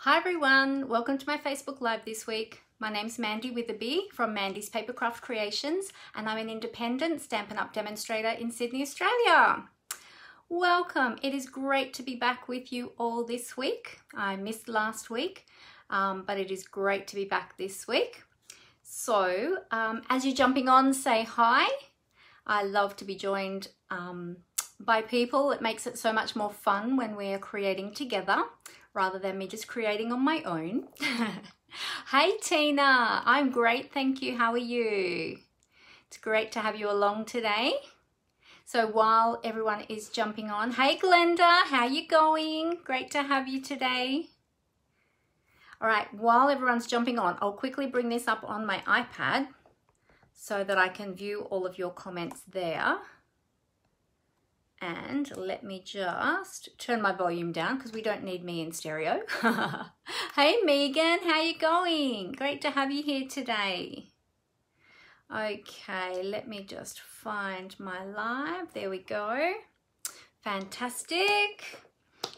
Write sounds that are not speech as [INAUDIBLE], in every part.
Hi everyone, welcome to my Facebook Live this week. My name's Mandy Witherby from Mandy's Papercraft Creations and I'm an independent Stampin' Up! demonstrator in Sydney, Australia. Welcome, it is great to be back with you all this week. I missed last week, um, but it is great to be back this week. So um, as you're jumping on, say hi. I love to be joined um, by people. It makes it so much more fun when we're creating together rather than me just creating on my own. [LAUGHS] hey Tina, I'm great, thank you. How are you? It's great to have you along today. So while everyone is jumping on, hey Glenda, how you going? Great to have you today. All right, while everyone's jumping on, I'll quickly bring this up on my iPad so that I can view all of your comments there. And let me just turn my volume down because we don't need me in stereo. [LAUGHS] hey Megan, how you going? Great to have you here today. Okay, let me just find my live. There we go. Fantastic.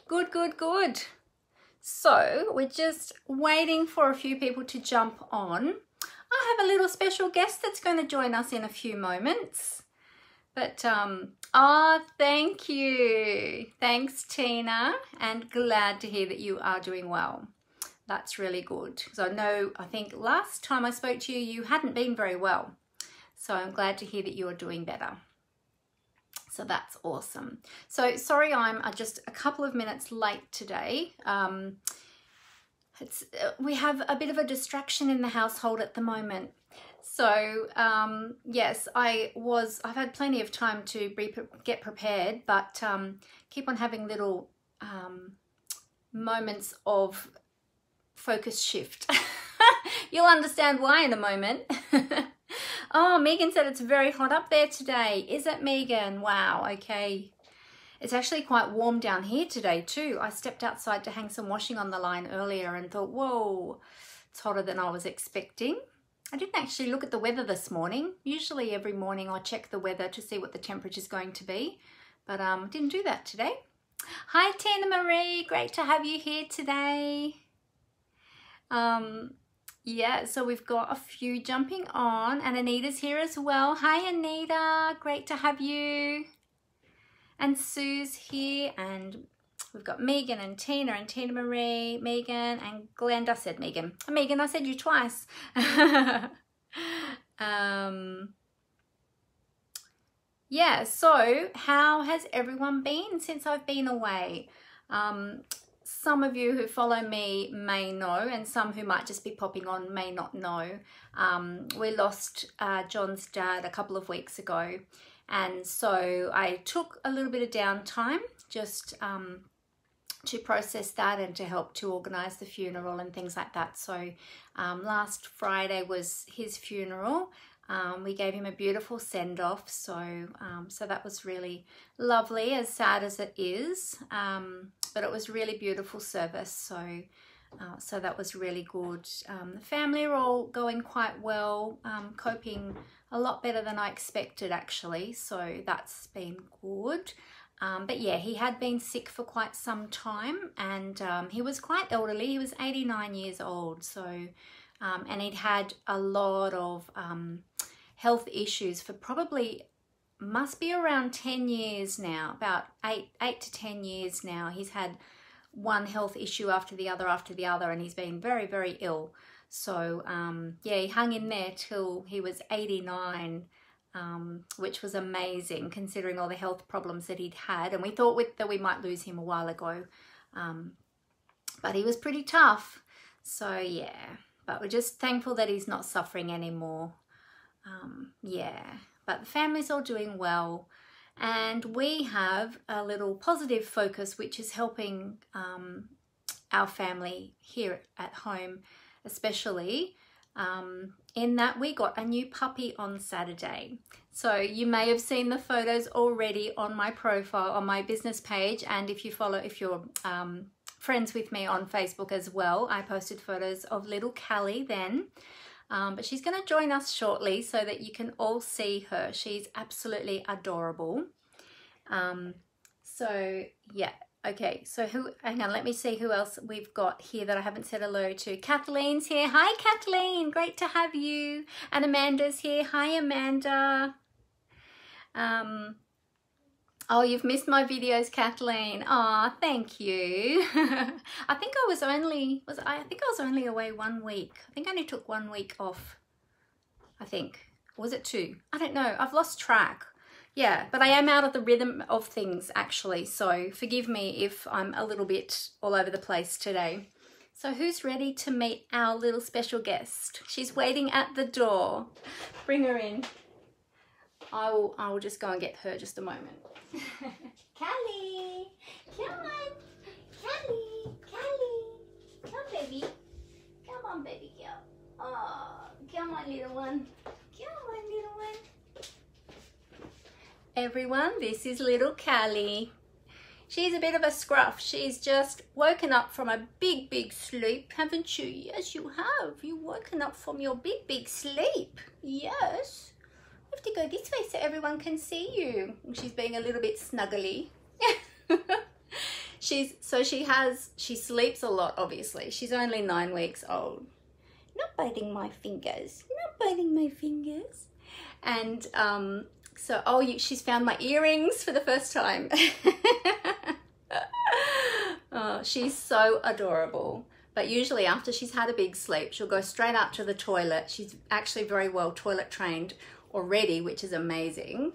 Good, good, good. So we're just waiting for a few people to jump on. I have a little special guest that's going to join us in a few moments. But, um, oh, thank you. Thanks, Tina. And glad to hear that you are doing well. That's really good. Because I know, I think last time I spoke to you, you hadn't been very well. So I'm glad to hear that you are doing better. So that's awesome. So sorry I'm uh, just a couple of minutes late today. Um, it's, uh, we have a bit of a distraction in the household at the moment. So um, yes, I was, I've had plenty of time to be, get prepared, but um, keep on having little um, moments of focus shift. [LAUGHS] You'll understand why in a moment. [LAUGHS] oh, Megan said it's very hot up there today. Is it Megan? Wow, okay. It's actually quite warm down here today too. I stepped outside to hang some washing on the line earlier and thought, whoa, it's hotter than I was expecting. I didn't actually look at the weather this morning. Usually every morning I check the weather to see what the temperature is going to be, but um, didn't do that today. Hi Tina Marie, great to have you here today. Um, yeah, so we've got a few jumping on and Anita's here as well. Hi Anita, great to have you. And Sue's here and We've got Megan and Tina and Tina Marie, Megan and Glenda. I said Megan. Megan, I said you twice. [LAUGHS] um, yeah, so how has everyone been since I've been away? Um, some of you who follow me may know and some who might just be popping on may not know. Um, we lost uh, John's dad a couple of weeks ago and so I took a little bit of downtime just um, to process that and to help to organize the funeral and things like that. So um, last Friday was his funeral. Um, we gave him a beautiful send off, so um, so that was really lovely, as sad as it is. Um, but it was really beautiful service, so uh, so that was really good. Um, the family are all going quite well, um, coping a lot better than I expected actually, so that's been good. Um, but yeah, he had been sick for quite some time and um, he was quite elderly. He was 89 years old. So, um, and he'd had a lot of um, health issues for probably must be around 10 years now, about eight, eight to 10 years now. He's had one health issue after the other after the other and he's been very, very ill. So um, yeah, he hung in there till he was 89 um, which was amazing considering all the health problems that he'd had. And we thought with, that we might lose him a while ago, um, but he was pretty tough. So yeah, but we're just thankful that he's not suffering anymore. Um, yeah, but the family's all doing well. And we have a little positive focus, which is helping um, our family here at home, especially um, in that we got a new puppy on Saturday. So you may have seen the photos already on my profile, on my business page. And if you follow, if you're um, friends with me on Facebook as well, I posted photos of little Callie then. Um, but she's going to join us shortly so that you can all see her. She's absolutely adorable. Um, so yeah, Okay, so who, hang on, let me see who else we've got here that I haven't said hello to. Kathleen's here. Hi, Kathleen. Great to have you. And Amanda's here. Hi, Amanda. Um, oh, you've missed my videos, Kathleen. Oh, thank you. [LAUGHS] I think I was only, was I, I think I was only away one week. I think I only took one week off. I think. was it two? I don't know. I've lost track yeah, but I am out of the rhythm of things actually, so forgive me if I'm a little bit all over the place today. So who's ready to meet our little special guest? She's waiting at the door. Bring her in. I will, I will just go and get her just a moment. [LAUGHS] Callie, come on. Callie, Callie. Come baby. Come on baby girl. Oh, come on little one. Come on little one everyone. This is little Callie. She's a bit of a scruff. She's just woken up from a big, big sleep, haven't you? Yes, you have. You've woken up from your big, big sleep. Yes. You have to go this way so everyone can see you. She's being a little bit snuggly. [LAUGHS] She's so she has she sleeps a lot obviously. She's only 9 weeks old. Not biting my fingers. Not biting my fingers. And um so, oh, you, she's found my earrings for the first time. [LAUGHS] oh, she's so adorable. But usually after she's had a big sleep, she'll go straight up to the toilet. She's actually very well toilet trained already, which is amazing.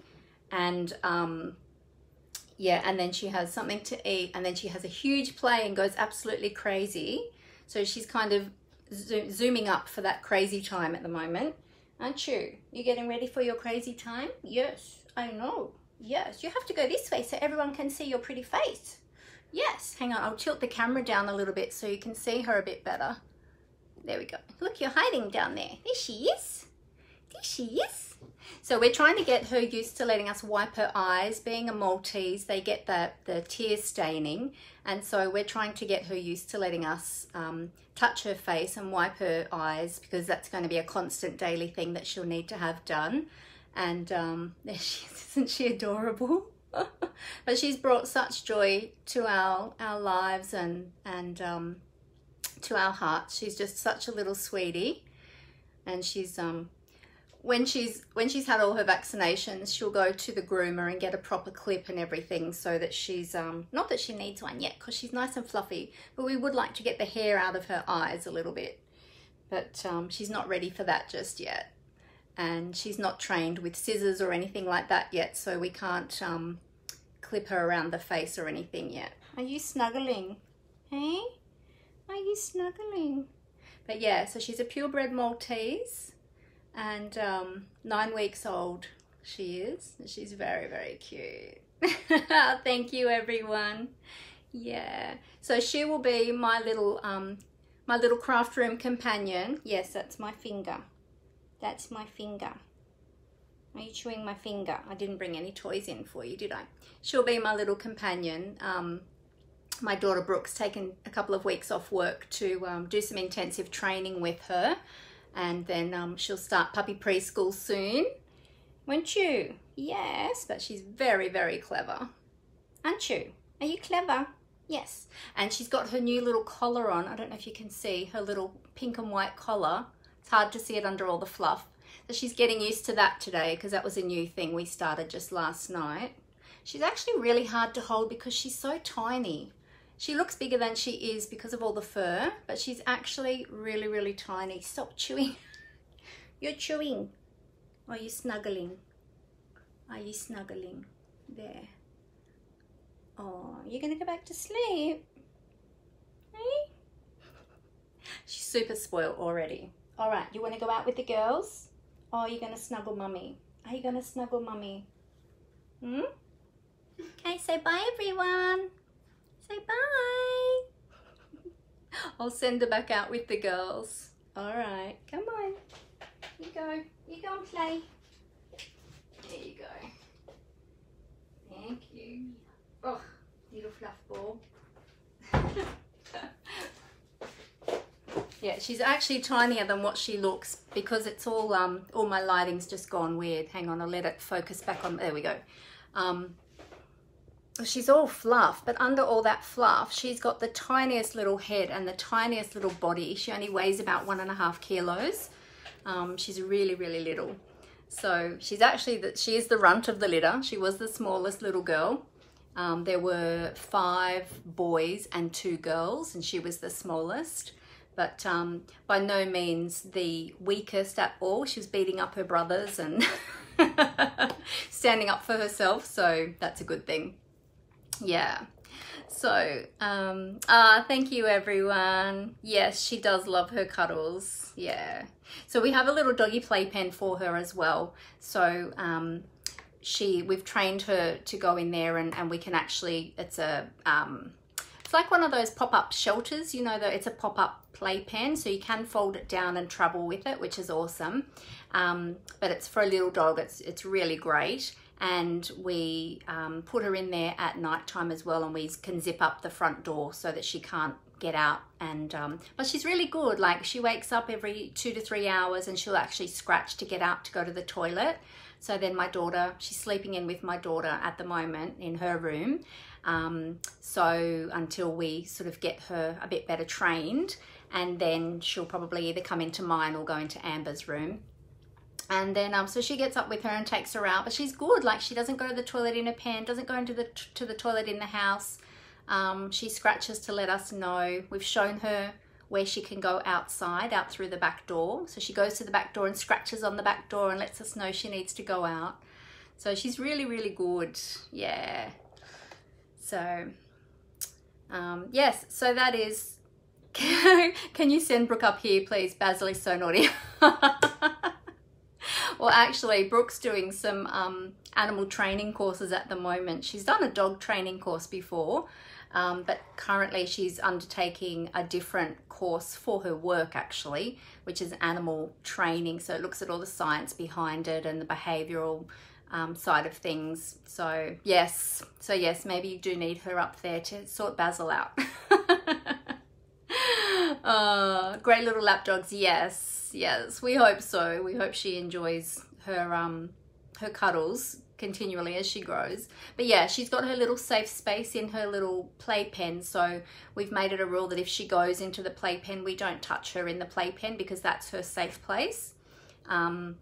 And um, yeah, and then she has something to eat and then she has a huge play and goes absolutely crazy. So she's kind of zo zooming up for that crazy time at the moment. Aren't you? You're getting ready for your crazy time? Yes, I know. Yes, you have to go this way so everyone can see your pretty face. Yes, hang on, I'll tilt the camera down a little bit so you can see her a bit better. There we go. Look, you're hiding down there. There she is. There she is. So we're trying to get her used to letting us wipe her eyes. Being a Maltese, they get the, the tear staining. And so we're trying to get her used to letting us um, touch her face and wipe her eyes because that's going to be a constant daily thing that she'll need to have done. And um, [LAUGHS] there she is, isn't she adorable? [LAUGHS] but she's brought such joy to our, our lives and, and um, to our hearts. She's just such a little sweetie. And she's um, when she's when she's had all her vaccinations, she'll go to the groomer and get a proper clip and everything so that she's um not that she needs one yet because she's nice and fluffy, but we would like to get the hair out of her eyes a little bit. But um, she's not ready for that just yet. And she's not trained with scissors or anything like that yet, so we can't um, clip her around the face or anything yet. Are you snuggling? Hey? Are you snuggling? But yeah, so she's a purebred Maltese and um, nine weeks old she is. She's very, very cute. [LAUGHS] Thank you, everyone. Yeah. So she will be my little, um, my little craft room companion. Yes, that's my finger. That's my finger. Are you chewing my finger? I didn't bring any toys in for you, did I? She'll be my little companion. Um, my daughter Brooke's taken a couple of weeks off work to um, do some intensive training with her and then um, she'll start puppy preschool soon. Won't you? Yes, but she's very, very clever. Aren't you? Are you clever? Yes. And she's got her new little collar on. I don't know if you can see her little pink and white collar. It's hard to see it under all the fluff. So she's getting used to that today because that was a new thing we started just last night. She's actually really hard to hold because she's so tiny. She looks bigger than she is because of all the fur, but she's actually really, really tiny. Stop chewing. [LAUGHS] You're chewing. Are you snuggling? Are you snuggling? There. Oh, you're going to go back to sleep. Hey? [LAUGHS] She's super spoiled already. All right, you want to go out with the girls? Or are you going to snuggle mummy? Are you going to snuggle mummy? Hmm? [LAUGHS] Okay, say bye everyone. Say bye. [LAUGHS] I'll send her back out with the girls. All right, come on. You go. You go and play. There you go. Thank you. Oh, little fluff ball. [LAUGHS] yeah, she's actually tinier than what she looks because it's all um all my lighting's just gone weird. Hang on, I'll let it focus back on. There we go. Um, she's all fluff, but under all that fluff, she's got the tiniest little head and the tiniest little body. She only weighs about one and a half kilos. Um, she's really, really little. So she's actually, the, she is the runt of the litter. She was the smallest little girl. Um, there were five boys and two girls, and she was the smallest, but um, by no means the weakest at all. She was beating up her brothers and [LAUGHS] standing up for herself, so that's a good thing. Yeah. So, um, uh, thank you everyone. Yes, she does love her cuddles. Yeah. So we have a little doggy playpen for her as well. So, um, she we've trained her to go in there and, and we can actually it's a um, it's like one of those pop-up shelters you know that it's a pop-up playpen so you can fold it down and travel with it which is awesome um, but it's for a little dog it's it's really great and we um, put her in there at night time as well and we can zip up the front door so that she can't get out and um, but she's really good like she wakes up every two to three hours and she'll actually scratch to get out to go to the toilet so then my daughter, she's sleeping in with my daughter at the moment in her room. Um, so until we sort of get her a bit better trained, and then she'll probably either come into mine or go into Amber's room. And then, um, so she gets up with her and takes her out, but she's good. Like she doesn't go to the toilet in a pen, doesn't go into the to the toilet in the house. Um, she scratches to let us know. We've shown her where she can go outside, out through the back door. So she goes to the back door and scratches on the back door and lets us know she needs to go out. So she's really, really good. Yeah. So, um, yes, so that is, [LAUGHS] can you send Brooke up here, please? Basil is so naughty. [LAUGHS] well, actually, Brooke's doing some um, animal training courses at the moment. She's done a dog training course before, um, but currently she's undertaking a different course for her work actually, which is animal training. So it looks at all the science behind it and the behavioral um, side of things. So yes, so yes, maybe you do need her up there to sort Basil out. [LAUGHS] uh, great little lapdogs, yes, yes, we hope so. We hope she enjoys her um her cuddles continually as she grows. But yeah, she's got her little safe space in her little playpen. So we've made it a rule that if she goes into the playpen, we don't touch her in the playpen because that's her safe place. Um,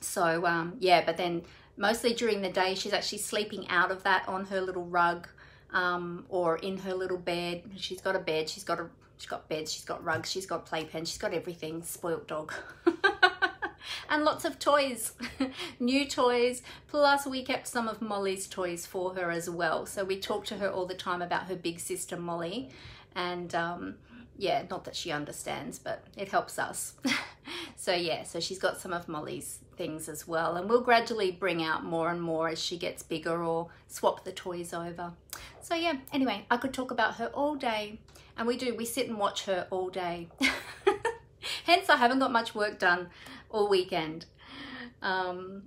so um, yeah, but then mostly during the day, she's actually sleeping out of that on her little rug um, or in her little bed. She's got a bed, she's got a she's got beds, she's got rugs, she's got playpen, she's got everything. Spoilt dog. [LAUGHS] and lots of toys, [LAUGHS] new toys. Plus we kept some of Molly's toys for her as well. So we talk to her all the time about her big sister Molly and um, yeah, not that she understands, but it helps us. [LAUGHS] so yeah, so she's got some of Molly's things as well. And we'll gradually bring out more and more as she gets bigger or swap the toys over. So yeah, anyway, I could talk about her all day. And we do, we sit and watch her all day. [LAUGHS] Hence, I haven't got much work done all weekend. Um,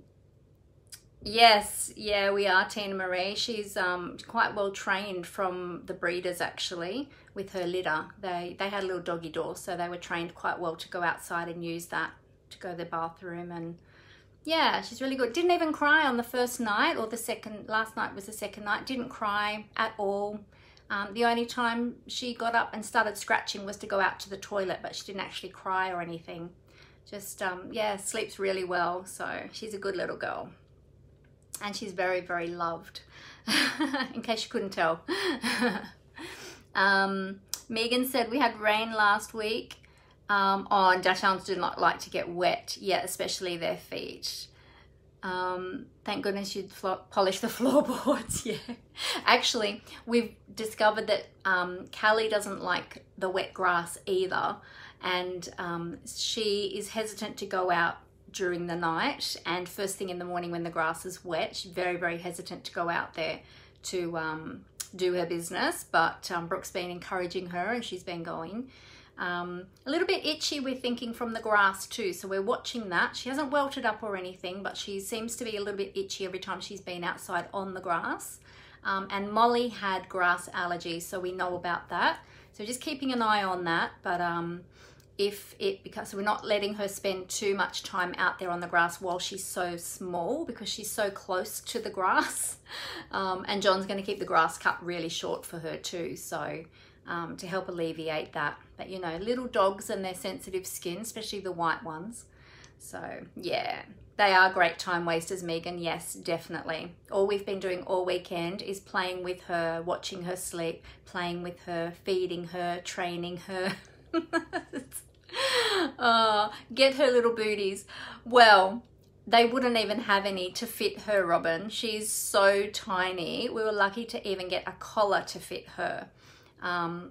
yes, yeah, we are Tina Marie. She's um, quite well trained from the breeders actually with her litter. They, they had a little doggy door, so they were trained quite well to go outside and use that to go to the bathroom and yeah, she's really good. Didn't even cry on the first night or the second, last night was the second night. Didn't cry at all. Um, the only time she got up and started scratching was to go out to the toilet, but she didn't actually cry or anything. Just um, yeah sleeps really well so she's a good little girl. And she's very very loved [LAUGHS] in case you couldn't tell. [LAUGHS] Um, Megan said we had rain last week. Um, oh and Dachshunds do not like to get wet yet especially their feet um, thank goodness you'd polish the [LAUGHS] floorboards [LAUGHS] yeah. Actually we've discovered that um, Callie doesn't like the wet grass either. And um, she is hesitant to go out during the night and first thing in the morning when the grass is wet she's very very hesitant to go out there to um, do her business. But um, Brooke's been encouraging her and she's been going um, a little bit itchy we're thinking from the grass too. So we're watching that. She hasn't welted up or anything but she seems to be a little bit itchy every time she's been outside on the grass. Um, and Molly had grass allergies so we know about that. So just keeping an eye on that. But um, if it because we're not letting her spend too much time out there on the grass while she's so small because she's so close to the grass. [LAUGHS] Um, and John's going to keep the grass cut really short for her too. So um, to help alleviate that but you know little dogs and their sensitive skin especially the white ones so yeah they are great time wasters, Megan. Yes, definitely. All we've been doing all weekend is playing with her, watching her sleep, playing with her, feeding her, training her. [LAUGHS] oh, get her little booties. Well, they wouldn't even have any to fit her, Robin. She's so tiny. We were lucky to even get a collar to fit her. Um,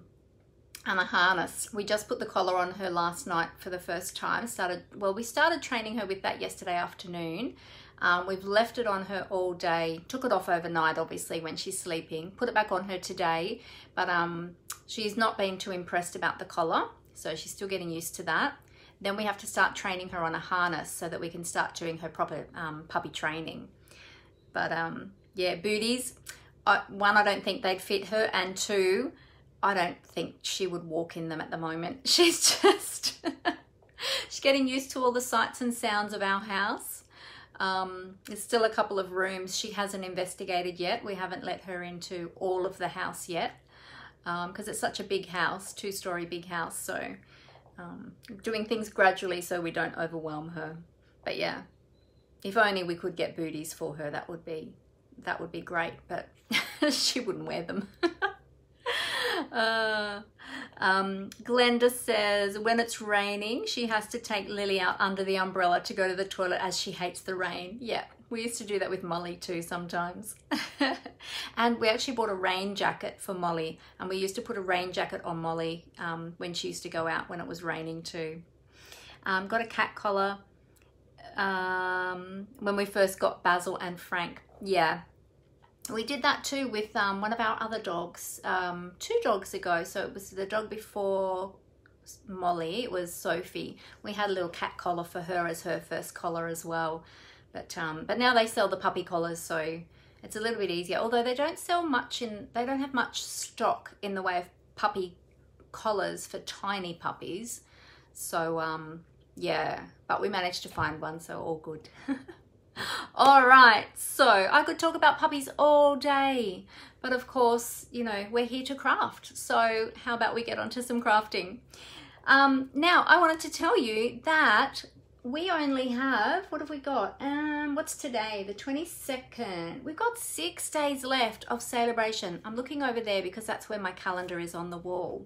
and a harness. We just put the collar on her last night for the first time. Started well, we started training her with that yesterday afternoon. Um, we've left it on her all day. Took it off overnight, obviously, when she's sleeping. Put it back on her today, but um, she's not been too impressed about the collar, so she's still getting used to that. Then we have to start training her on a harness so that we can start doing her proper um, puppy training. But um, yeah, booties. I, one, I don't think they'd fit her, and two, I don't think she would walk in them at the moment. [LAUGHS] She's just, [LAUGHS] she's getting used to all the sights and sounds of our house. Um, there's still a couple of rooms she hasn't investigated yet. We haven't let her into all of the house yet because um, it's such a big house, two-story big house. So um, doing things gradually so we don't overwhelm her. But yeah, if only we could get booties for her, that would be that would be great. But [LAUGHS] she wouldn't wear them. [LAUGHS] uh, um, Glenda says when it's raining, she has to take Lily out under the umbrella to go to the toilet as she hates the rain. Yeah, we used to do that with Molly too sometimes. [LAUGHS] and we actually bought a rain jacket for Molly, and we used to put a rain jacket on Molly um, when she used to go out when it was raining too. Um, got a cat collar um, when we first got Basil and Frank. Yeah, we did that too with um, one of our other dogs um, two dogs ago. So it was the dog before Molly, it was Sophie. We had a little cat collar for her as her first collar as well. But, um, but now they sell the puppy collars, so it's a little bit easier. Although they don't sell much in, they don't have much stock in the way of puppy collars for tiny puppies. So um, yeah, but we managed to find one, so all good. [LAUGHS] [LAUGHS] all right, so I could talk about puppies all day, but of course, you know, we're here to craft. So how about we get onto some crafting? Um, now, I wanted to tell you that we only have, what have we got? Um, what's today? The 22nd. We've got six days left of celebration. I'm looking over there because that's where my calendar is on the wall.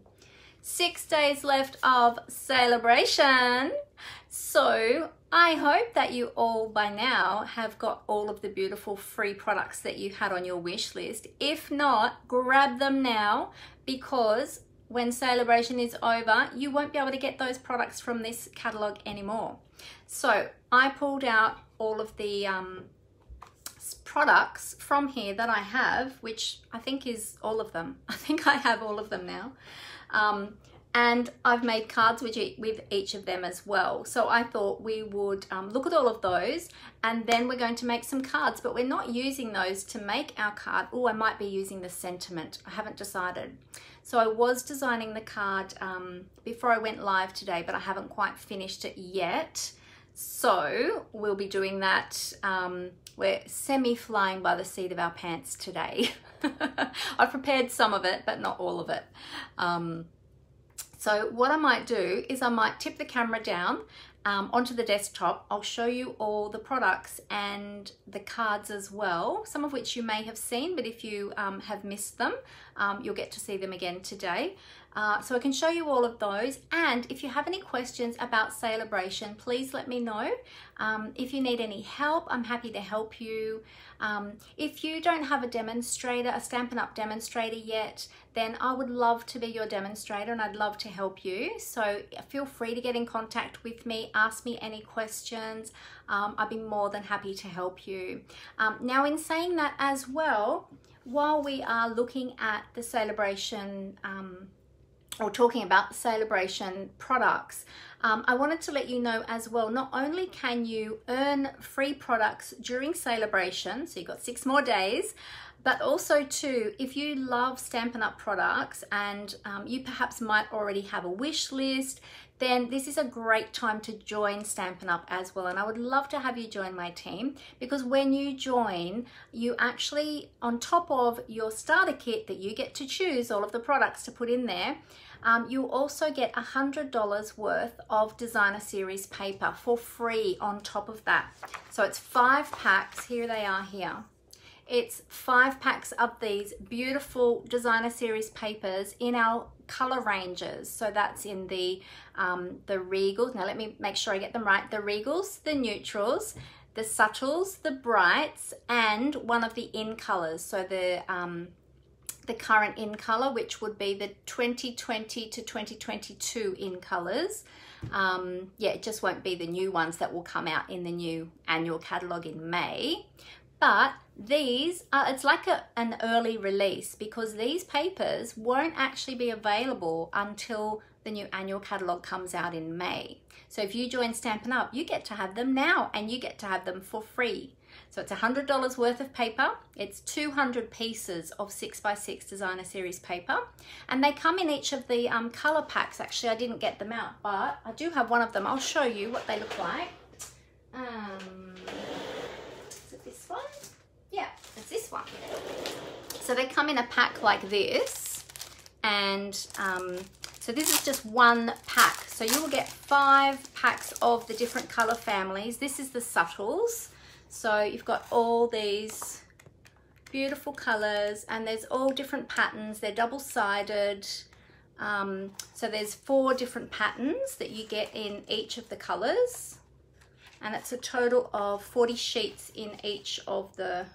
Six days left of celebration. So I hope that you all by now have got all of the beautiful free products that you had on your wish list. If not, grab them now because when celebration is over, you won't be able to get those products from this catalog anymore. So I pulled out all of the um, products from here that I have, which I think is all of them. [LAUGHS] I think I have all of them now. Um, and I've made cards with, with each of them as well. So I thought we would um, look at all of those and then we're going to make some cards, but we're not using those to make our card. Oh, I might be using the sentiment. I haven't decided. So I was designing the card um, before I went live today, but I haven't quite finished it yet. So we'll be doing that. Um, we're semi-flying by the seat of our pants today. [LAUGHS] I've prepared some of it, but not all of it. Um, so what I might do is I might tip the camera down um, onto the desktop. I'll show you all the products and the cards as well, some of which you may have seen, but if you um, have missed them, um, you'll get to see them again today. Uh, so I can show you all of those. And if you have any questions about Celebration, please let me know. Um, if you need any help, I'm happy to help you. Um, if you don't have a demonstrator, a Stampin' Up! demonstrator yet, then I would love to be your demonstrator and I'd love to help you. So feel free to get in contact with me, ask me any questions. Um, I'd be more than happy to help you. Um, now in saying that as well, while we are looking at the celebration um, or talking about celebration products, um, I wanted to let you know as well, not only can you earn free products during celebration, so you've got six more days, but also too, if you love Stampin' Up products and um, you perhaps might already have a wish list, then this is a great time to join Stampin' Up as well. And I would love to have you join my team because when you join, you actually, on top of your starter kit that you get to choose all of the products to put in there, um, you also get $100 worth of designer series paper for free on top of that. So it's five packs, here they are here. It's five packs of these beautiful designer series papers in our color ranges. So that's in the, um, the Regals. Now let me make sure I get them right. The Regals, the Neutrals, the Subtles, the Brights, and one of the in colors. So the, um, the current in color, which would be the 2020 to 2022 in colors. Um, yeah, it just won't be the new ones that will come out in the new annual catalog in May. But these are, it's like a, an early release because these papers won't actually be available until the new annual catalogue comes out in May. So if you join Stampin' Up, you get to have them now and you get to have them for free. So it's $100 worth of paper. It's 200 pieces of 6x6 designer series paper. And they come in each of the um, color packs. Actually, I didn't get them out, but I do have one of them. I'll show you what they look like. Um, So this one? Yeah, it's this one. So they come in a pack like this. And um, so this is just one pack. So you will get five packs of the different color families. This is the subtles. So you've got all these beautiful colors and there's all different patterns. They're double-sided. Um, so there's four different patterns that you get in each of the colors and it's a total of 40 sheets in each of the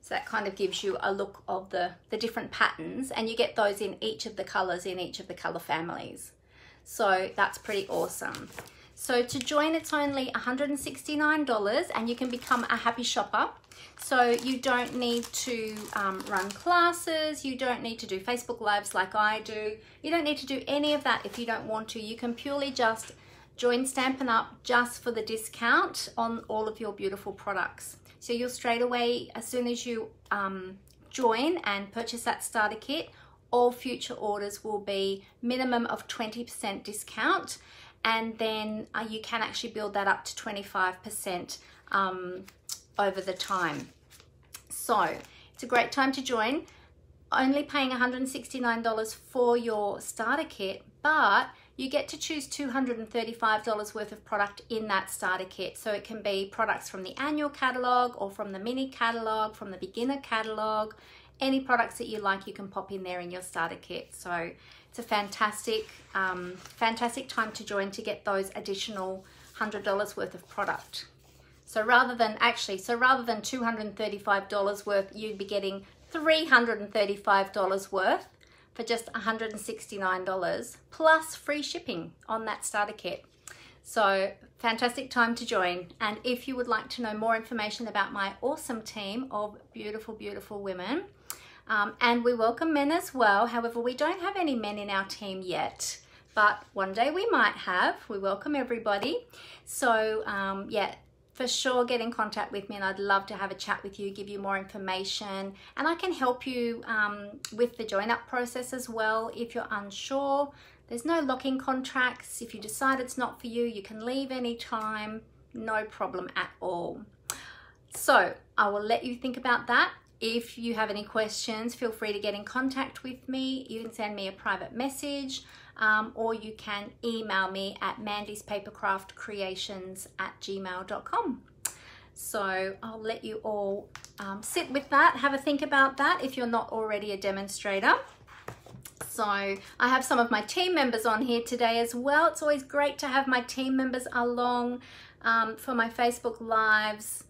so that kind of gives you a look of the the different patterns and you get those in each of the colors in each of the color families so that's pretty awesome so to join it's only $169 and you can become a happy shopper. So you don't need to um, run classes you don't need to do Facebook lives like I do. You don't need to do any of that if you don't want to. You can purely just join Stampin' Up! just for the discount on all of your beautiful products. So you'll straight away, as soon as you um, join and purchase that starter kit, all future orders will be minimum of 20% discount and then uh, you can actually build that up to 25% um, over the time. So it's a great time to join. Only paying $169 for your starter kit, but you get to choose $235 worth of product in that starter kit. So it can be products from the annual catalog or from the mini catalog, from the beginner catalog, any products that you like, you can pop in there in your starter kit. So it's a fantastic, um, fantastic time to join to get those additional $100 worth of product. So rather than actually, so rather than $235 worth, you'd be getting $335 worth for just $169 plus free shipping on that starter kit. So fantastic time to join. And if you would like to know more information about my awesome team of beautiful, beautiful women, um, and we welcome men as well. However, we don't have any men in our team yet, but one day we might have. We welcome everybody. So um, yeah, for sure get in contact with me and I'd love to have a chat with you, give you more information, and I can help you um, with the join up process as well if you're unsure. There's no locking contracts. If you decide it's not for you, you can leave anytime, no problem at all. So I will let you think about that. If you have any questions, feel free to get in contact with me. You can send me a private message um, or you can email me at mandyspapercraftcreations at gmail.com. So I'll let you all um, sit with that, have a think about that if you're not already a demonstrator. So I have some of my team members on here today as well. It's always great to have my team members along um, for my Facebook Lives.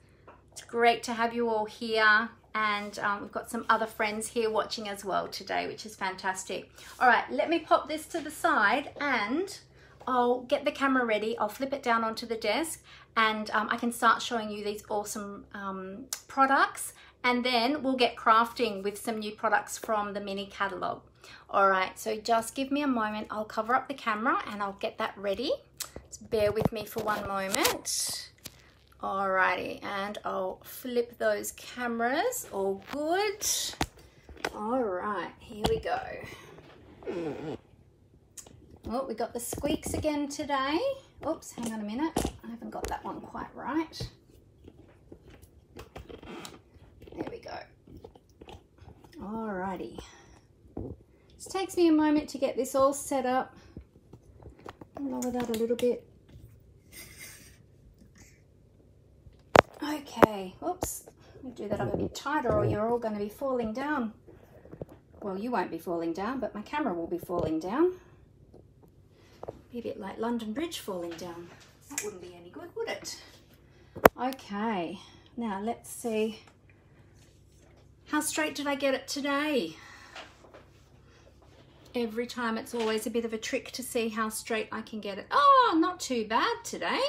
It's great to have you all here and um, we've got some other friends here watching as well today, which is fantastic. All right, let me pop this to the side and I'll get the camera ready. I'll flip it down onto the desk and um, I can start showing you these awesome um, products and then we'll get crafting with some new products from the mini catalog. All right, so just give me a moment. I'll cover up the camera and I'll get that ready. Bear with me for one moment. Alrighty, and I'll flip those cameras. All good. All right, here we go. Oh, we got the squeaks again today. Oops, hang on a minute. I haven't got that one quite right. There we go. Alrighty. This takes me a moment to get this all set up. Lower that a little bit. Okay, oops. Let me do that up a bit tighter or you're all going to be falling down. Well, you won't be falling down, but my camera will be falling down. Be a bit like London Bridge falling down. That wouldn't be any good, would it? Okay, now let's see. How straight did I get it today? Every time it's always a bit of a trick to see how straight I can get it. Oh, not too bad today.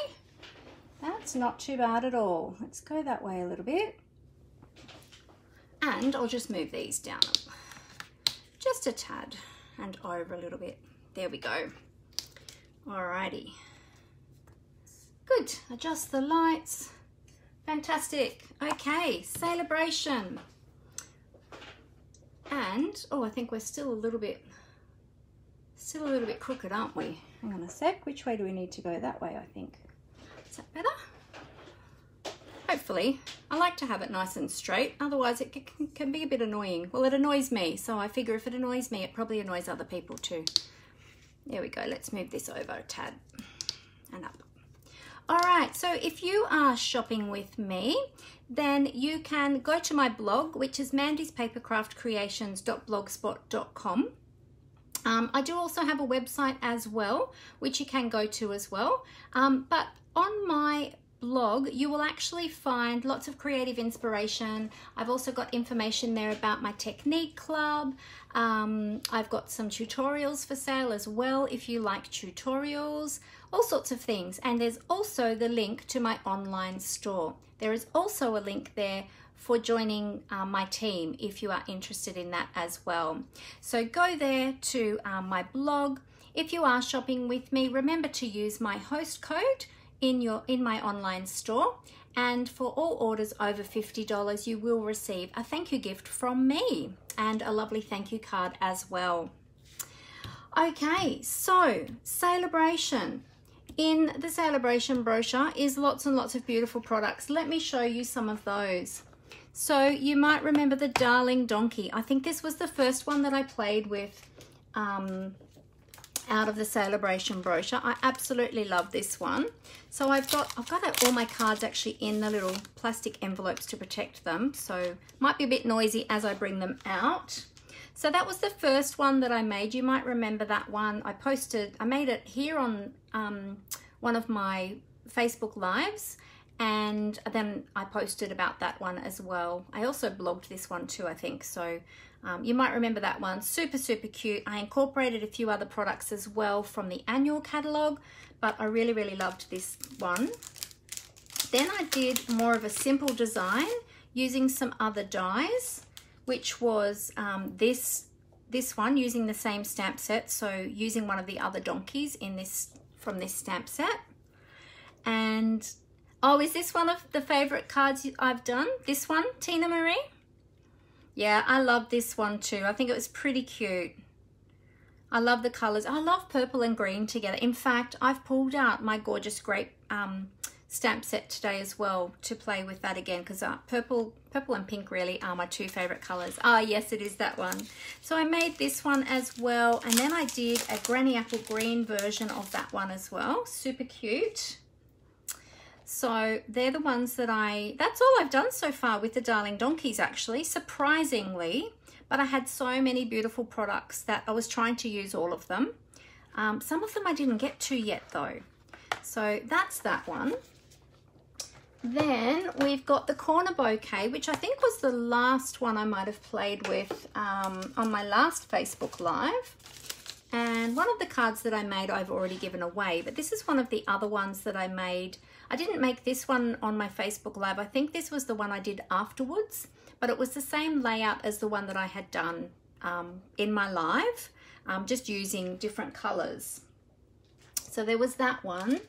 That's not too bad at all. Let's go that way a little bit. And I'll just move these down just a tad and over a little bit. There we go. Alrighty. Good, adjust the lights. Fantastic. Okay, celebration. And, oh, I think we're still a little bit, still a little bit crooked, aren't we? Hang on a sec. Which way do we need to go? That way, I think. Is that better? Hopefully. I like to have it nice and straight, otherwise it can be a bit annoying. Well, it annoys me, so I figure if it annoys me, it probably annoys other people too. There we go. Let's move this over a tad and up. All right, so if you are shopping with me, then you can go to my blog, which is mandyspapercraftcreations.blogspot.com. Um, I do also have a website as well, which you can go to as well. Um, but on my blog, you will actually find lots of creative inspiration. I've also got information there about my technique club. Um, I've got some tutorials for sale as well if you like tutorials, all sorts of things. And there's also the link to my online store. There is also a link there for joining uh, my team if you are interested in that as well. So go there to um, my blog. If you are shopping with me, remember to use my host code in your in my online store. And for all orders over $50 you will receive a thank you gift from me and a lovely thank you card as well. Okay so celebration. In the celebration brochure is lots and lots of beautiful products. Let me show you some of those so you might remember the darling donkey i think this was the first one that i played with um, out of the celebration brochure. I absolutely love this one. So I've got I've got all my cards actually in the little plastic envelopes to protect them. So might be a bit noisy as I bring them out. So that was the first one that I made. You might remember that one. I posted, I made it here on um, one of my Facebook Lives and then I posted about that one as well. I also blogged this one too, I think. So um, you might remember that one. Super, super cute. I incorporated a few other products as well from the annual catalogue, but I really, really loved this one. Then I did more of a simple design using some other dies, which was um, this, this one using the same stamp set. So using one of the other donkeys in this from this stamp set. And, oh, is this one of the favorite cards I've done? This one, Tina Marie? Yeah, I love this one too. I think it was pretty cute. I love the colors. I love purple and green together. In fact, I've pulled out my gorgeous grape um, stamp set today as well to play with that again because uh, purple purple and pink really are my two favorite colors. Ah, yes, it is that one. So I made this one as well. And then I did a granny apple green version of that one as well. Super cute. So they're the ones that I, that's all I've done so far with the Darling Donkeys actually, surprisingly. But I had so many beautiful products that I was trying to use all of them. Um, some of them I didn't get to yet though. So that's that one. Then we've got the corner bouquet, which I think was the last one I might have played with um, on my last Facebook Live. And one of the cards that I made I've already given away, but this is one of the other ones that I made I didn't make this one on my Facebook Live. I think this was the one I did afterwards, but it was the same layout as the one that I had done um, in my live, um, just using different colors. So there was that one.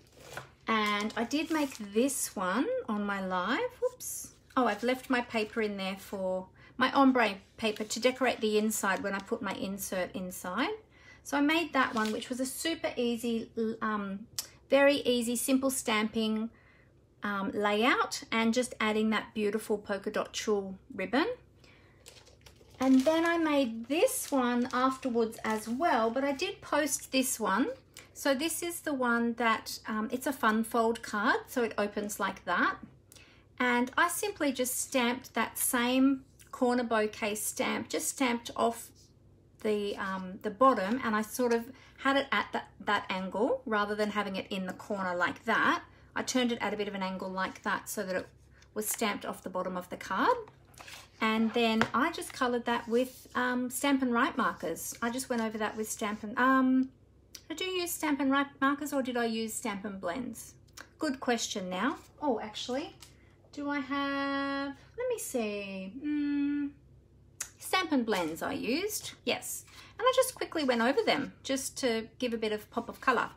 And I did make this one on my live. Whoops. Oh, I've left my paper in there for my ombre paper to decorate the inside when I put my insert inside. So I made that one, which was a super easy, um, very easy, simple stamping um, layout and just adding that beautiful polka dot tulle ribbon. And then I made this one afterwards as well, but I did post this one. So this is the one that, um, it's a fun fold card, so it opens like that. And I simply just stamped that same corner bouquet stamp, just stamped off the, um, the bottom and I sort of had it at that, that angle rather than having it in the corner like that. I turned it at a bit of an angle like that so that it was stamped off the bottom of the card. And then I just colored that with um, Stampin' Write markers. I just went over that with Stampin', um, did you use Stampin' Write markers or did I use Stampin' Blends? Good question now. Oh, actually, do I have, let me see, mm, Stampin' Blends I used, yes. And I just quickly went over them just to give a bit of pop of colour.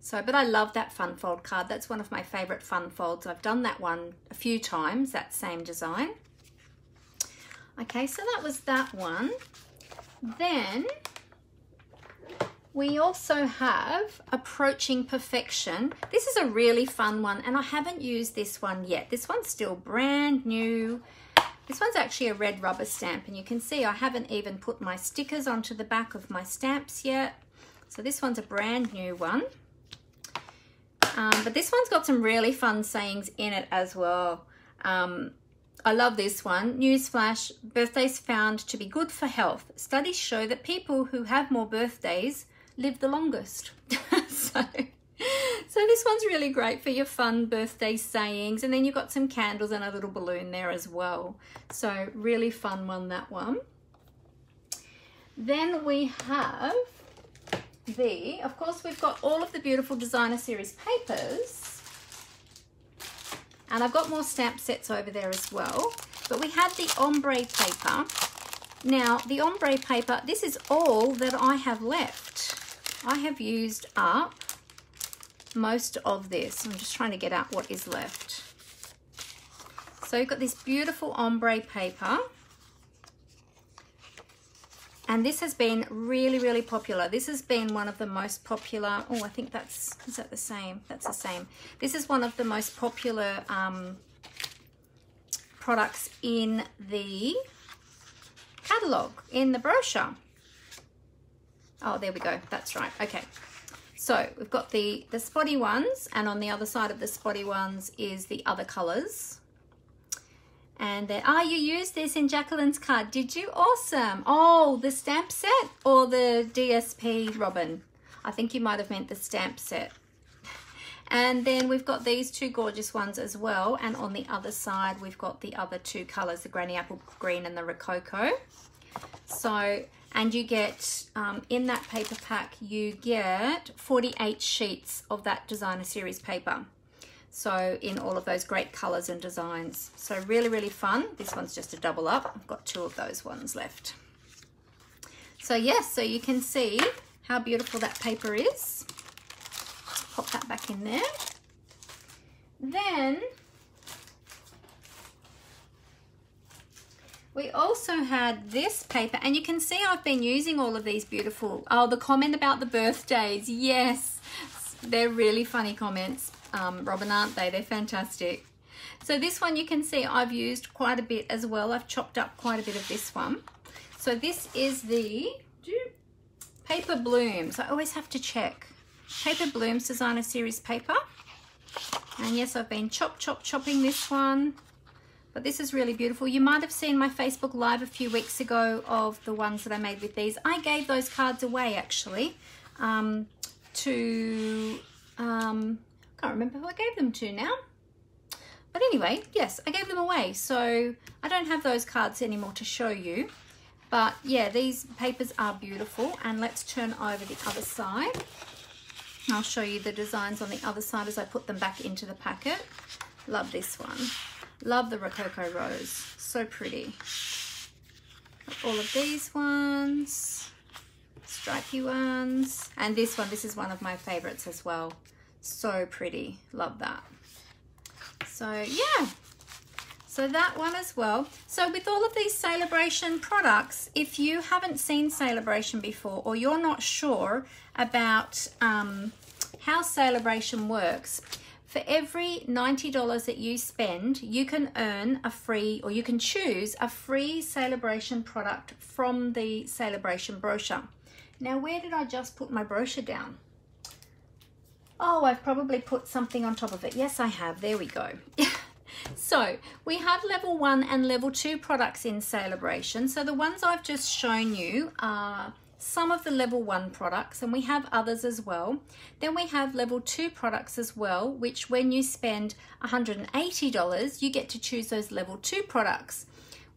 So, but I love that fun fold card. That's one of my favorite fun folds. I've done that one a few times, that same design. Okay, so that was that one. Then we also have Approaching Perfection. This is a really fun one and I haven't used this one yet. This one's still brand new. This one's actually a red rubber stamp and you can see I haven't even put my stickers onto the back of my stamps yet. So this one's a brand new one. Um, but this one's got some really fun sayings in it as well. Um, I love this one. Newsflash, birthdays found to be good for health. Studies show that people who have more birthdays live the longest. [LAUGHS] so, [LAUGHS] so this one's really great for your fun birthday sayings. And then you've got some candles and a little balloon there as well. So really fun one, that one. Then we have the, of course, we've got all of the beautiful designer series papers. And I've got more stamp sets over there as well. But we had the ombre paper. Now, the ombre paper, this is all that I have left. I have used up most of this. I'm just trying to get out what is left. So you've got this beautiful ombre paper. And this has been really, really popular. This has been one of the most popular. Oh, I think that's, is that the same? That's the same. This is one of the most popular um, products in the catalogue, in the brochure. Oh, there we go. That's right. Okay. So we've got the, the spotty ones and on the other side of the spotty ones is the other colors. And there, ah, oh, you used this in Jacqueline's card. Did you? Awesome. Oh, the stamp set or the DSP Robin? I think you might have meant the stamp set. And then we've got these two gorgeous ones as well. And on the other side, we've got the other two colors, the Granny Apple Green and the Rococo. So, and you get, um, in that paper pack, you get 48 sheets of that designer series paper. So in all of those great colors and designs. So really, really fun. This one's just a double up. I've got two of those ones left. So yes, so you can see how beautiful that paper is. Pop that back in there. Then we also had this paper and you can see I've been using all of these beautiful, oh, the comment about the birthdays. Yes, they're really funny comments um, Robin, aren't they? They're fantastic. So this one you can see I've used quite a bit as well. I've chopped up quite a bit of this one. So this is the Paper Blooms. I always have to check. Paper Blooms Designer Series paper. And yes, I've been chop, chop, chopping this one. But this is really beautiful. You might have seen my Facebook Live a few weeks ago of the ones that I made with these. I gave those cards away, actually, um, to um, can't remember who I gave them to now. But anyway, yes, I gave them away. So I don't have those cards anymore to show you. But yeah, these papers are beautiful. And let's turn over the other side. I'll show you the designs on the other side as I put them back into the packet. Love this one. Love the Rococo Rose. So pretty. All of these ones. Stripy ones. And this one, this is one of my favorites as well. So pretty. Love that. So yeah. So that one as well. So with all of these Celebration products, if you haven't seen Celebration before or you're not sure about um, how Celebration works, for every $90 that you spend, you can earn a free or you can choose a free Celebration product from the Celebration brochure. Now, where did I just put my brochure down? Oh, I've probably put something on top of it. Yes, I have. There we go. [LAUGHS] so we have level one and level two products in Celebration. So the ones I've just shown you are some of the level one products and we have others as well. Then we have level two products as well, which when you spend $180, you get to choose those level two products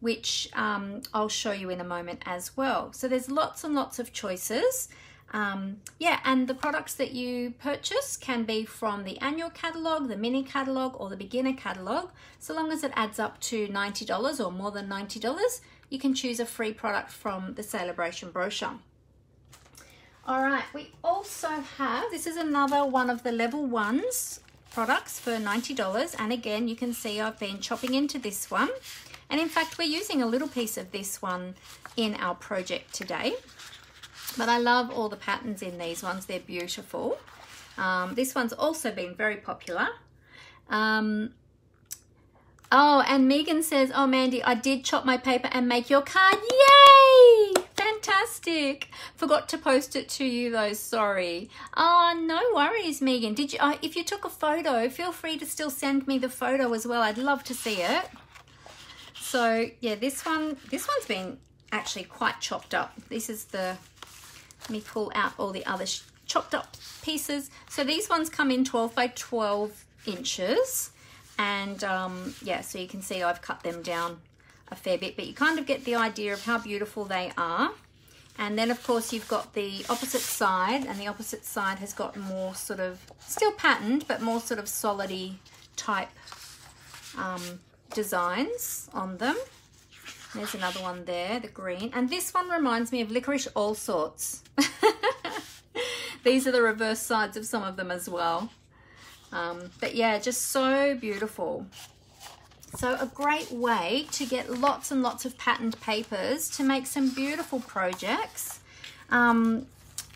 which um, I'll show you in a moment as well. So there's lots and lots of choices. Um, yeah, and the products that you purchase can be from the annual catalog, the mini catalog, or the beginner catalog. So long as it adds up to $90 or more than $90, you can choose a free product from the celebration brochure. All right, we also have, this is another one of the level ones products for $90. And again, you can see I've been chopping into this one. And in fact, we're using a little piece of this one in our project today. But I love all the patterns in these ones. They're beautiful. Um, this one's also been very popular. Um, oh, and Megan says, oh, Mandy, I did chop my paper and make your card. Yay! Fantastic. Forgot to post it to you though, sorry. Oh, no worries, Megan. Did you? Uh, if you took a photo, feel free to still send me the photo as well. I'd love to see it. So yeah, this one, this one's been actually quite chopped up. This is the, let me pull out all the other chopped up pieces. So these ones come in 12 by 12 inches. And um, yeah, so you can see I've cut them down a fair bit, but you kind of get the idea of how beautiful they are. And then of course you've got the opposite side and the opposite side has got more sort of, still patterned, but more sort of solidy type um, designs on them. There's another one there, the green. And this one reminds me of Licorice All Sorts. [LAUGHS] These are the reverse sides of some of them as well. Um, but yeah, just so beautiful. So a great way to get lots and lots of patterned papers to make some beautiful projects. Um,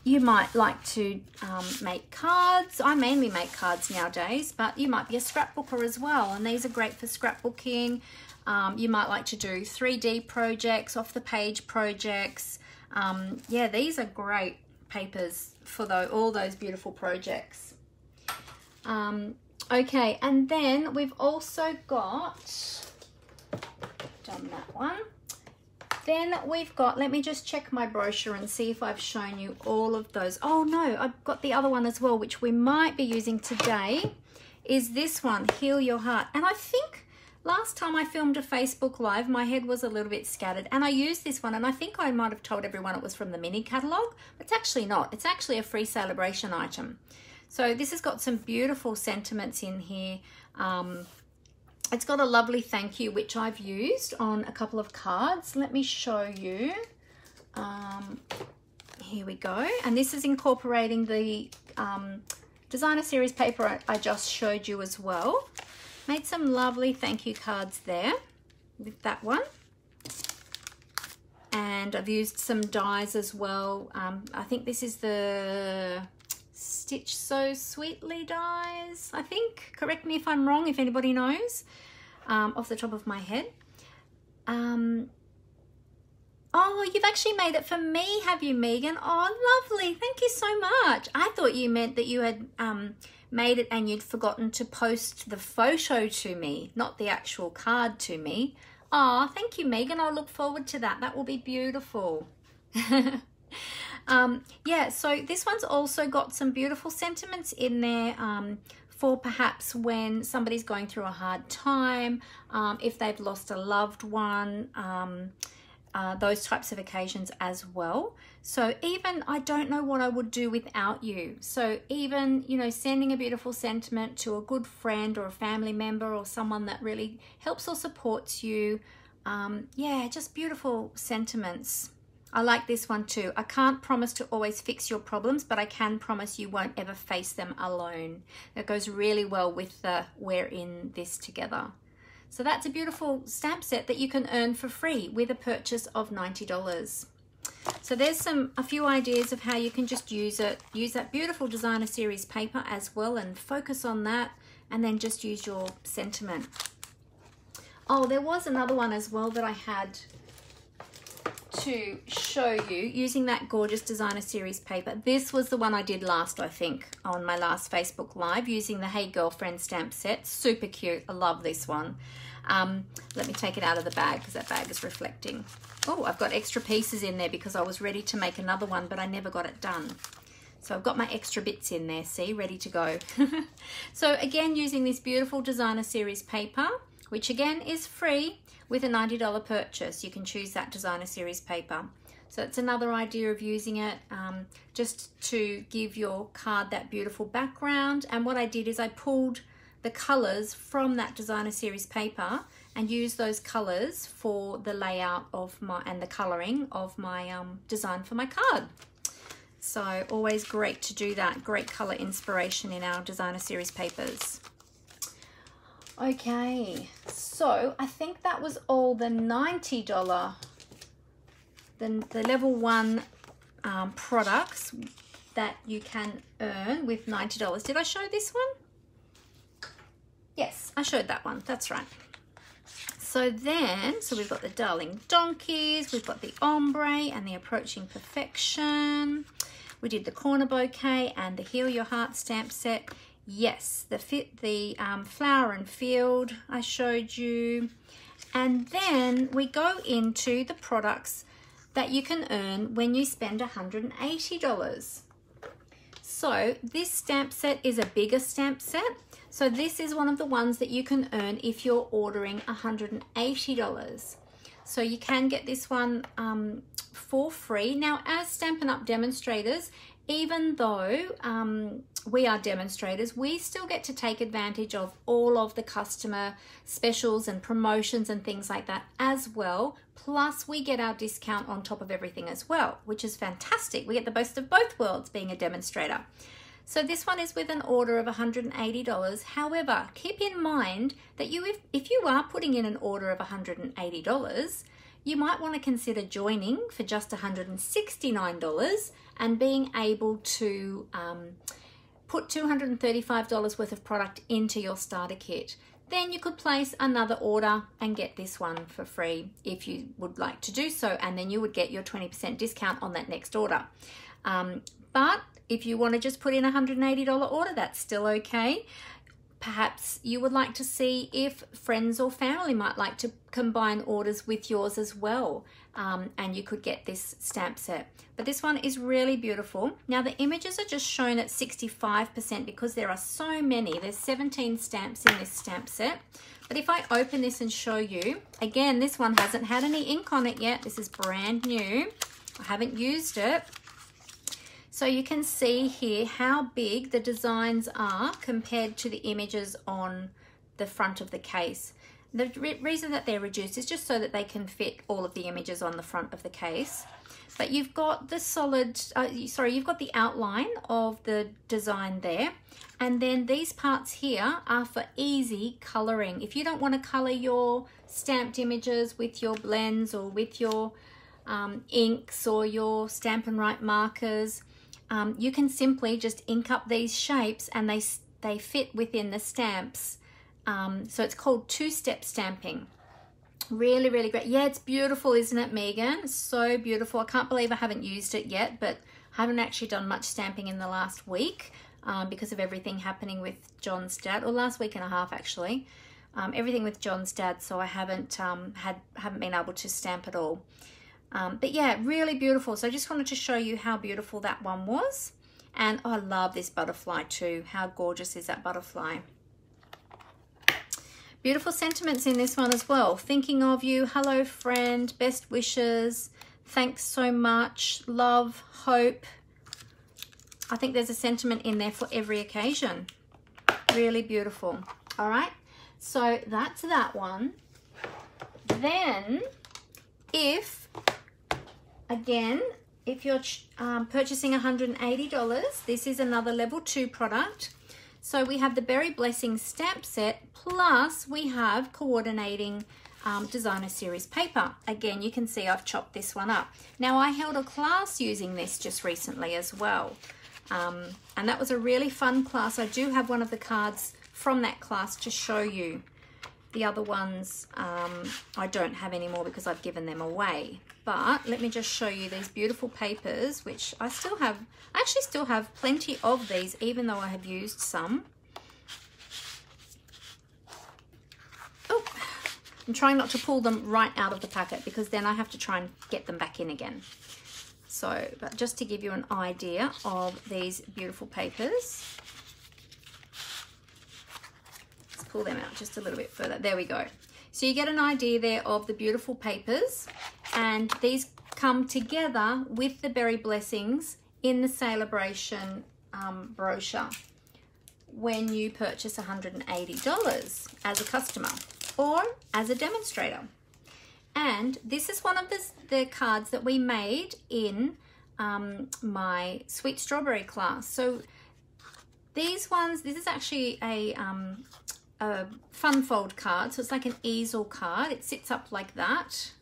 you might like to um, make cards. I mainly make cards nowadays, but you might be a scrapbooker as well. And these are great for scrapbooking. Um, you might like to do 3D projects, off the page projects. Um, yeah, these are great papers for the, all those beautiful projects. Okay, and then we've also got, done that one. Then we've got, let me just check my brochure and see if I've shown you all of those. Oh no, I've got the other one as well, which we might be using today, is this one, Heal Your Heart. And I think last time I filmed a Facebook Live, my head was a little bit scattered and I used this one and I think I might have told everyone it was from the mini catalogue, but it's actually not. It's actually a free celebration item. So this has got some beautiful sentiments in here. Um, it's got a lovely thank you, which I've used on a couple of cards. Let me show you. Um, here we go. And this is incorporating the um, designer series paper I just showed you as well. Made some lovely thank you cards there with that one. And I've used some dies as well. Um, I think this is the Stitch So Sweetly dies, I think. Correct me if I'm wrong, if anybody knows, um, off the top of my head. Um, oh, you've actually made it for me, have you, Megan? Oh, lovely. Thank you so much. I thought you meant that you had um, made it and you'd forgotten to post the photo to me, not the actual card to me. Oh, thank you, Megan. I'll look forward to that. That will be beautiful. [LAUGHS] Um, yeah, so this one's also got some beautiful sentiments in there um, for perhaps when somebody's going through a hard time, um, if they've lost a loved one, um, uh, those types of occasions as well. So even I don't know what I would do without you. So even, you know, sending a beautiful sentiment to a good friend or a family member or someone that really helps or supports you. Um, yeah, just beautiful sentiments I like this one too. I can't promise to always fix your problems, but I can promise you won't ever face them alone. It goes really well with the we're in this together. So that's a beautiful stamp set that you can earn for free with a purchase of $90. So there's some a few ideas of how you can just use it. Use that beautiful designer series paper as well and focus on that and then just use your sentiment. Oh, there was another one as well that I had to show you using that gorgeous designer series paper. This was the one I did last, I think, on my last Facebook Live using the Hey Girlfriend stamp set. Super cute. I love this one. Um, let me take it out of the bag because that bag is reflecting. Oh, I've got extra pieces in there because I was ready to make another one, but I never got it done. So I've got my extra bits in there, see, ready to go. [LAUGHS] so again, using this beautiful designer series paper, which again is free with a $90 purchase. You can choose that designer series paper. So it's another idea of using it um, just to give your card that beautiful background. And what I did is I pulled the colors from that designer series paper and used those colors for the layout of my and the coloring of my um, design for my card. So always great to do that. Great color inspiration in our designer series papers. Okay, so I think that was all the $90, the, the level one um, products that you can earn with $90. Did I show this one? Yes, I showed that one. That's right. So then, so we've got the Darling Donkeys, we've got the Ombre and the Approaching Perfection. We did the Corner Bouquet and the Heal Your Heart stamp set. Yes, the fit, the um, flower and field I showed you. And then we go into the products that you can earn when you spend $180. So this stamp set is a bigger stamp set. So this is one of the ones that you can earn if you're ordering $180. So you can get this one um, for free. Now, as Stampin' Up! demonstrators, even though um, we are demonstrators, we still get to take advantage of all of the customer specials and promotions and things like that as well. Plus, we get our discount on top of everything as well, which is fantastic. We get the best of both worlds being a demonstrator. So this one is with an order of $180. However, keep in mind that you, if, if you are putting in an order of $180, you might want to consider joining for just $169 and being able to um, put $235 worth of product into your starter kit. Then you could place another order and get this one for free if you would like to do so, and then you would get your 20% discount on that next order. Um, but if you want to just put in a $180 order, that's still okay. Perhaps you would like to see if friends or family might like to combine orders with yours as well um, and you could get this stamp set. But this one is really beautiful. Now the images are just shown at 65% because there are so many. There's 17 stamps in this stamp set. But if I open this and show you, again, this one hasn't had any ink on it yet. This is brand new. I haven't used it. So you can see here how big the designs are compared to the images on the front of the case. The re reason that they're reduced is just so that they can fit all of the images on the front of the case. But you've got the solid, uh, sorry, you've got the outline of the design there. And then these parts here are for easy coloring. If you don't want to color your stamped images with your blends or with your um, inks or your Stampin' Write markers, um, you can simply just ink up these shapes and they, they fit within the stamps um, so it's called two-step stamping. Really, really great. Yeah, it's beautiful, isn't it, Megan? so beautiful. I can't believe I haven't used it yet, but I haven't actually done much stamping in the last week um, because of everything happening with John's dad, or last week and a half actually. Um, everything with John's dad, so I haven't um, had haven't been able to stamp at all. Um, but yeah, really beautiful. So I just wanted to show you how beautiful that one was. And oh, I love this butterfly too. How gorgeous is that butterfly? Beautiful sentiments in this one as well. Thinking of you, hello friend, best wishes, thanks so much, love, hope. I think there's a sentiment in there for every occasion. Really beautiful. All right, so that's that one. Then, if again, if you're um, purchasing $180, this is another level two product. So we have the Berry Blessing stamp set, plus we have coordinating um, designer series paper. Again, you can see I've chopped this one up. Now I held a class using this just recently as well. Um, and that was a really fun class. I do have one of the cards from that class to show you. The other ones um, I don't have anymore because I've given them away. But let me just show you these beautiful papers, which I still have, I actually still have plenty of these, even though I have used some. Oh, I'm trying not to pull them right out of the packet because then I have to try and get them back in again. So, but just to give you an idea of these beautiful papers, let's pull them out just a little bit further. There we go. So you get an idea there of the beautiful papers and these come together with the berry blessings in the celebration um, brochure when you purchase $180 as a customer or as a demonstrator. And this is one of the, the cards that we made in um, my sweet strawberry class. So these ones, this is actually a, um, a fun fold card. So it's like an easel card. It sits up like that.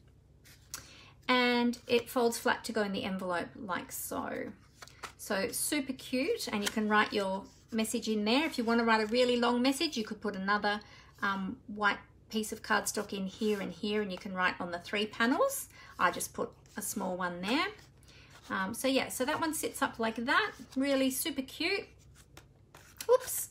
And it folds flat to go in the envelope like so. So super cute. And you can write your message in there. If you want to write a really long message, you could put another um, white piece of cardstock in here and here and you can write on the three panels. I just put a small one there. Um, so yeah, so that one sits up like that, really super cute. Oops.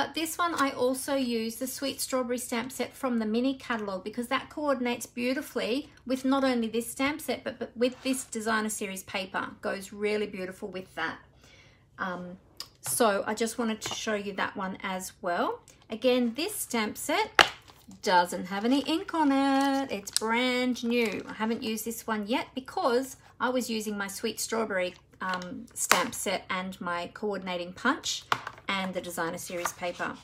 But this one I also use the Sweet Strawberry stamp set from the mini catalogue because that coordinates beautifully with not only this stamp set but, but with this designer series paper. Goes really beautiful with that. Um, so I just wanted to show you that one as well. Again, this stamp set doesn't have any ink on it. It's brand new. I haven't used this one yet because I was using my Sweet Strawberry um, stamp set and my coordinating punch and the designer series paper.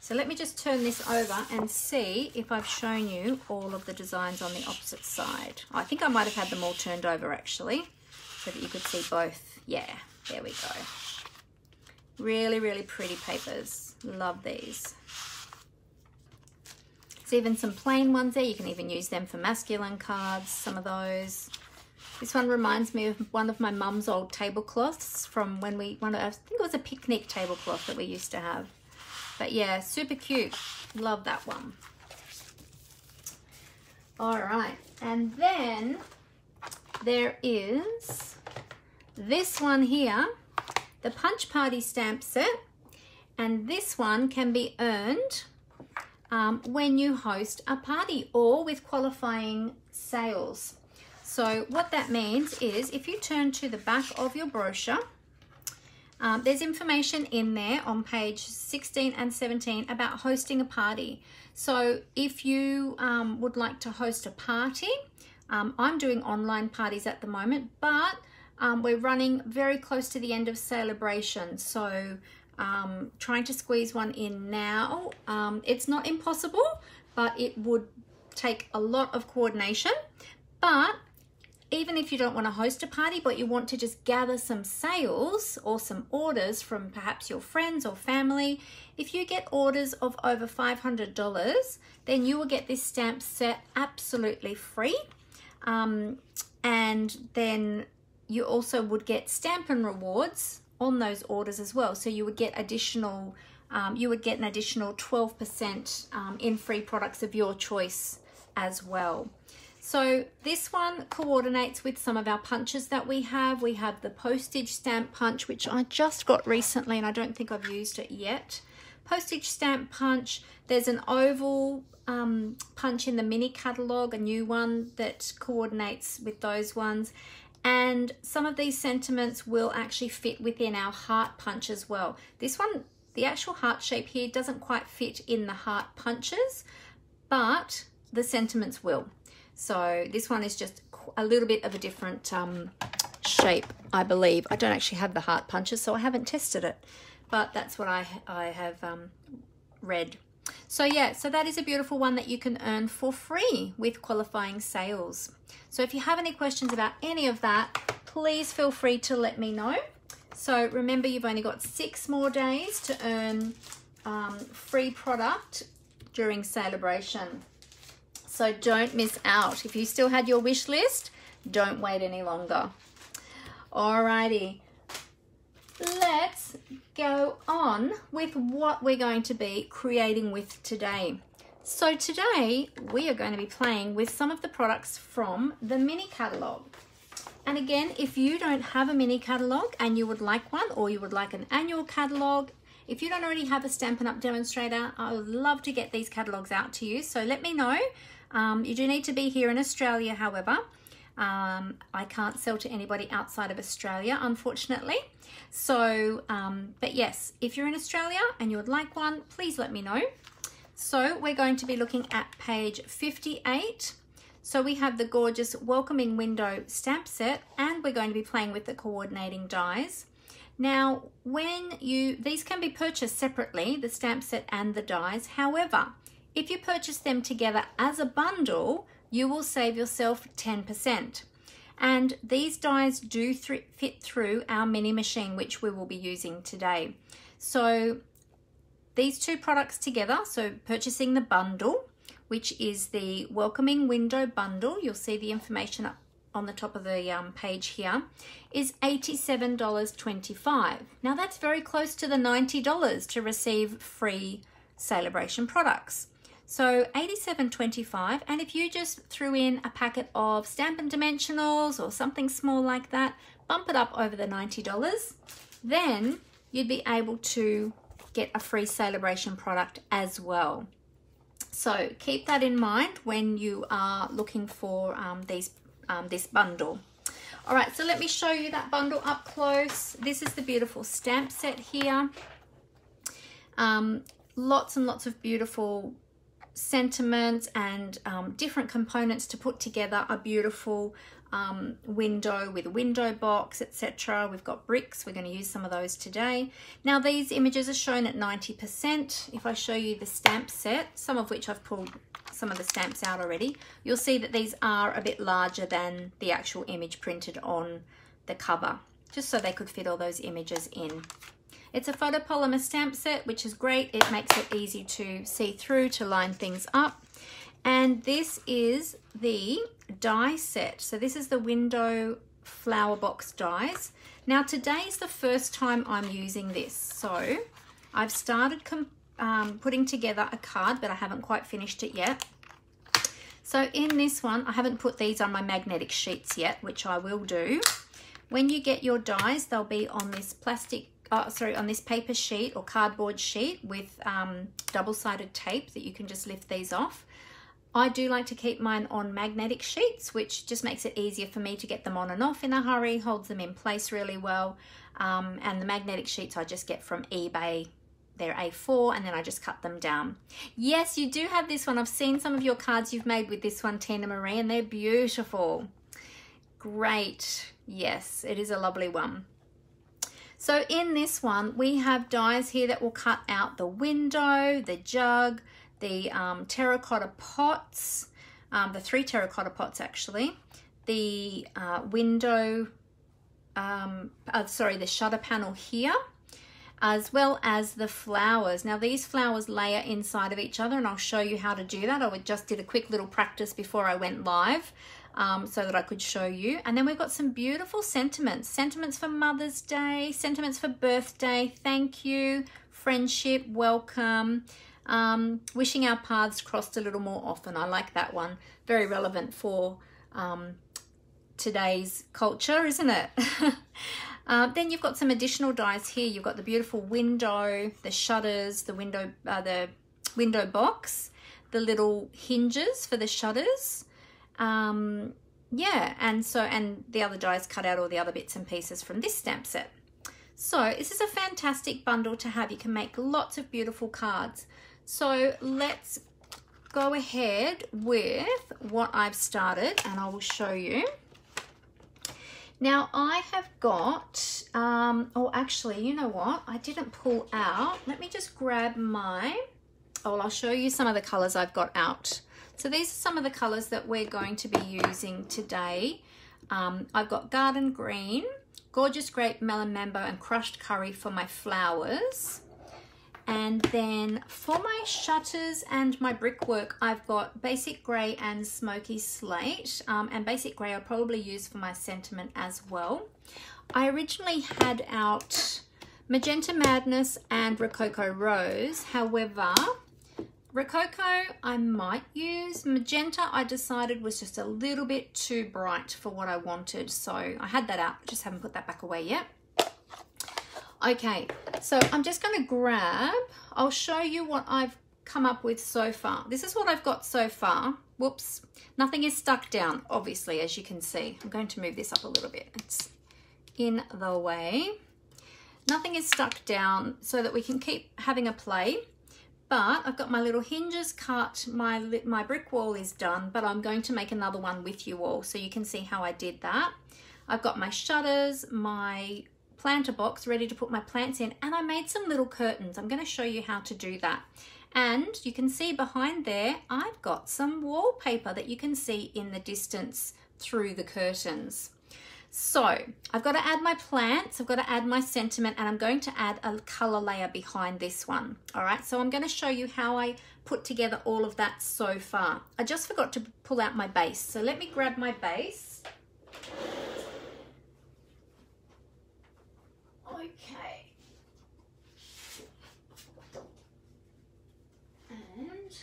So let me just turn this over and see if I've shown you all of the designs on the opposite side. I think I might have had them all turned over actually so that you could see both. Yeah, there we go. Really, really pretty papers. Love these. There's even some plain ones there. You can even use them for masculine cards, some of those. This one reminds me of one of my mum's old tablecloths from when we, one of, I think it was a picnic tablecloth that we used to have. But yeah, super cute. Love that one. All right, and then there is this one here the Punch Party stamp set. And this one can be earned um, when you host a party or with qualifying sales. So what that means is if you turn to the back of your brochure, um, there's information in there on page 16 and 17 about hosting a party. So if you um, would like to host a party, um, I'm doing online parties at the moment, but um, we're running very close to the end of celebration, so um, trying to squeeze one in now. Um, it's not impossible, but it would take a lot of coordination. But even if you don't want to host a party, but you want to just gather some sales or some orders from perhaps your friends or family, if you get orders of over $500, then you will get this stamp set absolutely free. Um, and then you also would get Stampin' Rewards on those orders as well. So you would get additional, um, you would get an additional 12% um, in free products of your choice as well. So this one coordinates with some of our punches that we have. We have the postage stamp punch, which I just got recently and I don't think I've used it yet. Postage stamp punch, there's an oval um, punch in the mini catalogue, a new one that coordinates with those ones. And some of these sentiments will actually fit within our heart punch as well. This one, the actual heart shape here doesn't quite fit in the heart punches, but the sentiments will. So this one is just a little bit of a different um, shape, I believe. I don't actually have the heart punches, so I haven't tested it, but that's what I, I have um, read. So yeah, so that is a beautiful one that you can earn for free with qualifying sales. So if you have any questions about any of that, please feel free to let me know. So remember, you've only got six more days to earn um, free product during celebration. So don't miss out. If you still had your wish list, don't wait any longer. Alrighty, let's go on with what we're going to be creating with today. So today we are going to be playing with some of the products from the mini catalog. And again, if you don't have a mini catalog and you would like one or you would like an annual catalog, if you don't already have a Stampin' Up! demonstrator, I would love to get these catalogs out to you. So let me know. Um, you do need to be here in Australia, however. Um, I can't sell to anybody outside of Australia, unfortunately. So, um, but yes, if you're in Australia and you would like one, please let me know. So we're going to be looking at page 58 so we have the gorgeous Welcoming Window stamp set and we're going to be playing with the coordinating dies. Now, when you, these can be purchased separately, the stamp set and the dies. However, if you purchase them together as a bundle, you will save yourself 10%. And these dies do th fit through our mini machine, which we will be using today. So these two products together, so purchasing the bundle, which is the Welcoming Window Bundle. You'll see the information up on the top of the um, page here, is $87.25. Now that's very close to the $90 to receive free celebration products. So $87.25 and if you just threw in a packet of Stampin' Dimensionals or something small like that, bump it up over the $90, then you'd be able to get a free celebration product as well. So keep that in mind when you are looking for um, these um, this bundle. All right, so let me show you that bundle up close. This is the beautiful stamp set here. Um, lots and lots of beautiful sentiments and um, different components to put together a beautiful um, window with a window box, etc. We've got bricks. We're going to use some of those today. Now these images are shown at 90%. If I show you the stamp set, some of which I've pulled some of the stamps out already, you'll see that these are a bit larger than the actual image printed on the cover, just so they could fit all those images in. It's a photopolymer stamp set, which is great. It makes it easy to see through to line things up. And this is the die set. So this is the window flower box dies. Now today is the first time I'm using this. So I've started um, putting together a card, but I haven't quite finished it yet. So in this one, I haven't put these on my magnetic sheets yet, which I will do. When you get your dies, they'll be on this plastic, oh, sorry, on this paper sheet or cardboard sheet with um, double-sided tape that you can just lift these off. I do like to keep mine on magnetic sheets, which just makes it easier for me to get them on and off in a hurry, holds them in place really well. Um, and the magnetic sheets I just get from eBay. They're A4 and then I just cut them down. Yes, you do have this one. I've seen some of your cards you've made with this one, Tina Marie, and they're beautiful. Great. Yes, it is a lovely one. So in this one, we have dies here that will cut out the window, the jug, the um, terracotta pots, um, the three terracotta pots actually, the uh, window, um, uh, sorry, the shutter panel here, as well as the flowers. Now these flowers layer inside of each other and I'll show you how to do that. I would just did a quick little practice before I went live um, so that I could show you. And then we've got some beautiful sentiments. Sentiments for Mother's Day, sentiments for birthday, thank you, friendship, welcome, um, wishing our paths crossed a little more often. I like that one. Very relevant for um, today's culture, isn't it? [LAUGHS] uh, then you've got some additional dies here. You've got the beautiful window, the shutters, the window, uh, the window box, the little hinges for the shutters. Um, yeah, and so, and the other dies cut out all the other bits and pieces from this stamp set. So this is a fantastic bundle to have. You can make lots of beautiful cards. So let's go ahead with what I've started and I will show you. Now I have got, um, oh actually, you know what? I didn't pull out. Let me just grab my oh, I'll show you some of the colors I've got out. So these are some of the colors that we're going to be using today. Um, I've got garden green, gorgeous grape, melon mambo, and crushed curry for my flowers. And then for my shutters and my brickwork, I've got basic grey and smoky slate. Um, and basic grey I'll probably use for my sentiment as well. I originally had out Magenta Madness and Rococo Rose. However, Rococo I might use. Magenta I decided was just a little bit too bright for what I wanted. So I had that out, just haven't put that back away yet. Okay, so I'm just going to grab, I'll show you what I've come up with so far. This is what I've got so far. Whoops, nothing is stuck down, obviously, as you can see. I'm going to move this up a little bit. It's in the way. Nothing is stuck down so that we can keep having a play. But I've got my little hinges cut, my, my brick wall is done, but I'm going to make another one with you all so you can see how I did that. I've got my shutters, my planter box ready to put my plants in and I made some little curtains. I'm going to show you how to do that. And you can see behind there, I've got some wallpaper that you can see in the distance through the curtains. So I've got to add my plants, I've got to add my sentiment, and I'm going to add a color layer behind this one. All right, so I'm going to show you how I put together all of that so far. I just forgot to pull out my base. So let me grab my base. Okay. And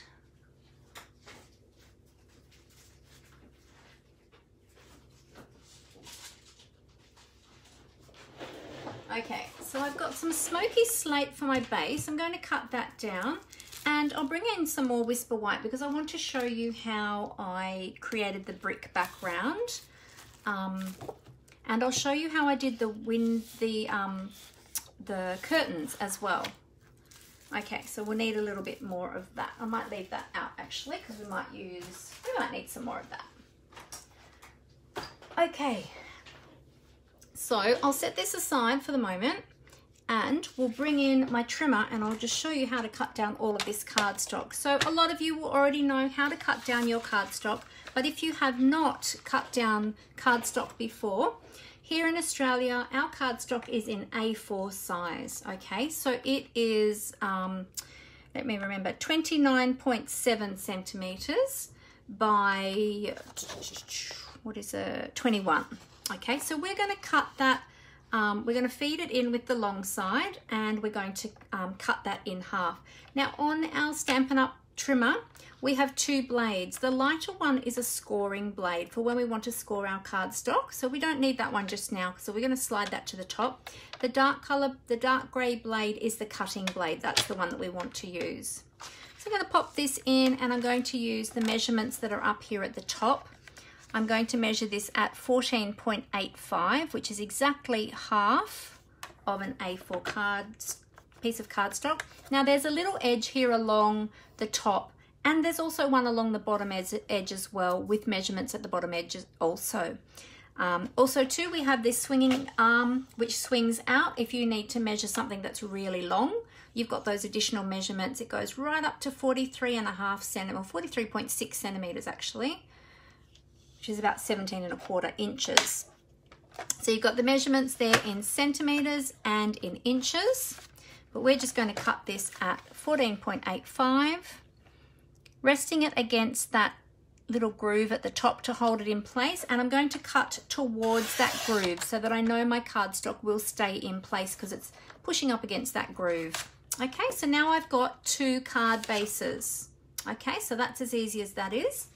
Okay, so I've got some smoky slate for my base. I'm going to cut that down and I'll bring in some more Whisper White because I want to show you how I created the brick background. Um, and I'll show you how I did the wind, the, um, the curtains as well. Okay, so we'll need a little bit more of that. I might leave that out actually because we might use, we might need some more of that. Okay, so I'll set this aside for the moment and we'll bring in my trimmer and I'll just show you how to cut down all of this cardstock. So a lot of you will already know how to cut down your cardstock, but if you have not cut down cardstock before, here in Australia, our cardstock is in A4 size, okay? So it is, um, let me remember, 29.7 centimeters by, what is it, 21. Okay, so we're gonna cut that, um, we're gonna feed it in with the long side and we're going to um, cut that in half. Now on our Stampin' Up! trimmer, we have two blades. The lighter one is a scoring blade for when we want to score our cardstock. So we don't need that one just now. So we're going to slide that to the top. The dark color, the dark gray blade is the cutting blade. That's the one that we want to use. So I'm going to pop this in and I'm going to use the measurements that are up here at the top. I'm going to measure this at 14.85, which is exactly half of an A4 card piece of cardstock. Now there's a little edge here along the top and there's also one along the bottom edge as well with measurements at the bottom edge also. Um, also too, we have this swinging arm which swings out if you need to measure something that's really long. You've got those additional measurements. It goes right up to 43 and a half centimeters, 43.6 centimeters actually, which is about 17 and a quarter inches. So you've got the measurements there in centimeters and in inches, but we're just going to cut this at 14.85 resting it against that little groove at the top to hold it in place and I'm going to cut towards that groove so that I know my cardstock will stay in place because it's pushing up against that groove. Okay, so now I've got two card bases. Okay, so that's as easy as that is.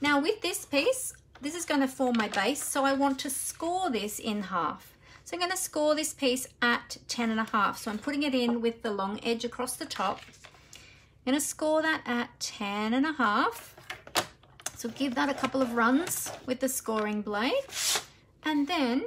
Now with this piece, this is going to form my base, so I want to score this in half. So I'm going to score this piece at 10 and a half. So I'm putting it in with the long edge across the top I'm going to score that at 10 and a half. So give that a couple of runs with the scoring blade. And then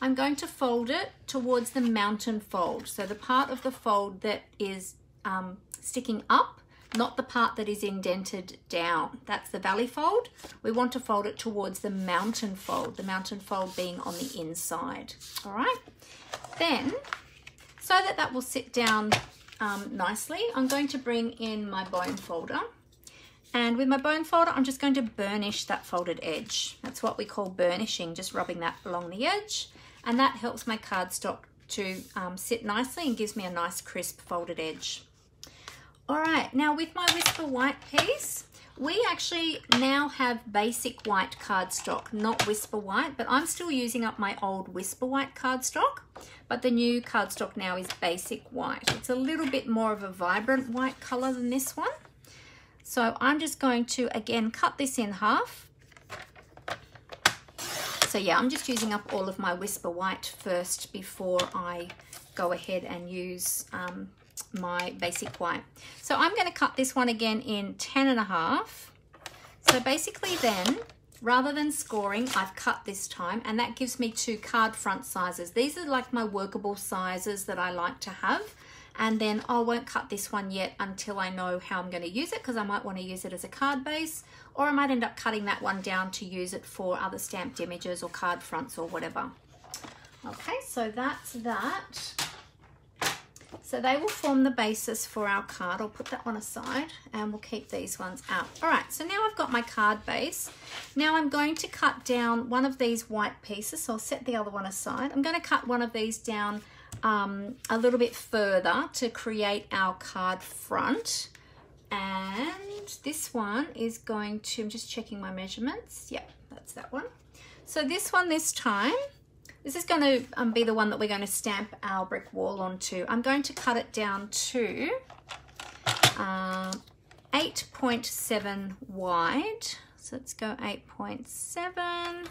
I'm going to fold it towards the mountain fold. So the part of the fold that is um, sticking up, not the part that is indented down. That's the valley fold. We want to fold it towards the mountain fold, the mountain fold being on the inside. All right. Then, so that that will sit down um, nicely, I'm going to bring in my bone folder. And with my bone folder, I'm just going to burnish that folded edge. That's what we call burnishing, just rubbing that along the edge. And that helps my cardstock to um, sit nicely and gives me a nice crisp folded edge. All right, now with my Whisper White piece, we actually now have basic white cardstock, not Whisper White, but I'm still using up my old Whisper White cardstock, but the new cardstock now is basic white. It's a little bit more of a vibrant white color than this one. So I'm just going to, again, cut this in half. So yeah, I'm just using up all of my Whisper White first before I go ahead and use um, my basic white. So I'm going to cut this one again in 10 and a half. So basically then, rather than scoring, I've cut this time and that gives me two card front sizes. These are like my workable sizes that I like to have. And then I won't cut this one yet until I know how I'm going to use it because I might want to use it as a card base or I might end up cutting that one down to use it for other stamped images or card fronts or whatever. Okay, so that's that. So they will form the basis for our card. I'll put that one aside and we'll keep these ones out. All right, so now I've got my card base. Now I'm going to cut down one of these white pieces. So I'll set the other one aside. I'm going to cut one of these down um, a little bit further to create our card front. And this one is going to, I'm just checking my measurements. Yep, that's that one. So this one this time this is going to um, be the one that we're going to stamp our brick wall onto. I'm going to cut it down to um, 8.7 wide. So let's go 8.7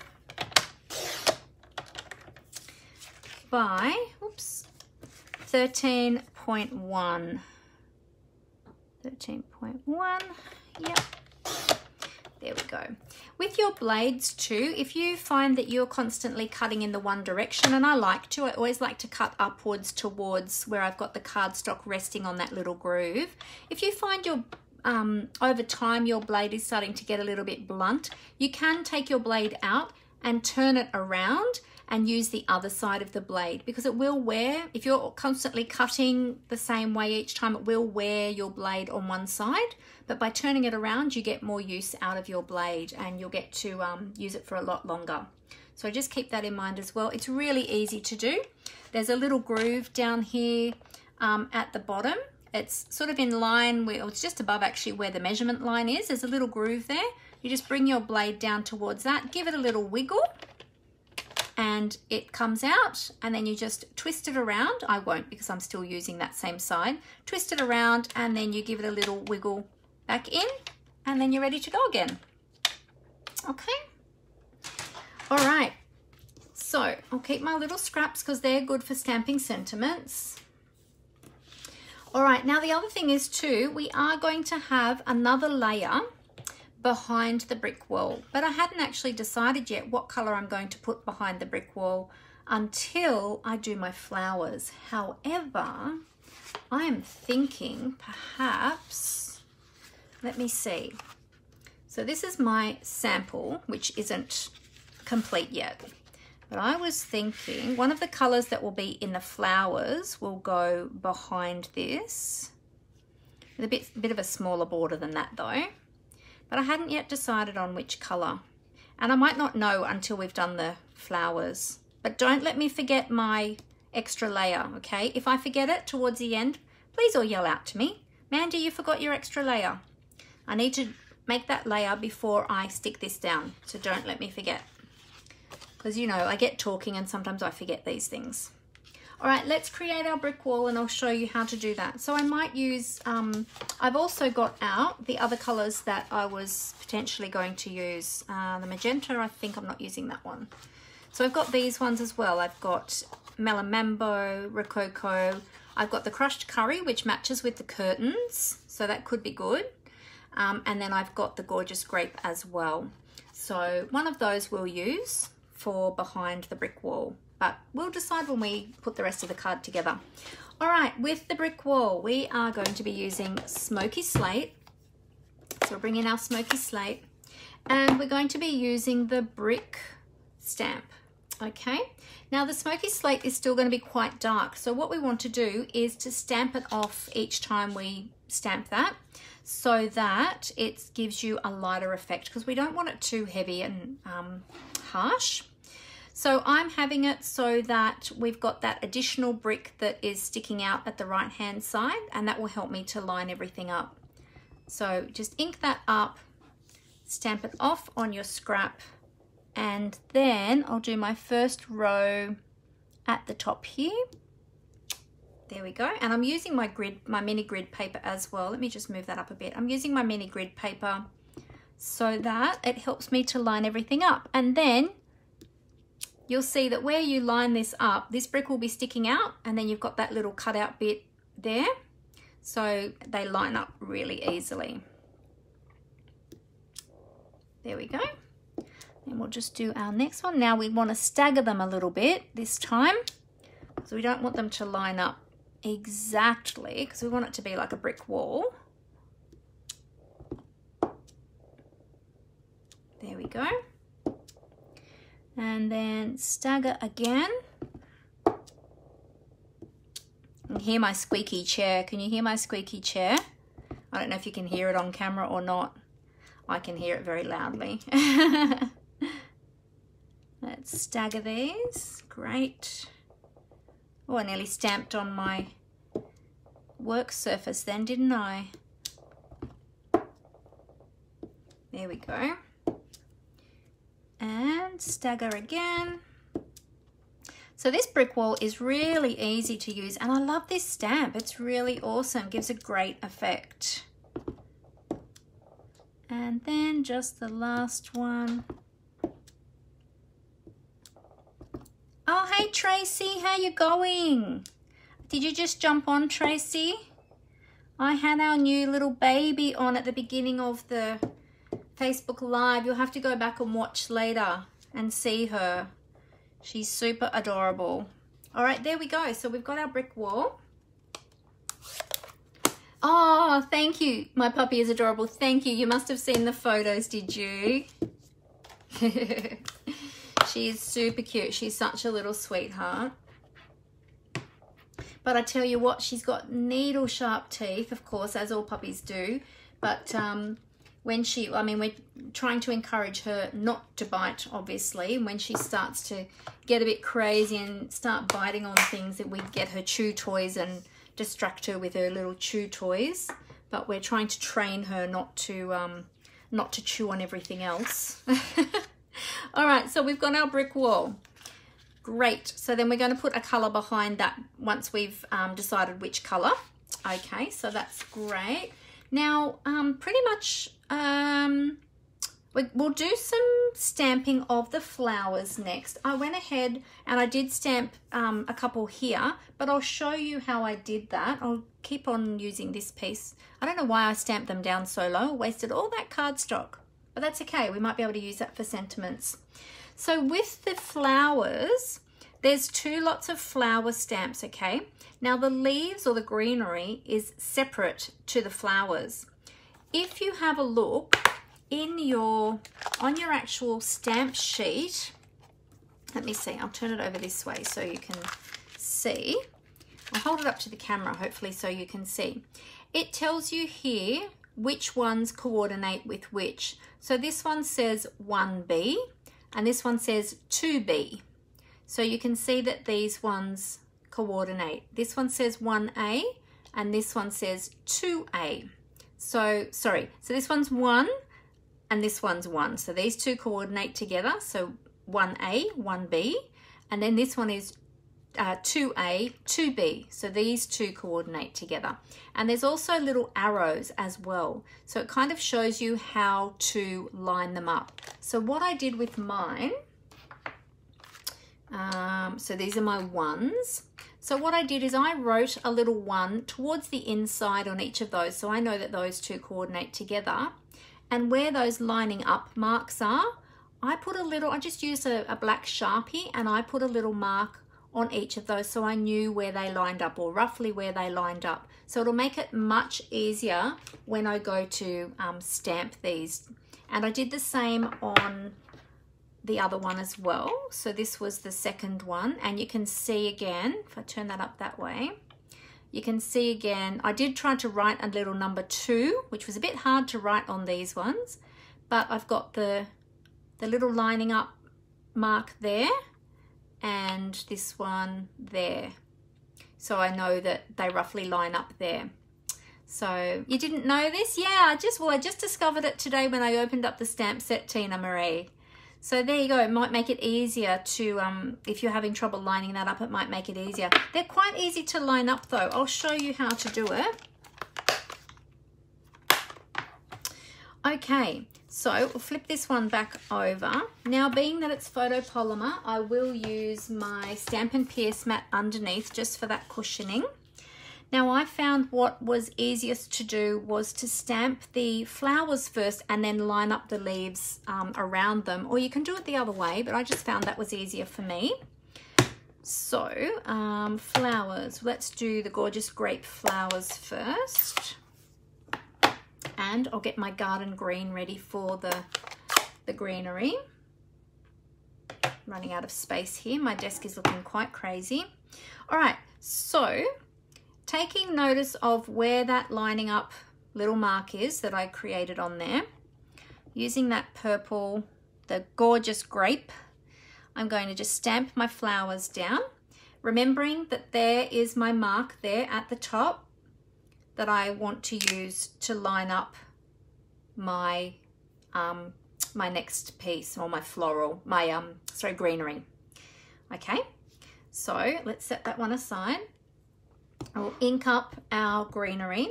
by, oops, 13.1. 13.1, yep. There we go. With your blades too, if you find that you're constantly cutting in the one direction, and I like to, I always like to cut upwards towards where I've got the cardstock resting on that little groove. If you find your um, over time your blade is starting to get a little bit blunt, you can take your blade out and turn it around and use the other side of the blade because it will wear, if you're constantly cutting the same way each time, it will wear your blade on one side. But by turning it around, you get more use out of your blade and you'll get to um, use it for a lot longer. So just keep that in mind as well. It's really easy to do. There's a little groove down here um, at the bottom. It's sort of in line, with, it's just above actually where the measurement line is. There's a little groove there. You just bring your blade down towards that, give it a little wiggle and it comes out and then you just twist it around. I won't because I'm still using that same side. Twist it around and then you give it a little wiggle back in and then you're ready to go again. Okay. All right. So I'll keep my little scraps because they're good for stamping sentiments. All right, now the other thing is too, we are going to have another layer behind the brick wall. But I hadn't actually decided yet what color I'm going to put behind the brick wall until I do my flowers. However, I am thinking perhaps, let me see. So this is my sample, which isn't complete yet. But I was thinking one of the colors that will be in the flowers will go behind this. With a bit, bit of a smaller border than that though but I hadn't yet decided on which colour. And I might not know until we've done the flowers. But don't let me forget my extra layer, okay? If I forget it towards the end, please all yell out to me. Mandy, you forgot your extra layer. I need to make that layer before I stick this down, so don't let me forget. Because, you know, I get talking and sometimes I forget these things. All right, let's create our brick wall and I'll show you how to do that. So I might use, um, I've also got out the other colors that I was potentially going to use. Uh, the magenta, I think I'm not using that one. So I've got these ones as well. I've got Melon Mambo, Rococo. I've got the crushed curry, which matches with the curtains. So that could be good. Um, and then I've got the gorgeous grape as well. So one of those we'll use for behind the brick wall but we'll decide when we put the rest of the card together. All right, with the brick wall, we are going to be using Smoky Slate. So we'll bring in our Smoky Slate and we're going to be using the brick stamp. Okay, now the smoky slate is still going to be quite dark. So what we want to do is to stamp it off each time we stamp that so that it gives you a lighter effect because we don't want it too heavy and um, harsh. So I'm having it so that we've got that additional brick that is sticking out at the right hand side and that will help me to line everything up. So just ink that up, stamp it off on your scrap and then I'll do my first row at the top here. There we go. And I'm using my grid, my mini grid paper as well. Let me just move that up a bit. I'm using my mini grid paper so that it helps me to line everything up. And then you'll see that where you line this up, this brick will be sticking out and then you've got that little cutout bit there. So they line up really easily. There we go. And we'll just do our next one. Now we want to stagger them a little bit this time. So we don't want them to line up exactly because we want it to be like a brick wall. There we go and then stagger again. You hear my squeaky chair. Can you hear my squeaky chair? I don't know if you can hear it on camera or not. I can hear it very loudly. [LAUGHS] Let's stagger these. Great. Oh, I nearly stamped on my work surface then, didn't I? There we go and stagger again. So this brick wall is really easy to use and I love this stamp. It's really awesome, gives a great effect. And then just the last one. Oh, hey Tracy, how you going? Did you just jump on, Tracy? I had our new little baby on at the beginning of the Facebook Live. You'll have to go back and watch later and see her. She's super adorable. All right, there we go. So we've got our brick wall. Oh, thank you. My puppy is adorable. Thank you. You must have seen the photos, did you? [LAUGHS] she is super cute. She's such a little sweetheart. But I tell you what, she's got needle sharp teeth, of course, as all puppies do. But um, when she, I mean, we're trying to encourage her not to bite, obviously. When she starts to get a bit crazy and start biting on things, that we get her chew toys and distract her with her little chew toys. But we're trying to train her not to, um, not to chew on everything else. [LAUGHS] All right, so we've got our brick wall. Great. So then we're going to put a colour behind that once we've um, decided which colour. Okay, so that's great. Now, um, pretty much um, we, will do some stamping of the flowers next. I went ahead and I did stamp um, a couple here, but I'll show you how I did that. I'll keep on using this piece. I don't know why I stamped them down so low, wasted all that cardstock, but that's okay. We might be able to use that for sentiments. So with the flowers, there's two lots of flower stamps, okay? Now the leaves or the greenery is separate to the flowers. If you have a look in your, on your actual stamp sheet, let me see, I'll turn it over this way so you can see. I'll hold it up to the camera hopefully so you can see. It tells you here which ones coordinate with which. So this one says 1B and this one says 2B. So you can see that these ones coordinate. This one says 1A and this one says 2A. So, sorry, so this one's 1 and this one's 1. So these two coordinate together. So 1A, 1B, and then this one is uh, 2A, 2B. So these two coordinate together. And there's also little arrows as well. So it kind of shows you how to line them up. So what I did with mine um, so these are my ones. So what I did is I wrote a little one towards the inside on each of those. So I know that those two coordinate together. And where those lining up marks are, I put a little, I just used a, a black Sharpie and I put a little mark on each of those so I knew where they lined up or roughly where they lined up. So it'll make it much easier when I go to um, stamp these. And I did the same on the other one as well. So this was the second one and you can see again, if I turn that up that way, you can see again, I did try to write a little number two, which was a bit hard to write on these ones, but I've got the, the little lining up mark there and this one there. So I know that they roughly line up there. So you didn't know this? Yeah, I just, well, I just discovered it today when I opened up the stamp set, Tina Marie. So there you go. It might make it easier to, um, if you're having trouble lining that up, it might make it easier. They're quite easy to line up though. I'll show you how to do it. Okay, so we'll flip this one back over. Now, being that it's photopolymer, I will use my Stampin' Pierce mat underneath just for that cushioning. Now I found what was easiest to do was to stamp the flowers first and then line up the leaves um, around them. Or you can do it the other way, but I just found that was easier for me. So, um, flowers. Let's do the gorgeous grape flowers first. And I'll get my garden green ready for the, the greenery. Running out of space here. My desk is looking quite crazy. All right, so taking notice of where that lining up little mark is that I created on there, using that purple, the gorgeous grape, I'm going to just stamp my flowers down, remembering that there is my mark there at the top that I want to use to line up my um, my next piece or my floral, my um, sorry, greenery. Okay, so let's set that one aside. I'll ink up our greenery.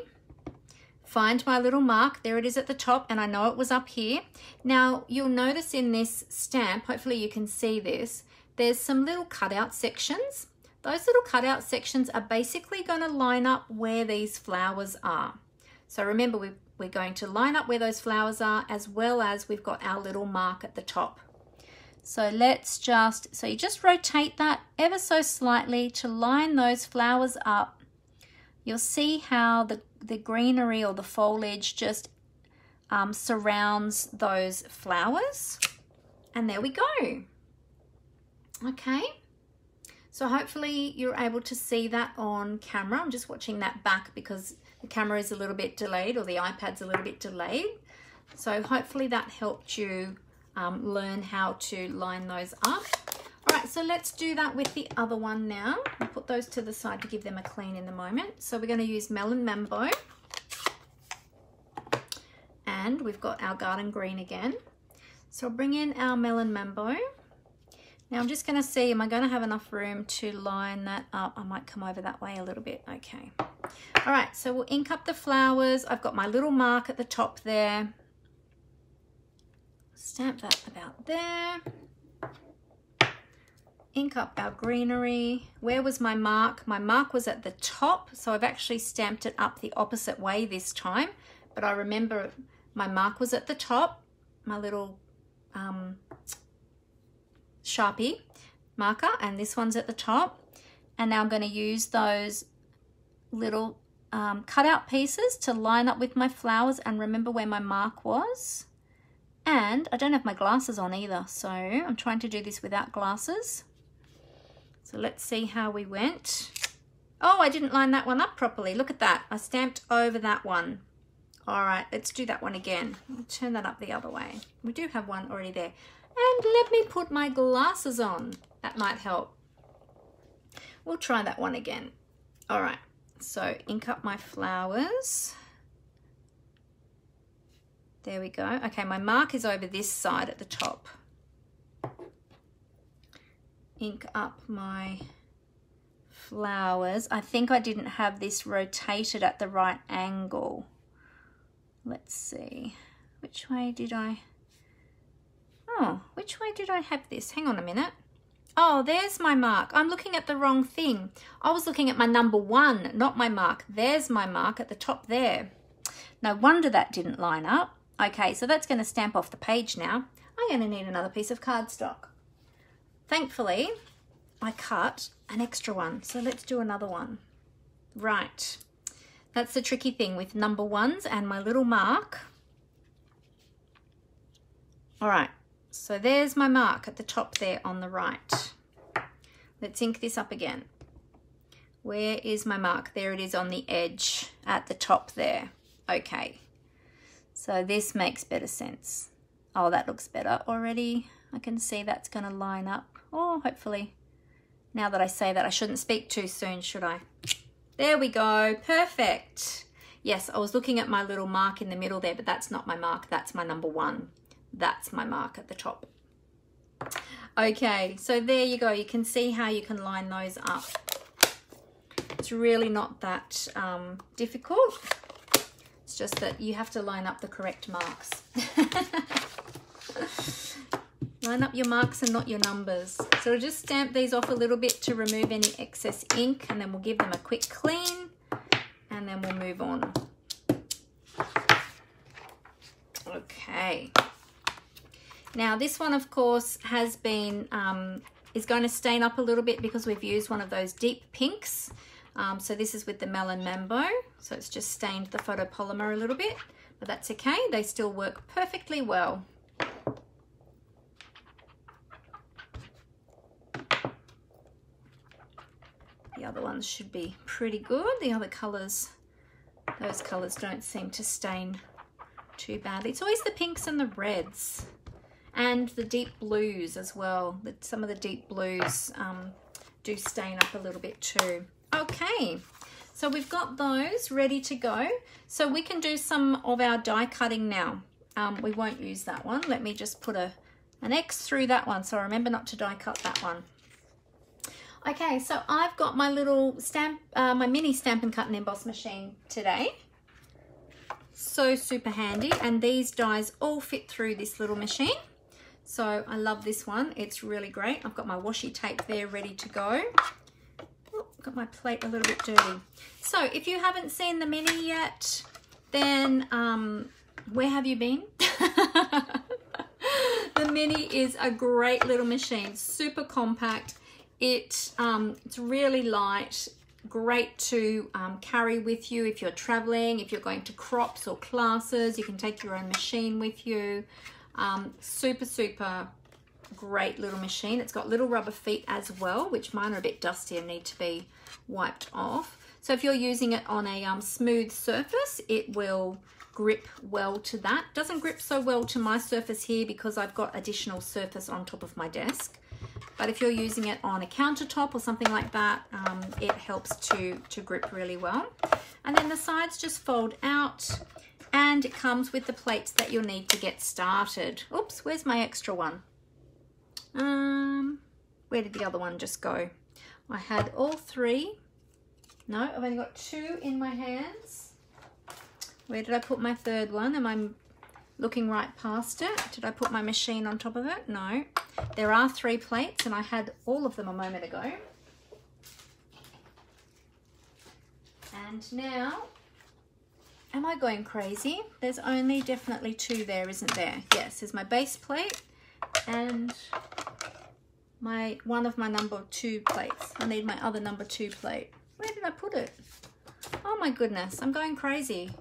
Find my little mark, there it is at the top, and I know it was up here. Now, you'll notice in this stamp, hopefully you can see this, there's some little cutout sections. Those little cutout sections are basically gonna line up where these flowers are. So remember, we we're going to line up where those flowers are as well as we've got our little mark at the top. So let's just, so you just rotate that ever so slightly to line those flowers up you'll see how the, the greenery or the foliage just um, surrounds those flowers. And there we go. Okay. So hopefully you're able to see that on camera. I'm just watching that back because the camera is a little bit delayed or the iPad's a little bit delayed. So hopefully that helped you um, learn how to line those up. All right, so let's do that with the other one now. I'll put those to the side to give them a clean in the moment. So we're going to use Melon Mambo. And we've got our garden green again. So I'll bring in our Melon Mambo. Now I'm just going to see, am I going to have enough room to line that up? I might come over that way a little bit. Okay. All right, so we'll ink up the flowers. I've got my little mark at the top there. Stamp that about there ink up our greenery. Where was my mark? My mark was at the top, so I've actually stamped it up the opposite way this time. But I remember my mark was at the top, my little um, Sharpie marker, and this one's at the top. And now I'm going to use those little um, cutout pieces to line up with my flowers and remember where my mark was. And I don't have my glasses on either, so I'm trying to do this without glasses. So let's see how we went. Oh, I didn't line that one up properly. Look at that. I stamped over that one. All right, let's do that one again. I'll turn that up the other way. We do have one already there. And let me put my glasses on. That might help. We'll try that one again. All right, so ink up my flowers. There we go. Okay, my mark is over this side at the top ink up my flowers. I think I didn't have this rotated at the right angle. Let's see. Which way did I... Oh, which way did I have this? Hang on a minute. Oh, there's my mark. I'm looking at the wrong thing. I was looking at my number one, not my mark. There's my mark at the top there. No wonder that didn't line up. Okay, so that's going to stamp off the page now. I'm going to need another piece of cardstock. Thankfully, I cut an extra one, so let's do another one. Right, that's the tricky thing with number ones and my little mark. All right, So there's my mark at the top there on the right. Let's ink this up again. Where is my mark? There it is on the edge at the top there. Okay, so this makes better sense. Oh, that looks better already. I can see that's going to line up. Oh, hopefully. Now that I say that, I shouldn't speak too soon, should I? There we go. Perfect. Yes, I was looking at my little mark in the middle there, but that's not my mark. That's my number one. That's my mark at the top. Okay, so there you go. You can see how you can line those up. It's really not that um, difficult. Just that you have to line up the correct marks. [LAUGHS] line up your marks and not your numbers. So we'll just stamp these off a little bit to remove any excess ink and then we'll give them a quick clean and then we'll move on. Okay. Now this one, of course, has been, um, is going to stain up a little bit because we've used one of those deep pinks. Um, so this is with the Melon Mambo. So it's just stained the photopolymer a little bit, but that's okay. They still work perfectly well. The other ones should be pretty good. The other colours, those colours don't seem to stain too badly. It's always the pinks and the reds and the deep blues as well. Some of the deep blues um, do stain up a little bit too. Okay, so we've got those ready to go. So we can do some of our die cutting now. Um, we won't use that one. Let me just put a an X through that one. So remember not to die cut that one. Okay, so I've got my little stamp, uh, my mini Stampin' Cut and Emboss machine today. So super handy. And these dies all fit through this little machine. So I love this one. It's really great. I've got my washi tape there ready to go. Got my plate a little bit dirty. So if you haven't seen the mini yet, then um, where have you been? [LAUGHS] the mini is a great little machine, super compact. It, um, it's really light, great to um, carry with you if you're traveling, if you're going to crops or classes, you can take your own machine with you. Um, super, super great little machine. It's got little rubber feet as well, which mine are a bit dusty and need to be wiped off. So if you're using it on a um, smooth surface, it will grip well to that. Doesn't grip so well to my surface here because I've got additional surface on top of my desk. But if you're using it on a countertop or something like that, um, it helps to, to grip really well. And then the sides just fold out and it comes with the plates that you'll need to get started. Oops, where's my extra one? Um, where did the other one just go? I had all three. No, I've only got two in my hands. Where did I put my third one? Am I looking right past it? Did I put my machine on top of it? No. There are three plates and I had all of them a moment ago. And now Am I going crazy? There's only definitely two there, isn't there? Yes, there's my base plate and my one of my number two plates. I need my other number two plate. Where did I put it? Oh my goodness, I'm going crazy.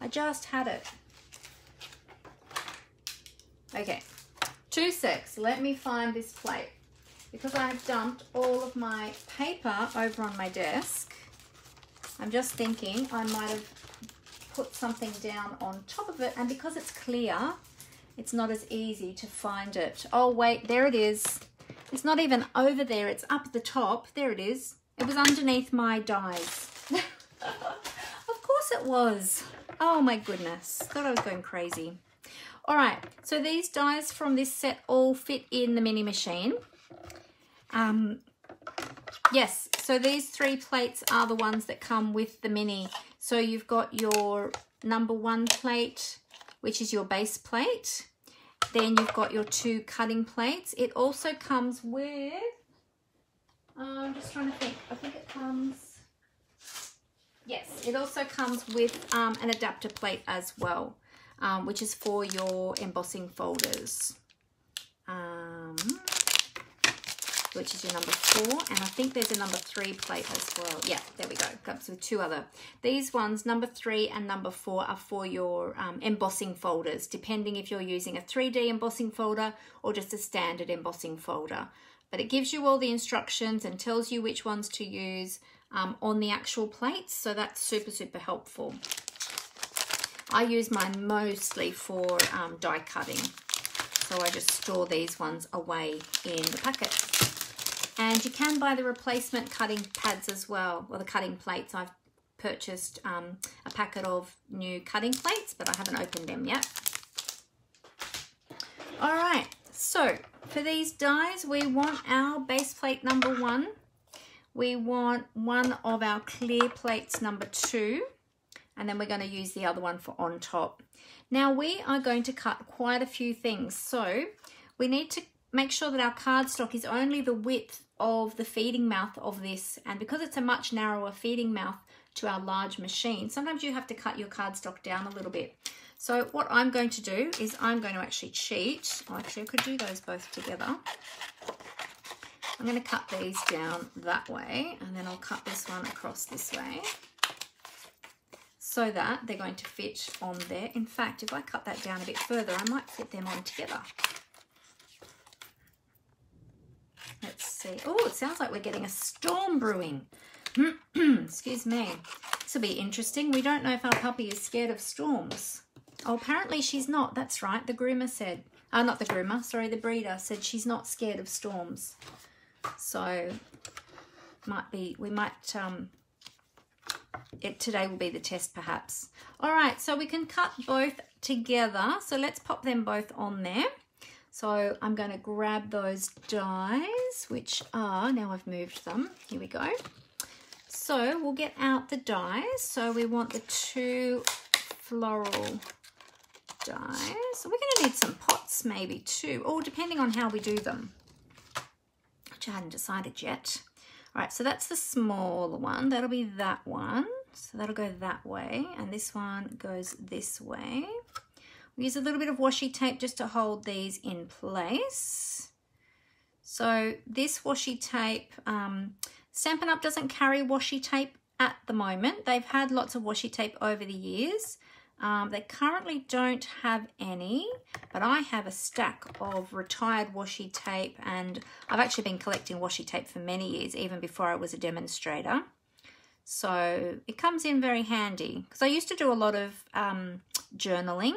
I just had it. Okay, two secs. Let me find this plate. Because I have dumped all of my paper over on my desk, I'm just thinking I might have put something down on top of it and because it's clear it's not as easy to find it oh wait there it is it's not even over there it's up at the top. There it is. It was underneath my dies [LAUGHS] of course it was. Oh my goodness. Thought I was going crazy. All right so these dies from this set all fit in the mini machine. Um yes so these three plates are the ones that come with the mini. So you've got your number one plate, which is your base plate. Then you've got your two cutting plates. It also comes with, uh, I'm just trying to think, I think it comes, yes, it also comes with um, an adapter plate as well, um, which is for your embossing folders. Um, which is your number four. And I think there's a number three plate as well. Yeah, there we go. Comes with two other. These ones, number three and number four, are for your um, embossing folders, depending if you're using a 3D embossing folder or just a standard embossing folder. But it gives you all the instructions and tells you which ones to use um, on the actual plates. So that's super, super helpful. I use mine mostly for um, die cutting. So I just store these ones away in the packet. And you can buy the replacement cutting pads as well, or the cutting plates. I've purchased um, a packet of new cutting plates, but I haven't opened them yet. All right, so for these dies, we want our base plate number one. We want one of our clear plates number two, and then we're going to use the other one for on top. Now we are going to cut quite a few things. So we need to make sure that our cardstock is only the width of the feeding mouth of this. And because it's a much narrower feeding mouth to our large machine, sometimes you have to cut your cardstock down a little bit. So what I'm going to do is I'm going to actually cheat. Oh, actually, I could do those both together. I'm going to cut these down that way and then I'll cut this one across this way so that they're going to fit on there. In fact, if I cut that down a bit further, I might fit them on together. Let's see. Oh, it sounds like we're getting a storm brewing. [CLEARS THROAT] Excuse me. This will be interesting. We don't know if our puppy is scared of storms. Oh, apparently she's not. That's right. The groomer said. Uh, not the groomer. Sorry, the breeder said she's not scared of storms. So, might be, we might um, it, today will be the test perhaps. All right, so we can cut both together. So let's pop them both on there. So I'm going to grab those dies, which are, now I've moved them. Here we go. So we'll get out the dies. So we want the two floral dies. So we're going to need some pots maybe too, or depending on how we do them, which I hadn't decided yet. All right, so that's the smaller one. That'll be that one. So that'll go that way. And this one goes this way. Use a little bit of washi tape just to hold these in place. So this washi tape, um, Stampin' Up! doesn't carry washi tape at the moment. They've had lots of washi tape over the years. Um, they currently don't have any, but I have a stack of retired washi tape and I've actually been collecting washi tape for many years, even before I was a demonstrator. So it comes in very handy because I used to do a lot of um, journaling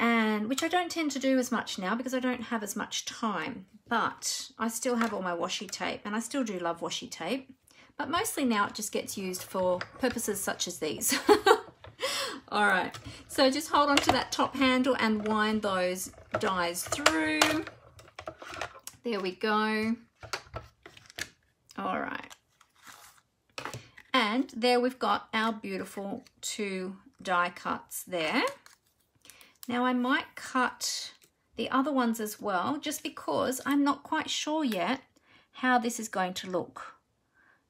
and which I don't tend to do as much now because I don't have as much time, but I still have all my washi tape and I still do love washi tape, but mostly now it just gets used for purposes such as these. [LAUGHS] All right, so just hold on to that top handle and wind those dies through. There we go. All right. And there we've got our beautiful two die cuts there. Now I might cut the other ones as well, just because I'm not quite sure yet how this is going to look.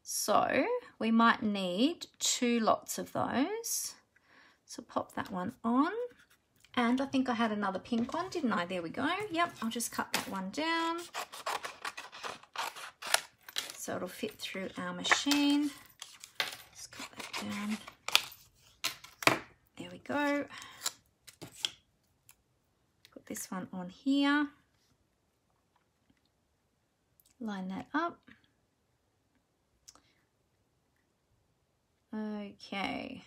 So we might need two lots of those. So pop that one on. And I think I had another pink one, didn't I? There we go. Yep, I'll just cut that one down. So it'll fit through our machine. Just cut that down. There we go. This one on here. Line that up. Okay.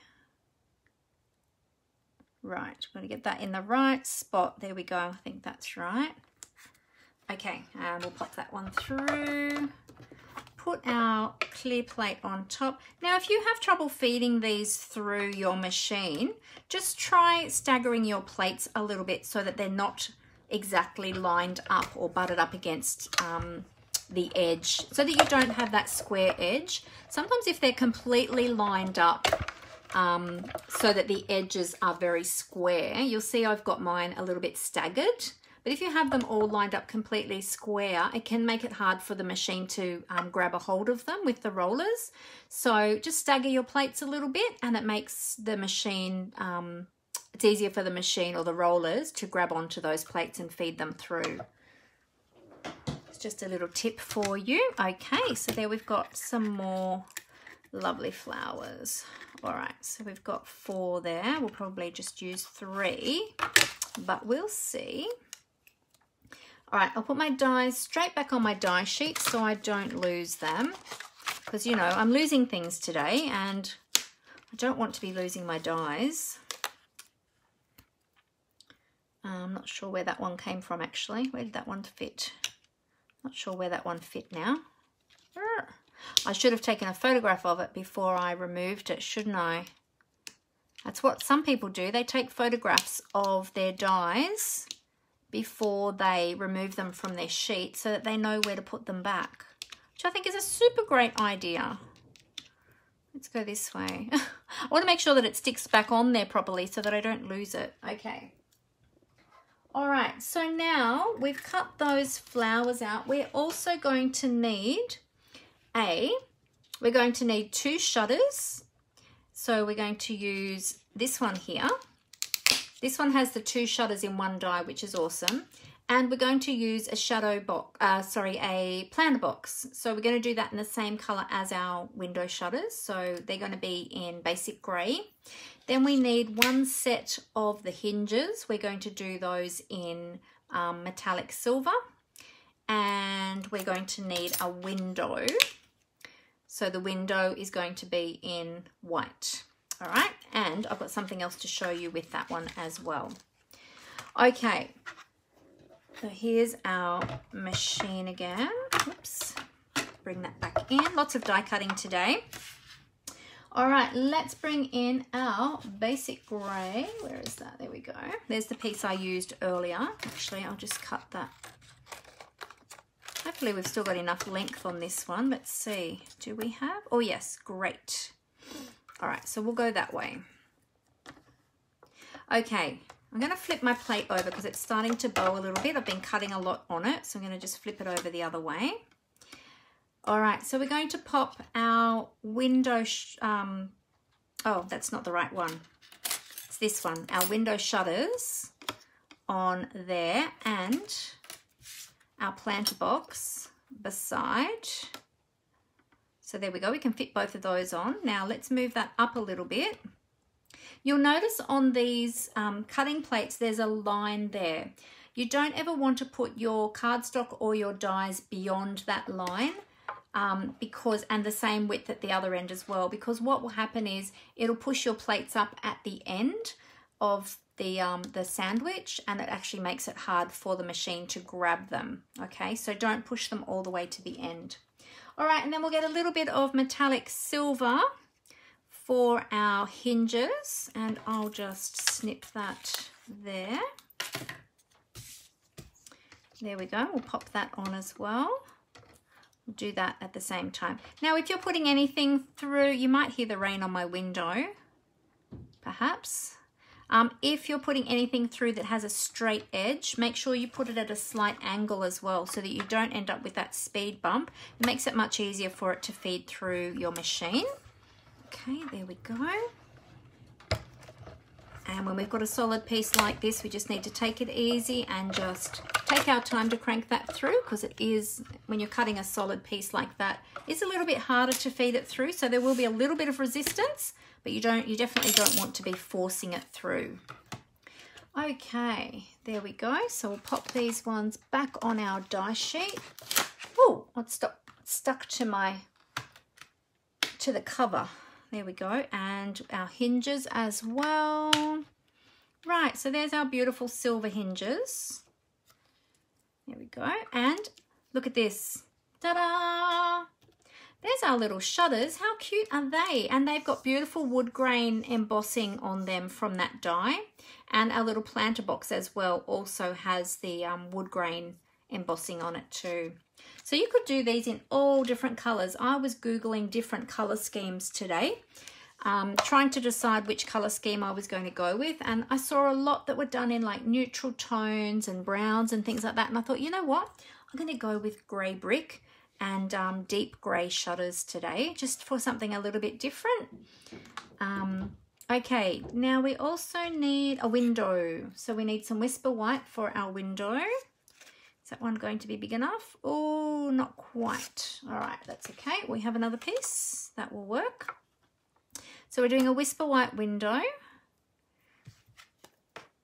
Right, we're going to get that in the right spot. There we go. I think that's right. Okay, and we'll pop that one through. Put our clear plate on top. Now, if you have trouble feeding these through your machine, just try staggering your plates a little bit so that they're not exactly lined up or butted up against um, the edge so that you don't have that square edge. Sometimes if they're completely lined up um, so that the edges are very square. You'll see I've got mine a little bit staggered. But if you have them all lined up completely square, it can make it hard for the machine to um, grab a hold of them with the rollers. So just stagger your plates a little bit and it makes the machine, um, it's easier for the machine or the rollers to grab onto those plates and feed them through. Let's just a little tip for you. Okay, so there we've got some more lovely flowers. All right, so we've got four there. We'll probably just use three, but we'll see. All right, I'll put my dies straight back on my die sheet so I don't lose them. Because, you know, I'm losing things today and I don't want to be losing my dies. Uh, I'm not sure where that one came from, actually. Where did that one fit? Not sure where that one fit now. I should have taken a photograph of it before I removed it, shouldn't I? That's what some people do. They take photographs of their dies before they remove them from their sheet so that they know where to put them back, which I think is a super great idea. Let's go this way. [LAUGHS] I want to make sure that it sticks back on there properly so that I don't lose it. Okay. All right, so now we've cut those flowers out. We're also going to need a, we're going to need two shutters. So we're going to use this one here this one has the two shutters in one die, which is awesome. And we're going to use a shadow box, uh, sorry, a planter box. So we're going to do that in the same color as our window shutters. So they're going to be in basic gray. Then we need one set of the hinges. We're going to do those in um, metallic silver. And we're going to need a window. So the window is going to be in white. All right, and I've got something else to show you with that one as well. Okay, so here's our machine again. Oops, bring that back in. Lots of die cutting today. All right, let's bring in our basic grey. Where is that? There we go. There's the piece I used earlier. Actually, I'll just cut that. Hopefully we've still got enough length on this one. Let's see. Do we have? Oh, yes. Great. All right, so we'll go that way. Okay, I'm going to flip my plate over because it's starting to bow a little bit. I've been cutting a lot on it, so I'm going to just flip it over the other way. All right, so we're going to pop our window, um, oh, that's not the right one. It's this one, our window shutters on there and our planter box beside so there we go, we can fit both of those on. Now let's move that up a little bit. You'll notice on these um, cutting plates, there's a line there. You don't ever want to put your cardstock or your dies beyond that line um, because, and the same width at the other end as well, because what will happen is it'll push your plates up at the end of the, um, the sandwich and it actually makes it hard for the machine to grab them. Okay, so don't push them all the way to the end. All right, and then we'll get a little bit of metallic silver for our hinges and I'll just snip that there. There we go, we'll pop that on as well. We'll do that at the same time. Now, if you're putting anything through, you might hear the rain on my window, perhaps. Um, if you're putting anything through that has a straight edge, make sure you put it at a slight angle as well so that you don't end up with that speed bump. It makes it much easier for it to feed through your machine. Okay, there we go. And when we've got a solid piece like this, we just need to take it easy and just take our time to crank that through because it is, when you're cutting a solid piece like that, it's a little bit harder to feed it through. So there will be a little bit of resistance, but you don't you definitely don't want to be forcing it through. Okay, there we go. So we'll pop these ones back on our die sheet. Oh, it's stuck, stuck to my, to the cover. There we go. And our hinges as well. Right, so there's our beautiful silver hinges. There we go. And look at this. Ta-da! There's our little shutters. How cute are they? And they've got beautiful wood grain embossing on them from that die. And our little planter box as well also has the um, wood grain embossing on it too. So you could do these in all different colors. I was Googling different color schemes today, um, trying to decide which color scheme I was going to go with. And I saw a lot that were done in like neutral tones and browns and things like that. And I thought, you know what? I'm going to go with gray brick and um, deep grey shutters today, just for something a little bit different. Um, okay, now we also need a window. So we need some Whisper White for our window. Let's that one going to be big enough? Oh, not quite. All right, that's okay. We have another piece. That will work. So we're doing a Whisper White window.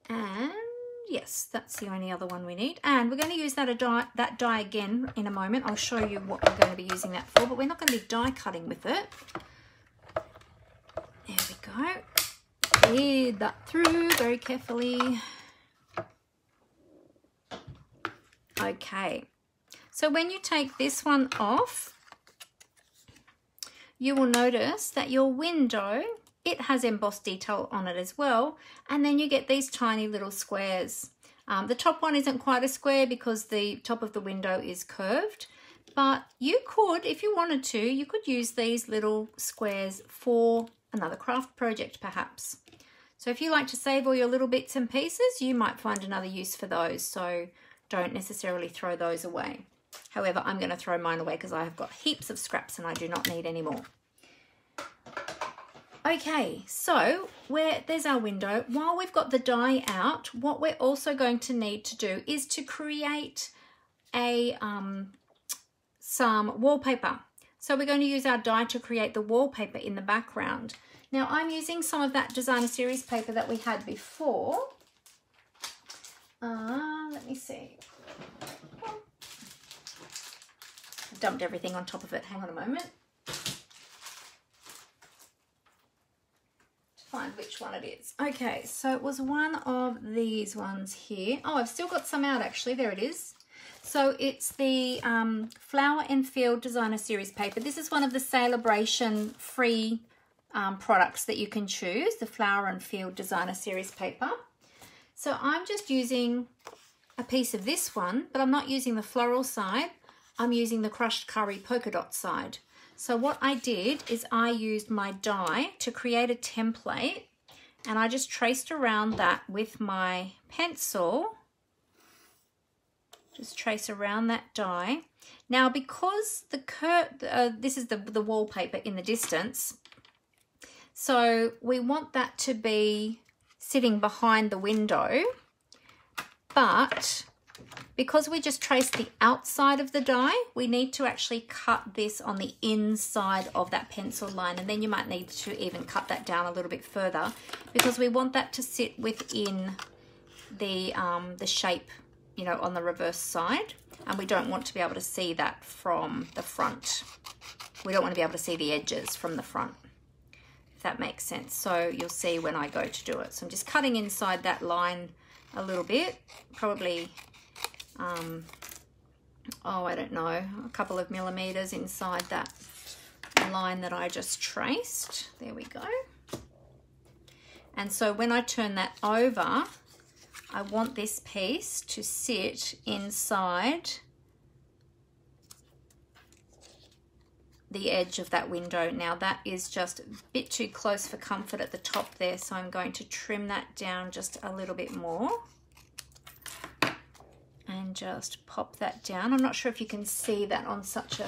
And yes, that's the only other one we need. And we're going to use that die, that die again in a moment. I'll show you what we're going to be using that for, but we're not going to be die cutting with it. There we go. Feed that through very carefully. Okay, so when you take this one off, you will notice that your window, it has embossed detail on it as well. And then you get these tiny little squares. Um, the top one isn't quite a square because the top of the window is curved. But you could, if you wanted to, you could use these little squares for another craft project perhaps. So if you like to save all your little bits and pieces, you might find another use for those. So don't necessarily throw those away. However, I'm going to throw mine away because I have got heaps of scraps and I do not need any more. Okay, so where there's our window. While we've got the die out, what we're also going to need to do is to create a um, some wallpaper. So we're going to use our die to create the wallpaper in the background. Now I'm using some of that designer series paper that we had before. Uh, let me see. Dumped everything on top of it. Hang on a moment. Find which one it is. Okay, so it was one of these ones here. Oh, I've still got some out actually. There it is. So it's the um, Flower and Field Designer Series paper. This is one of the Sale-A-Bration free um, products that you can choose, the Flower and Field Designer Series paper. So I'm just using a piece of this one, but I'm not using the floral side. I'm using the crushed curry polka dot side. So what I did is I used my die to create a template and I just traced around that with my pencil. Just trace around that die. Now because the cur uh, this is the, the wallpaper in the distance, so we want that to be sitting behind the window, but because we just traced the outside of the die, we need to actually cut this on the inside of that pencil line. And then you might need to even cut that down a little bit further because we want that to sit within the, um, the shape, you know, on the reverse side. And we don't want to be able to see that from the front. We don't want to be able to see the edges from the front if that makes sense. So you'll see when I go to do it. So I'm just cutting inside that line a little bit, probably, um, oh, I don't know, a couple of millimeters inside that line that I just traced. There we go. And so when I turn that over, I want this piece to sit inside the edge of that window. Now that is just a bit too close for comfort at the top there, so I'm going to trim that down just a little bit more. And just pop that down. I'm not sure if you can see that on such a,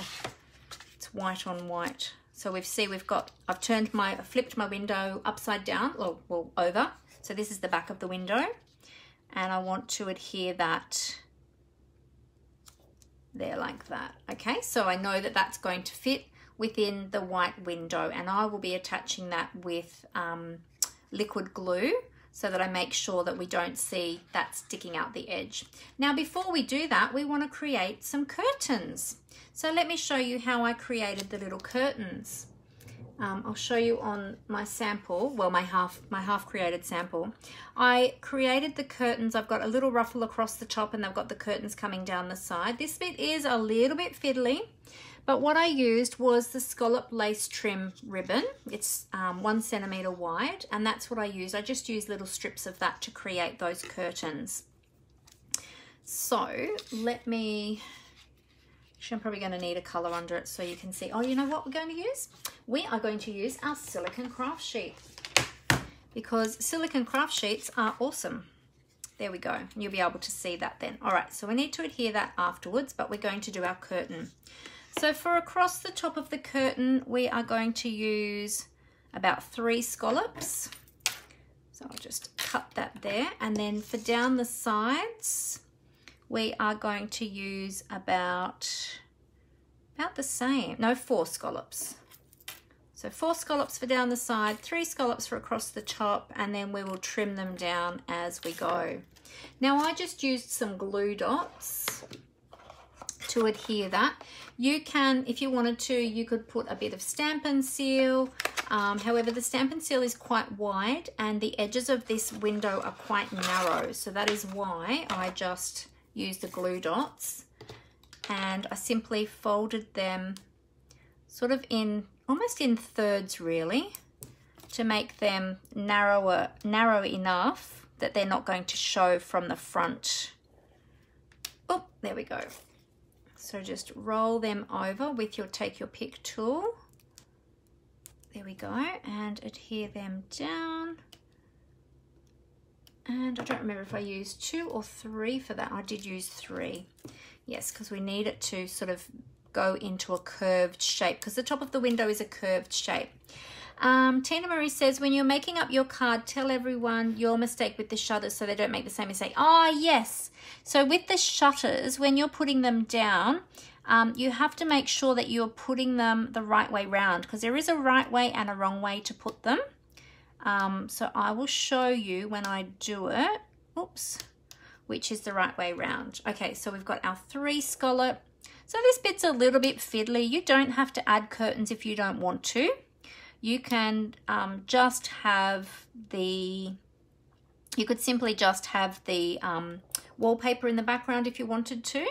it's white on white. So we've see we've got, I've turned my, flipped my window upside down, or well, over. So this is the back of the window. And I want to adhere that there like that. Okay, so I know that that's going to fit within the white window and I will be attaching that with um, liquid glue so that I make sure that we don't see that sticking out the edge. Now before we do that we want to create some curtains. So let me show you how I created the little curtains. Um, I'll show you on my sample, well my half my half created sample. I created the curtains, I've got a little ruffle across the top and I've got the curtains coming down the side. This bit is a little bit fiddly, but what I used was the scallop lace trim ribbon. It's um, one centimeter wide and that's what I used. I just used little strips of that to create those curtains. So let me I'm probably going to need a colour under it so you can see. Oh, you know what we're going to use? We are going to use our silicon craft sheet because silicon craft sheets are awesome. There we go. You'll be able to see that then. All right, so we need to adhere that afterwards, but we're going to do our curtain. So for across the top of the curtain, we are going to use about three scallops. So I'll just cut that there. And then for down the sides, we are going to use about, about the same, no, four scallops. So four scallops for down the side, three scallops for across the top, and then we will trim them down as we go. Now I just used some glue dots to adhere that. You can, if you wanted to, you could put a bit of Stampin' Seal. Um, however, the Stampin' Seal is quite wide and the edges of this window are quite narrow. So that is why I just use the glue dots and I simply folded them sort of in, almost in thirds really, to make them narrower, narrow enough that they're not going to show from the front. Oh, there we go. So just roll them over with your take your pick tool. There we go, and adhere them down. And I don't remember if I used two or three for that. I did use three. Yes, because we need it to sort of go into a curved shape because the top of the window is a curved shape. Um, Tina Marie says, when you're making up your card, tell everyone your mistake with the shutters so they don't make the same mistake. Ah, oh, yes. So with the shutters, when you're putting them down, um, you have to make sure that you're putting them the right way round because there is a right way and a wrong way to put them. Um, so I will show you when I do it, oops, which is the right way round. Okay, so we've got our three scallop. So this bit's a little bit fiddly. You don't have to add curtains if you don't want to you can um, just have the, you could simply just have the um, wallpaper in the background if you wanted to,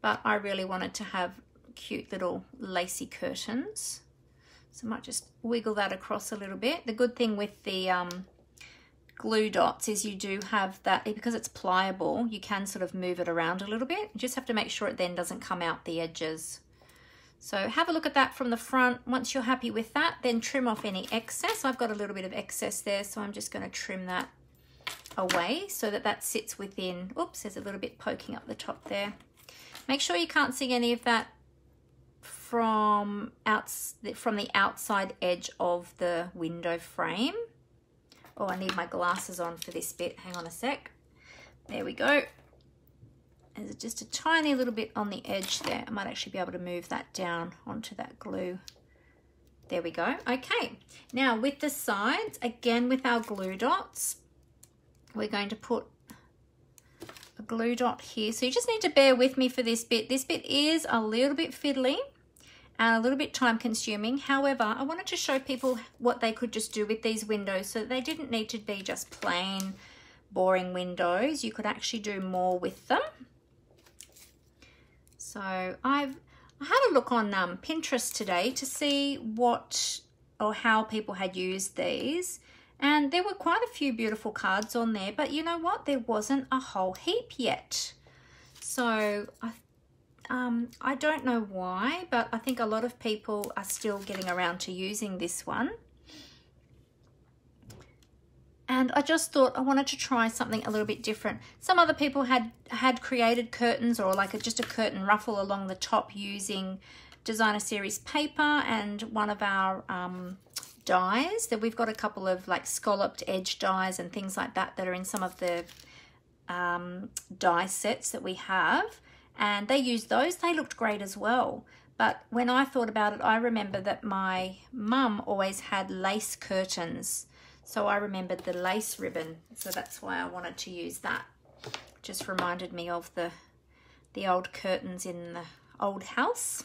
but I really wanted to have cute little lacy curtains. So I might just wiggle that across a little bit. The good thing with the um, glue dots is you do have that, because it's pliable, you can sort of move it around a little bit. You just have to make sure it then doesn't come out the edges. So have a look at that from the front. Once you're happy with that, then trim off any excess. I've got a little bit of excess there, so I'm just going to trim that away so that that sits within, oops, there's a little bit poking up the top there. Make sure you can't see any of that from, outs from the outside edge of the window frame. Oh, I need my glasses on for this bit. Hang on a sec. There we go. There's just a tiny little bit on the edge there. I might actually be able to move that down onto that glue. There we go. Okay, now with the sides, again with our glue dots, we're going to put a glue dot here. So you just need to bear with me for this bit. This bit is a little bit fiddly and a little bit time consuming. However, I wanted to show people what they could just do with these windows so they didn't need to be just plain boring windows. You could actually do more with them. So I've I had a look on um, Pinterest today to see what or how people had used these. And there were quite a few beautiful cards on there, but you know what? There wasn't a whole heap yet. So I, um, I don't know why, but I think a lot of people are still getting around to using this one and I just thought I wanted to try something a little bit different. Some other people had had created curtains or like a, just a curtain ruffle along the top using designer series paper and one of our um, dies that we've got a couple of like scalloped edge dies and things like that that are in some of the um, die sets that we have. And they used those. They looked great as well. But when I thought about it I remember that my mum always had lace curtains so I remembered the lace ribbon, so that's why I wanted to use that. Just reminded me of the, the old curtains in the old house.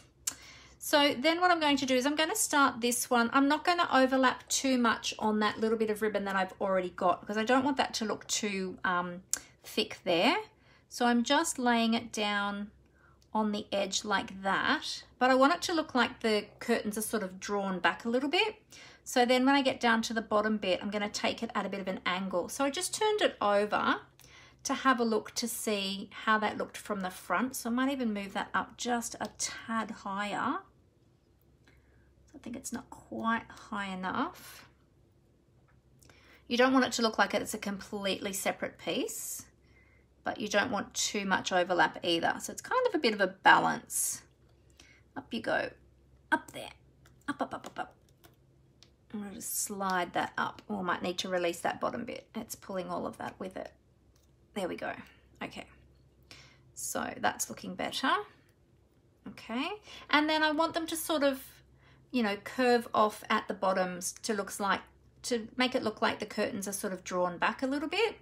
So then what I'm going to do is I'm going to start this one. I'm not going to overlap too much on that little bit of ribbon that I've already got because I don't want that to look too um, thick there. So I'm just laying it down on the edge like that. But I want it to look like the curtains are sort of drawn back a little bit. So then when I get down to the bottom bit, I'm going to take it at a bit of an angle. So I just turned it over to have a look to see how that looked from the front. So I might even move that up just a tad higher. I think it's not quite high enough. You don't want it to look like it's a completely separate piece, but you don't want too much overlap either. So it's kind of a bit of a balance. Up you go, up there, up, up, up, up, up. I'm going to slide that up. Or might need to release that bottom bit. It's pulling all of that with it. There we go. Okay. So that's looking better. Okay, and then I want them to sort of, you know, curve off at the bottoms to looks like, to make it look like the curtains are sort of drawn back a little bit.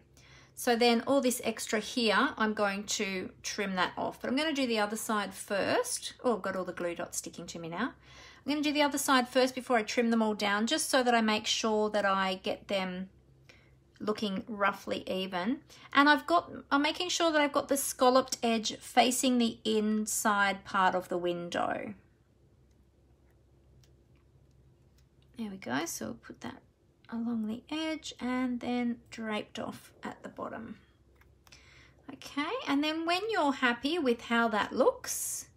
So then all this extra here, I'm going to trim that off. But I'm going to do the other side first. Oh, I've got all the glue dots sticking to me now. I'm going to do the other side first before I trim them all down, just so that I make sure that I get them looking roughly even. And I've got, I'm making sure that I've got the scalloped edge facing the inside part of the window. There we go. So we'll put that along the edge and then draped off at the bottom. Okay, and then when you're happy with how that looks,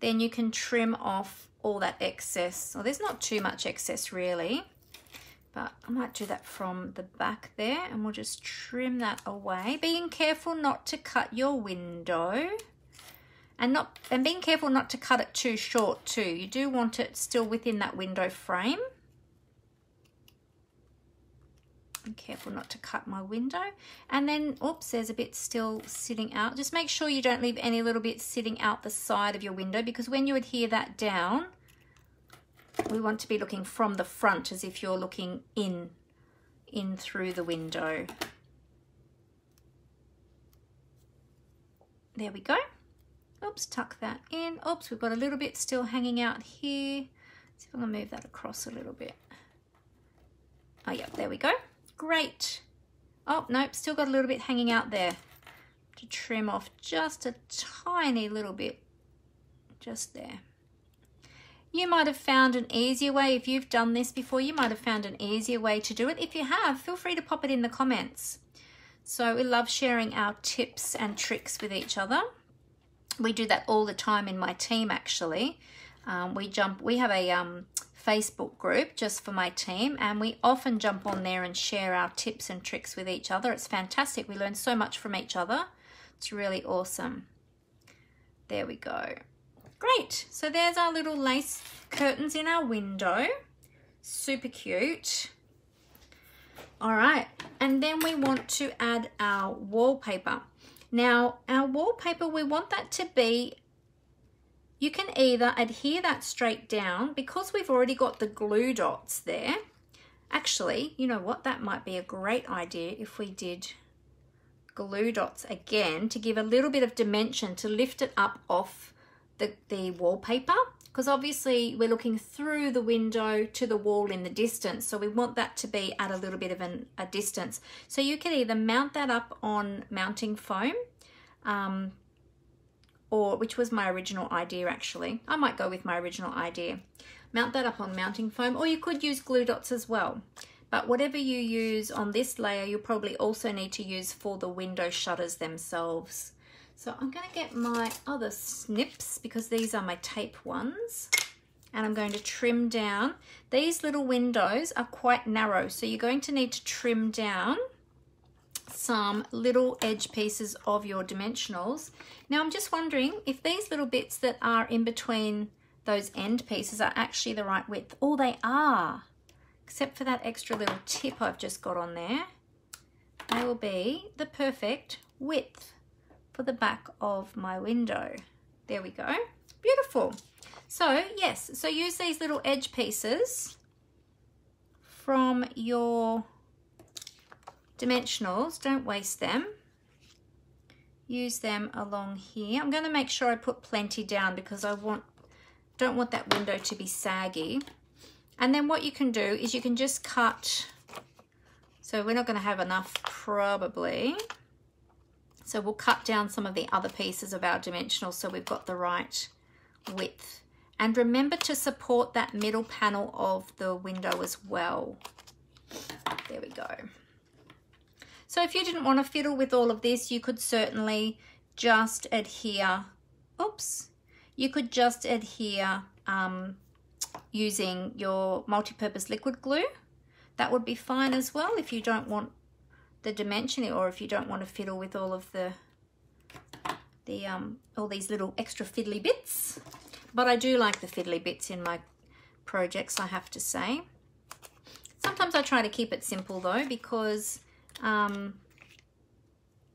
then you can trim off all that excess. Well, there's not too much excess really, but I might do that from the back there and we'll just trim that away. Being careful not to cut your window and not and being careful not to cut it too short too. You do want it still within that window frame. I'm careful not to cut my window. And then, oops, there's a bit still sitting out. Just make sure you don't leave any little bits sitting out the side of your window because when you adhere that down, we want to be looking from the front as if you're looking in, in through the window. There we go. Oops, tuck that in. Oops, we've got a little bit still hanging out here. Let's see if I can move that across a little bit. Oh, yep, there we go. Great. Oh, nope, still got a little bit hanging out there to trim off just a tiny little bit, just there. You might have found an easier way, if you've done this before, you might have found an easier way to do it. If you have, feel free to pop it in the comments. So we love sharing our tips and tricks with each other. We do that all the time in my team, actually. Um, we jump, we have a um, Facebook group just for my team, and we often jump on there and share our tips and tricks with each other. It's fantastic. We learn so much from each other. It's really awesome. There we go. Great. So there's our little lace curtains in our window. Super cute. All right. And then we want to add our wallpaper. Now, our wallpaper, we want that to be you can either adhere that straight down because we've already got the glue dots there. Actually, you know what? That might be a great idea if we did glue dots again to give a little bit of dimension to lift it up off the, the wallpaper because obviously we're looking through the window to the wall in the distance so we want that to be at a little bit of an, a distance so you can either mount that up on mounting foam um, or which was my original idea actually. I might go with my original idea. Mount that up on mounting foam or you could use glue dots as well. But whatever you use on this layer, you'll probably also need to use for the window shutters themselves. So I'm going to get my other snips because these are my tape ones. And I'm going to trim down. These little windows are quite narrow, so you're going to need to trim down some little edge pieces of your dimensionals. Now I'm just wondering if these little bits that are in between those end pieces are actually the right width. Oh, they are, except for that extra little tip I've just got on there. They will be the perfect width for the back of my window. There we go. Beautiful. So yes, so use these little edge pieces from your dimensionals, don't waste them. Use them along here. I'm going to make sure I put plenty down because I want don't want that window to be saggy. And then what you can do is you can just cut, so we're not going to have enough probably. So we'll cut down some of the other pieces of our dimensional so we've got the right width. And remember to support that middle panel of the window as well. There we go. So if you didn't want to fiddle with all of this, you could certainly just adhere, oops, you could just adhere um, using your multi-purpose liquid glue. That would be fine as well if you don't want the dimension or if you don't want to fiddle with all of the the um, all these little extra fiddly bits. But I do like the fiddly bits in my projects, I have to say. Sometimes I try to keep it simple though because um,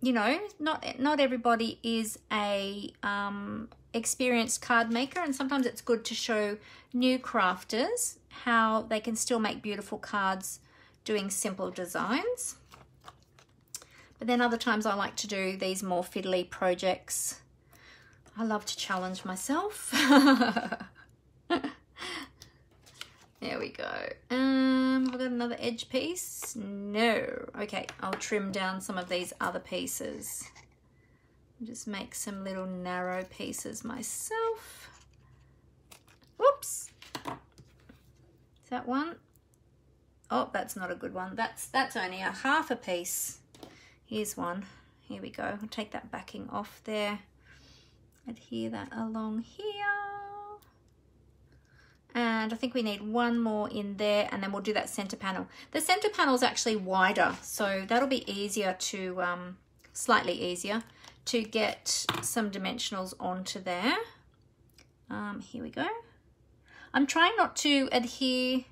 you know, not not everybody is a um, experienced card maker, and sometimes it's good to show new crafters how they can still make beautiful cards doing simple designs. But then other times I like to do these more fiddly projects. I love to challenge myself. [LAUGHS] there we go. Um, have I got another edge piece? No. Okay, I'll trim down some of these other pieces. Just make some little narrow pieces myself. Whoops. Is that one? Oh, that's not a good one. That's that's only a half a piece. Here's one. Here we go. I'll take that backing off there. Adhere that along here. And I think we need one more in there and then we'll do that center panel. The center panel is actually wider, so that'll be easier to, um, slightly easier to get some dimensionals onto there. Um, here we go. I'm trying not to adhere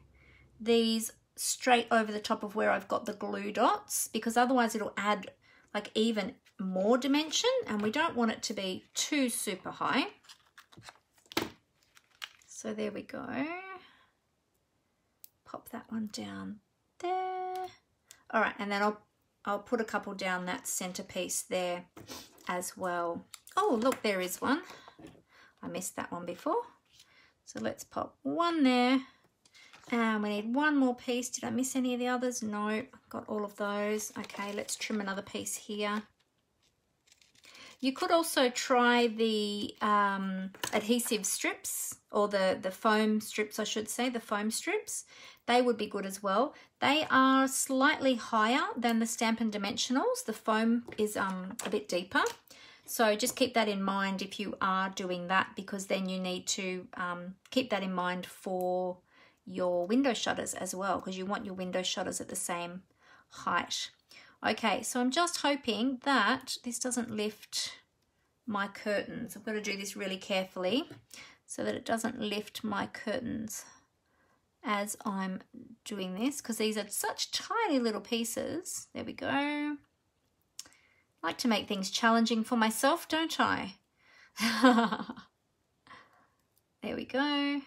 these straight over the top of where I've got the glue dots because otherwise it'll add like even more dimension and we don't want it to be too super high. So there we go. Pop that one down there. All right, and then I'll I'll put a couple down that centerpiece there as well. Oh, look, there is one. I missed that one before. So let's pop one there and we need one more piece. Did I miss any of the others? No, got all of those. Okay, let's trim another piece here. You could also try the um, adhesive strips or the, the foam strips, I should say, the foam strips. They would be good as well. They are slightly higher than the Stampin' Dimensionals. The foam is um, a bit deeper. So just keep that in mind if you are doing that because then you need to um, keep that in mind for your window shutters as well because you want your window shutters at the same height. Okay, so I'm just hoping that this doesn't lift my curtains. I've got to do this really carefully so that it doesn't lift my curtains as I'm doing this because these are such tiny little pieces. There we go. I like to make things challenging for myself, don't I? [LAUGHS] there we go.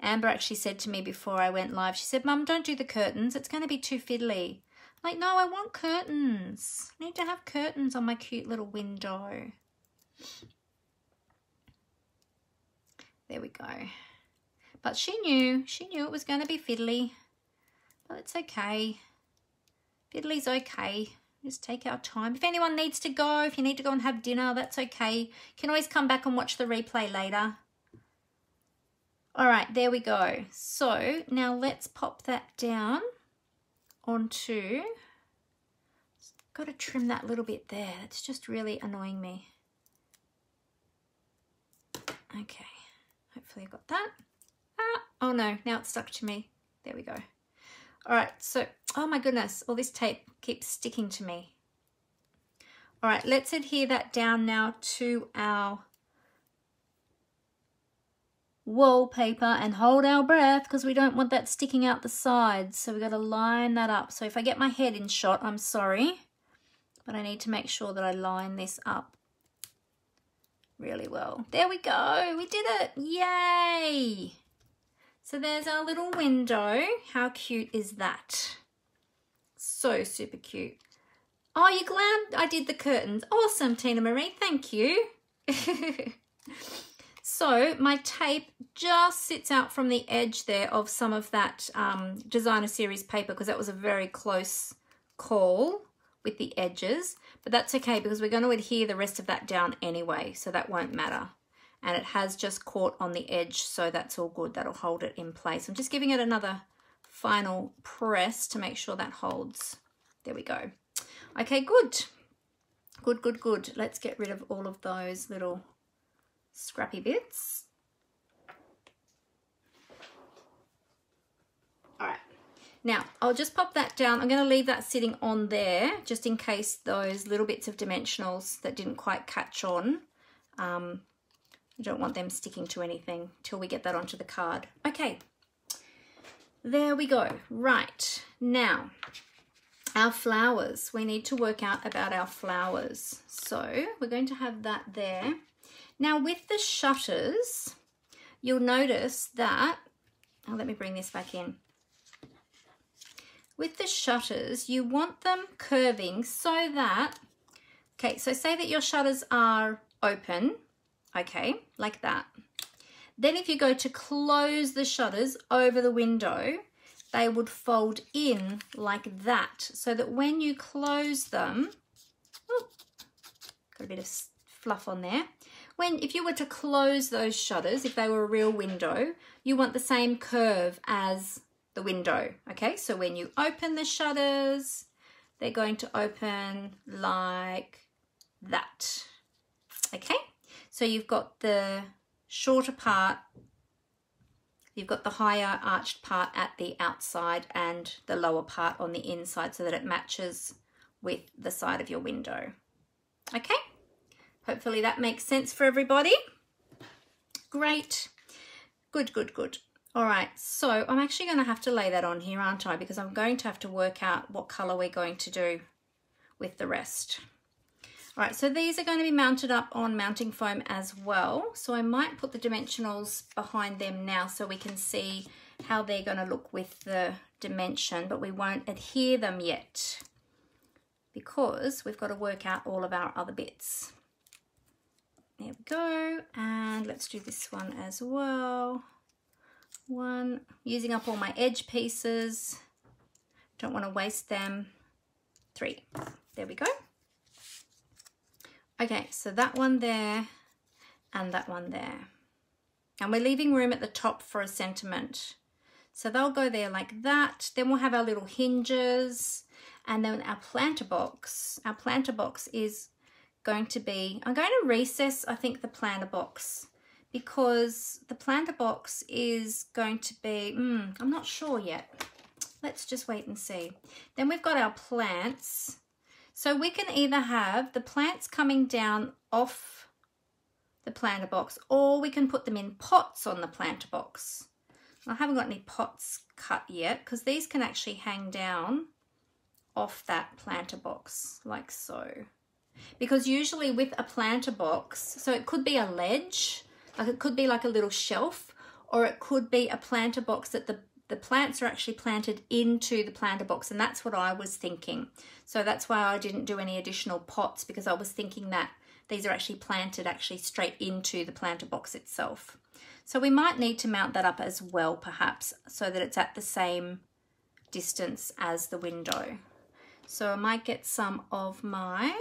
Amber actually said to me before I went live, she said, Mum, don't do the curtains. It's going to be too fiddly. Like, no, I want curtains. I need to have curtains on my cute little window. There we go. But she knew, she knew it was going to be fiddly. But it's okay. Fiddly's okay. Just take our time. If anyone needs to go, if you need to go and have dinner, that's okay. You can always come back and watch the replay later. All right, there we go. So now let's pop that down onto, got to trim that little bit there. That's just really annoying me. Okay, hopefully I got that. Ah, oh no, now it's stuck to me. There we go. All right, so, oh my goodness, all this tape keeps sticking to me. All right, let's adhere that down now to our wallpaper and hold our breath because we don't want that sticking out the sides. So we've got to line that up. So if I get my head in shot, I'm sorry, but I need to make sure that I line this up really well. There we go. We did it. Yay. So there's our little window. How cute is that? So super cute. Oh, you're glad I did the curtains. Awesome, Tina Marie. Thank you. [LAUGHS] So my tape just sits out from the edge there of some of that um, designer series paper because that was a very close call with the edges. But that's okay because we're going to adhere the rest of that down anyway, so that won't matter. And it has just caught on the edge, so that's all good. That'll hold it in place. I'm just giving it another final press to make sure that holds. There we go. Okay, good. Good, good, good. Let's get rid of all of those little scrappy bits. All right, now I'll just pop that down. I'm gonna leave that sitting on there just in case those little bits of dimensionals that didn't quite catch on. Um, I don't want them sticking to anything till we get that onto the card. Okay, there we go. Right, now our flowers. We need to work out about our flowers. So we're going to have that there. Now with the shutters, you'll notice that, oh, let me bring this back in. With the shutters, you want them curving so that, okay, so say that your shutters are open, okay, like that. Then if you go to close the shutters over the window, they would fold in like that so that when you close them, oh, got a bit of fluff on there. When, if you were to close those shutters, if they were a real window, you want the same curve as the window. Okay, so when you open the shutters, they're going to open like that. Okay, so you've got the shorter part You've got the higher arched part at the outside and the lower part on the inside so that it matches with the side of your window. Okay, hopefully that makes sense for everybody. Great, good, good, good. All right, so I'm actually going to have to lay that on here, aren't I? Because I'm going to have to work out what colour we're going to do with the rest. All right, so these are going to be mounted up on mounting foam as well. So I might put the dimensionals behind them now so we can see how they're going to look with the dimension, but we won't adhere them yet because we've got to work out all of our other bits. There we go. And let's do this one as well. One, using up all my edge pieces. Don't want to waste them. Three. There we go. Okay, so that one there and that one there. And we're leaving room at the top for a sentiment. So they'll go there like that. Then we'll have our little hinges and then our planter box. Our planter box is going to be, I'm going to recess, I think, the planter box because the planter box is going to be, mm, I'm not sure yet. Let's just wait and see. Then we've got our plants so we can either have the plants coming down off the planter box or we can put them in pots on the planter box. I haven't got any pots cut yet because these can actually hang down off that planter box like so. Because usually with a planter box, so it could be a ledge, like it could be like a little shelf, or it could be a planter box that the the plants are actually planted into the planter box and that's what I was thinking. So that's why I didn't do any additional pots because I was thinking that these are actually planted actually straight into the planter box itself. So we might need to mount that up as well perhaps so that it's at the same distance as the window. So I might get some of my,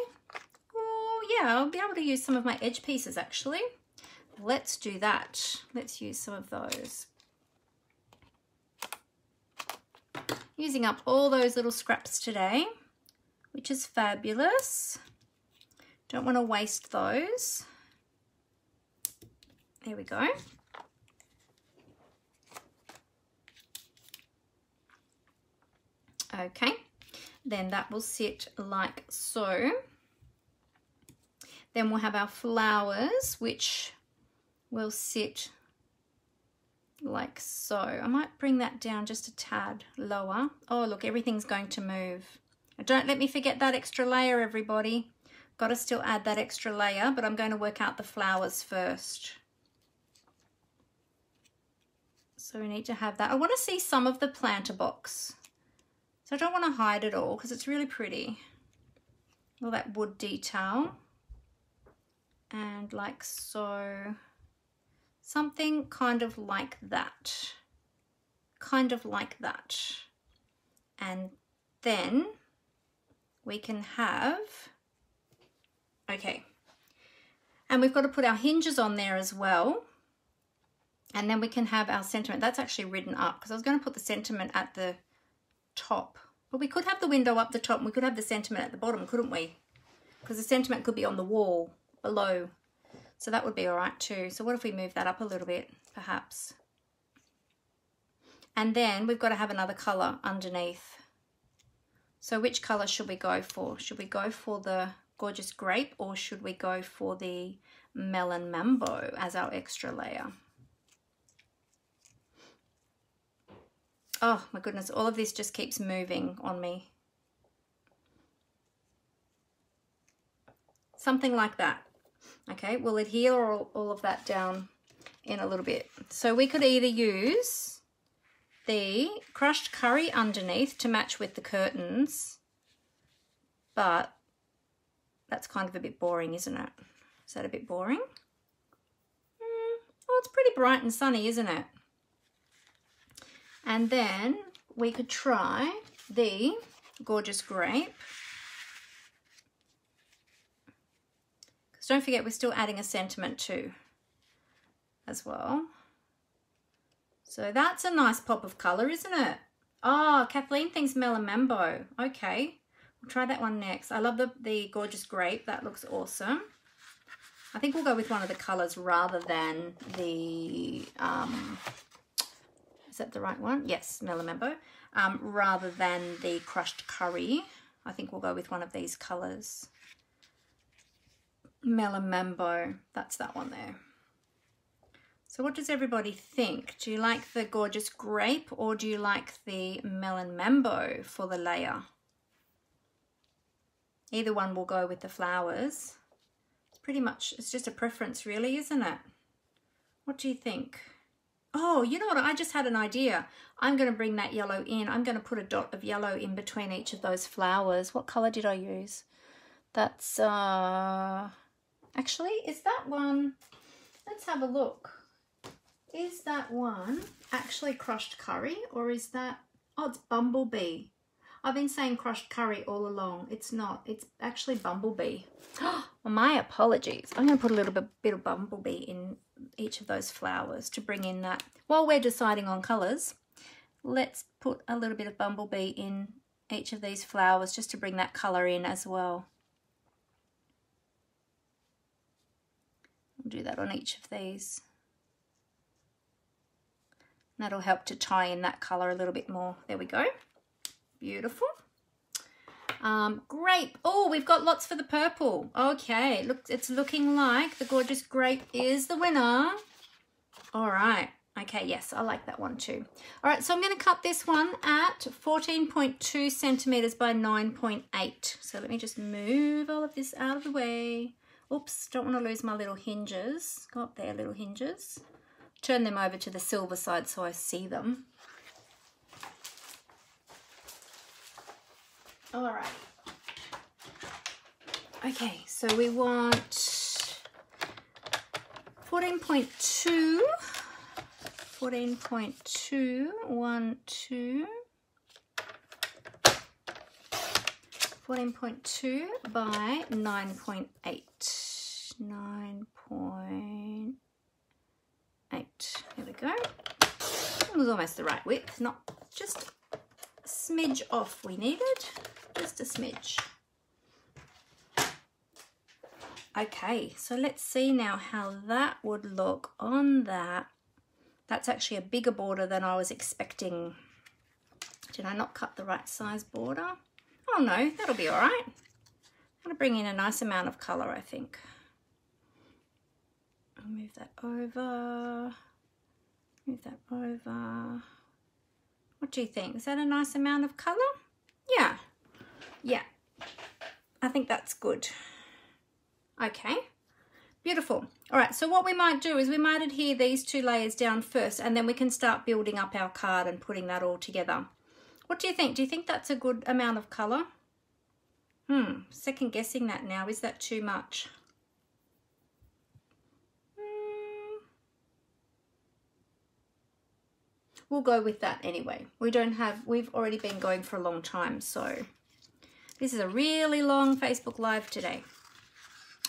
oh yeah, I'll be able to use some of my edge pieces actually. Let's do that. Let's use some of those. using up all those little scraps today, which is fabulous. Don't want to waste those. There we go. Okay, then that will sit like so. Then we'll have our flowers, which will sit like so. I might bring that down just a tad lower. Oh, look, everything's going to move. Don't let me forget that extra layer, everybody. Got to still add that extra layer, but I'm going to work out the flowers first. So we need to have that. I want to see some of the planter box. So I don't want to hide it all because it's really pretty. All that wood detail. And like so. Something kind of like that. Kind of like that. And then we can have, okay, and we've got to put our hinges on there as well. And then we can have our sentiment. That's actually written up because I was going to put the sentiment at the top. But we could have the window up the top and we could have the sentiment at the bottom, couldn't we? Because the sentiment could be on the wall below. So that would be all right too. So what if we move that up a little bit, perhaps? And then we've got to have another color underneath. So which color should we go for? Should we go for the gorgeous grape or should we go for the melon mambo as our extra layer? Oh my goodness, all of this just keeps moving on me. Something like that. Okay, we'll adhere all, all of that down in a little bit. So we could either use the crushed curry underneath to match with the curtains, but that's kind of a bit boring, isn't it? Is that a bit boring? Mm, well, it's pretty bright and sunny, isn't it? And then we could try the gorgeous grape. Because don't forget, we're still adding a sentiment too as well. So that's a nice pop of colour, isn't it? Oh, Kathleen thinks Melon Mambo. Okay, we'll try that one next. I love the, the gorgeous grape. That looks awesome. I think we'll go with one of the colours rather than the, um, is that the right one? Yes, Melon Mambo. Um, rather than the crushed curry. I think we'll go with one of these colours. Melon Mambo, that's that one there. So what does everybody think? Do you like the gorgeous grape or do you like the melon mambo for the layer? Either one will go with the flowers. It's pretty much, it's just a preference really, isn't it? What do you think? Oh, you know what? I just had an idea. I'm going to bring that yellow in. I'm going to put a dot of yellow in between each of those flowers. What color did I use? That's, uh, actually, is that one? Let's have a look. Is that one actually crushed curry or is that, oh, it's bumblebee. I've been saying crushed curry all along. It's not. It's actually bumblebee. well, [GASPS] my apologies. I'm going to put a little bit, bit of bumblebee in each of those flowers to bring in that. While we're deciding on colours, let's put a little bit of bumblebee in each of these flowers just to bring that colour in as well. Do that on each of these. That'll help to tie in that colour a little bit more. There we go. Beautiful. Um, grape. Oh, we've got lots for the purple. Okay, look, it's looking like the gorgeous grape is the winner. All right. Okay, yes, I like that one too. All right, so I'm going to cut this one at 14.2 centimeters by 9.8. So let me just move all of this out of the way. Oops, don't want to lose my little hinges. Go up there, little hinges. Turn them over to the silver side so I see them. All right. Okay, so we want 14.2, 14.2, 1, 2, 14.2 by 9.8, 9.8. There we go. It was almost the right width, not just a smidge off we needed, just a smidge. Okay, so let's see now how that would look on that. That's actually a bigger border than I was expecting. Did I not cut the right size border? Oh no, that'll be all right. I'm gonna bring in a nice amount of color, I think. I'll move that over, move that over. What do you think? Is that a nice amount of colour? Yeah, yeah, I think that's good. Okay, beautiful. All right, so what we might do is we might adhere these two layers down first and then we can start building up our card and putting that all together. What do you think? Do you think that's a good amount of colour? Hmm, second guessing that now. Is that too much? We'll go with that anyway. We don't have, we've already been going for a long time, so this is a really long Facebook Live today.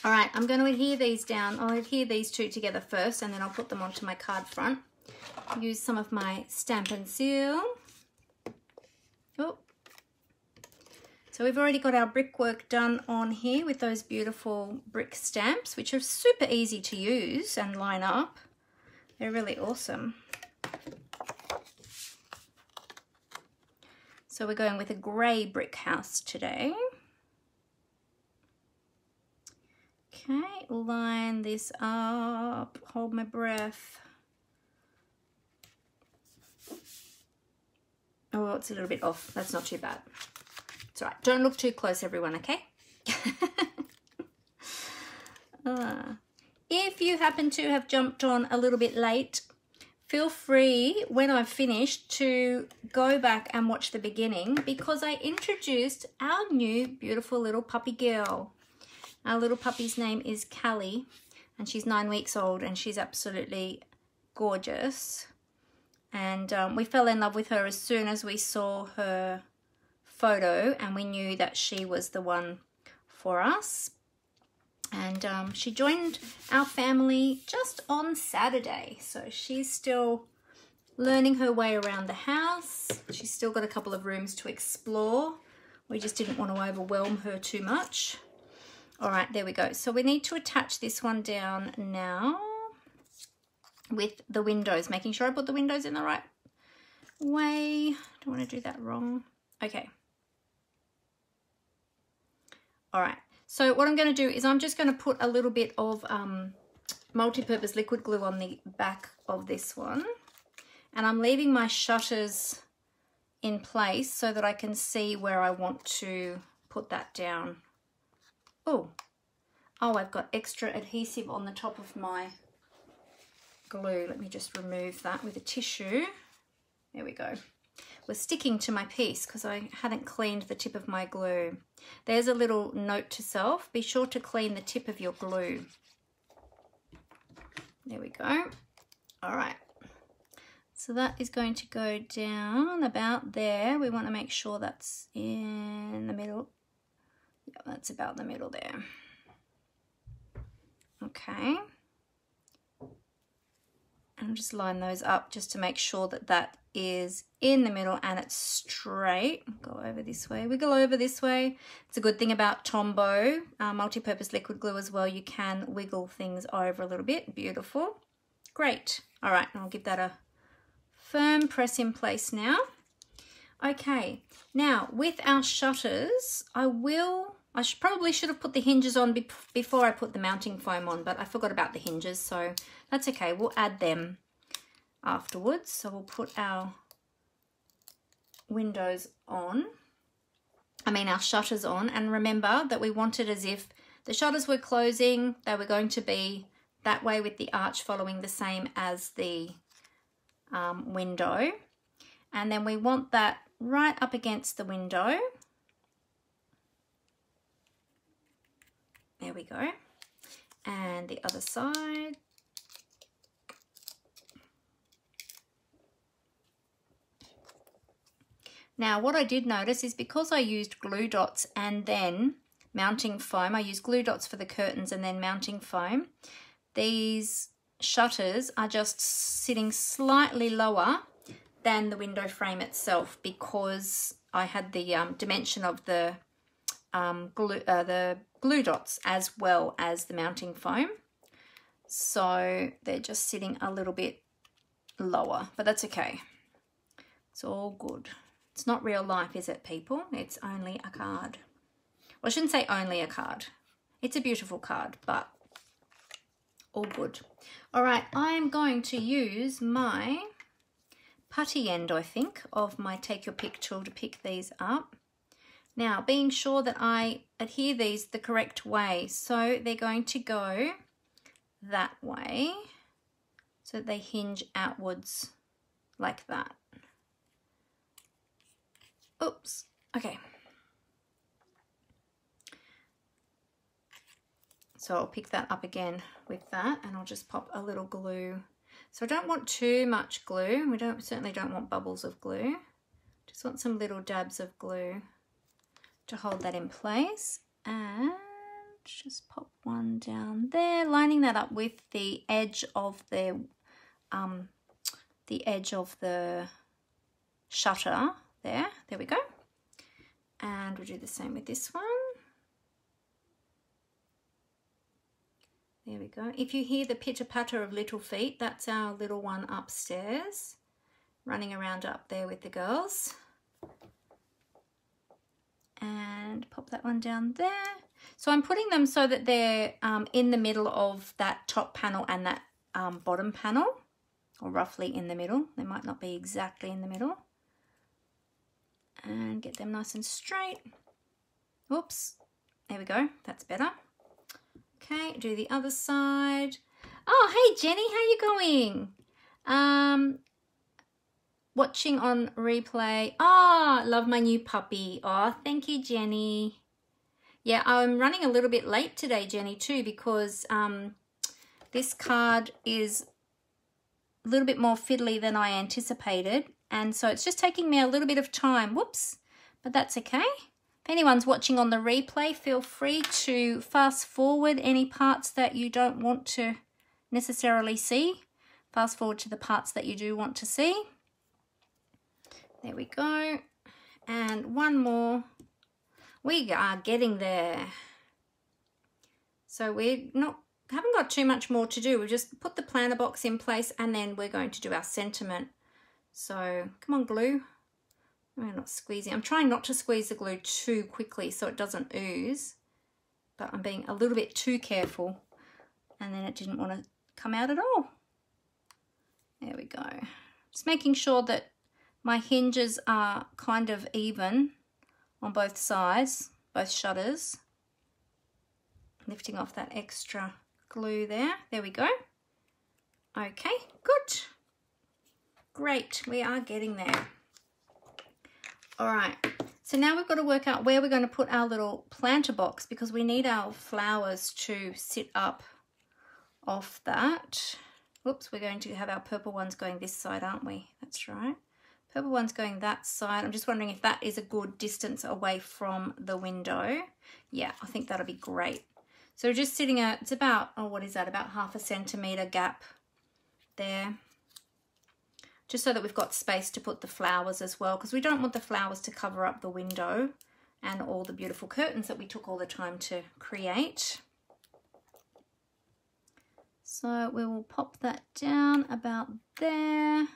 All right, I'm going to adhere these down. I'll adhere these two together first, and then I'll put them onto my card front. Use some of my Stampin' Seal. Oh. So we've already got our brickwork done on here with those beautiful brick stamps, which are super easy to use and line up. They're really awesome. So we're going with a grey brick house today. Okay, line this up, hold my breath. Oh, it's a little bit off. That's not too bad. It's all right. Don't look too close, everyone, okay? [LAUGHS] Ah. if you happen to have jumped on a little bit late, feel free when I've finished to go back and watch the beginning because I introduced our new beautiful little puppy girl. Our little puppy's name is Callie and she's nine weeks old and she's absolutely gorgeous. And um, we fell in love with her as soon as we saw her photo and we knew that she was the one for us. And um, she joined our family just on Saturday. So she's still learning her way around the house. She's still got a couple of rooms to explore. We just didn't want to overwhelm her too much. All right, there we go. So we need to attach this one down now with the windows, making sure I put the windows in the right way. Don't want to do that wrong. Okay. All right. So what I'm going to do is I'm just going to put a little bit of um, multi-purpose liquid glue on the back of this one. And I'm leaving my shutters in place so that I can see where I want to put that down. Oh, oh, I've got extra adhesive on the top of my glue. Let me just remove that with a tissue. There we go. Was sticking to my piece because I hadn't cleaned the tip of my glue. There's a little note to self. Be sure to clean the tip of your glue. There we go. All right. So that is going to go down about there. We want to make sure that's in the middle. Yeah, that's about the middle there. Okay and just line those up just to make sure that that is in the middle and it's straight. Go over this way, wiggle over this way. It's a good thing about Tombow uh, multi-purpose liquid glue as well. You can wiggle things over a little bit. Beautiful. Great. All right, I'll give that a firm press in place now. Okay, now with our shutters, I will I should, probably should have put the hinges on be before I put the mounting foam on, but I forgot about the hinges, so that's okay. We'll add them afterwards. So we'll put our windows on, I mean our shutters on, and remember that we want it as if the shutters were closing, they were going to be that way with the arch following the same as the um, window. And then we want that right up against the window There we go. And the other side. Now what I did notice is because I used glue dots and then mounting foam, I used glue dots for the curtains and then mounting foam, these shutters are just sitting slightly lower than the window frame itself because I had the um, dimension of the um, glue, uh, the glue dots as well as the mounting foam. So they're just sitting a little bit lower, but that's okay. It's all good. It's not real life, is it, people? It's only a card. Well, I shouldn't say only a card. It's a beautiful card, but all good. All right, I'm going to use my putty end, I think, of my Take Your Pick tool to pick these up. Now, being sure that I adhere these the correct way. So they're going to go that way so they hinge outwards like that. Oops, okay. So I'll pick that up again with that and I'll just pop a little glue. So I don't want too much glue. We don't certainly don't want bubbles of glue. Just want some little dabs of glue to hold that in place and just pop one down there lining that up with the edge of the um, the edge of the shutter there. There we go. And we'll do the same with this one. There we go. If you hear the pitter patter of little feet that's our little one upstairs running around up there with the girls and pop that one down there. So I'm putting them so that they're um, in the middle of that top panel and that um, bottom panel, or roughly in the middle. They might not be exactly in the middle. And get them nice and straight. Oops, there we go, that's better. Okay, do the other side. Oh, hey Jenny, how you going? Um, watching on replay. Oh, love my new puppy. Oh, thank you, Jenny. Yeah, I'm running a little bit late today, Jenny, too, because um, this card is a little bit more fiddly than I anticipated. And so it's just taking me a little bit of time. Whoops, but that's okay. If anyone's watching on the replay, feel free to fast forward any parts that you don't want to necessarily see. Fast forward to the parts that you do want to see. There we go. And one more. We are getting there. So we're not haven't got too much more to do. We've just put the planter box in place and then we're going to do our sentiment. So come on glue. I'm not squeezing. I'm trying not to squeeze the glue too quickly so it doesn't ooze. But I'm being a little bit too careful. And then it didn't want to come out at all. There we go. Just making sure that my hinges are kind of even on both sides, both shutters. Lifting off that extra glue there. There we go. Okay, good. Great, we are getting there. All right, so now we've got to work out where we're going to put our little planter box because we need our flowers to sit up off that. Whoops, we're going to have our purple ones going this side, aren't we? That's right. Purple one's going that side. I'm just wondering if that is a good distance away from the window. Yeah, I think that'll be great. So just sitting at, it's about, oh, what is that? About half a centimetre gap there. Just so that we've got space to put the flowers as well, because we don't want the flowers to cover up the window and all the beautiful curtains that we took all the time to create. So we will pop that down about there.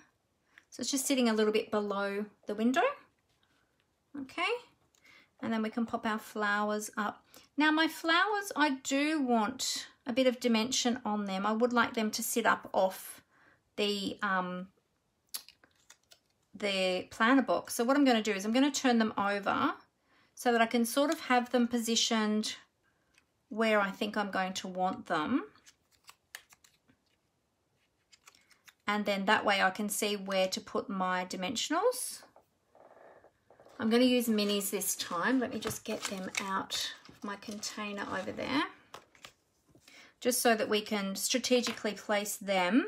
So it's just sitting a little bit below the window. Okay. And then we can pop our flowers up. Now my flowers, I do want a bit of dimension on them. I would like them to sit up off the um, the planter box. So what I'm going to do is I'm going to turn them over so that I can sort of have them positioned where I think I'm going to want them. And then that way I can see where to put my dimensionals. I'm going to use minis this time. Let me just get them out my container over there. Just so that we can strategically place them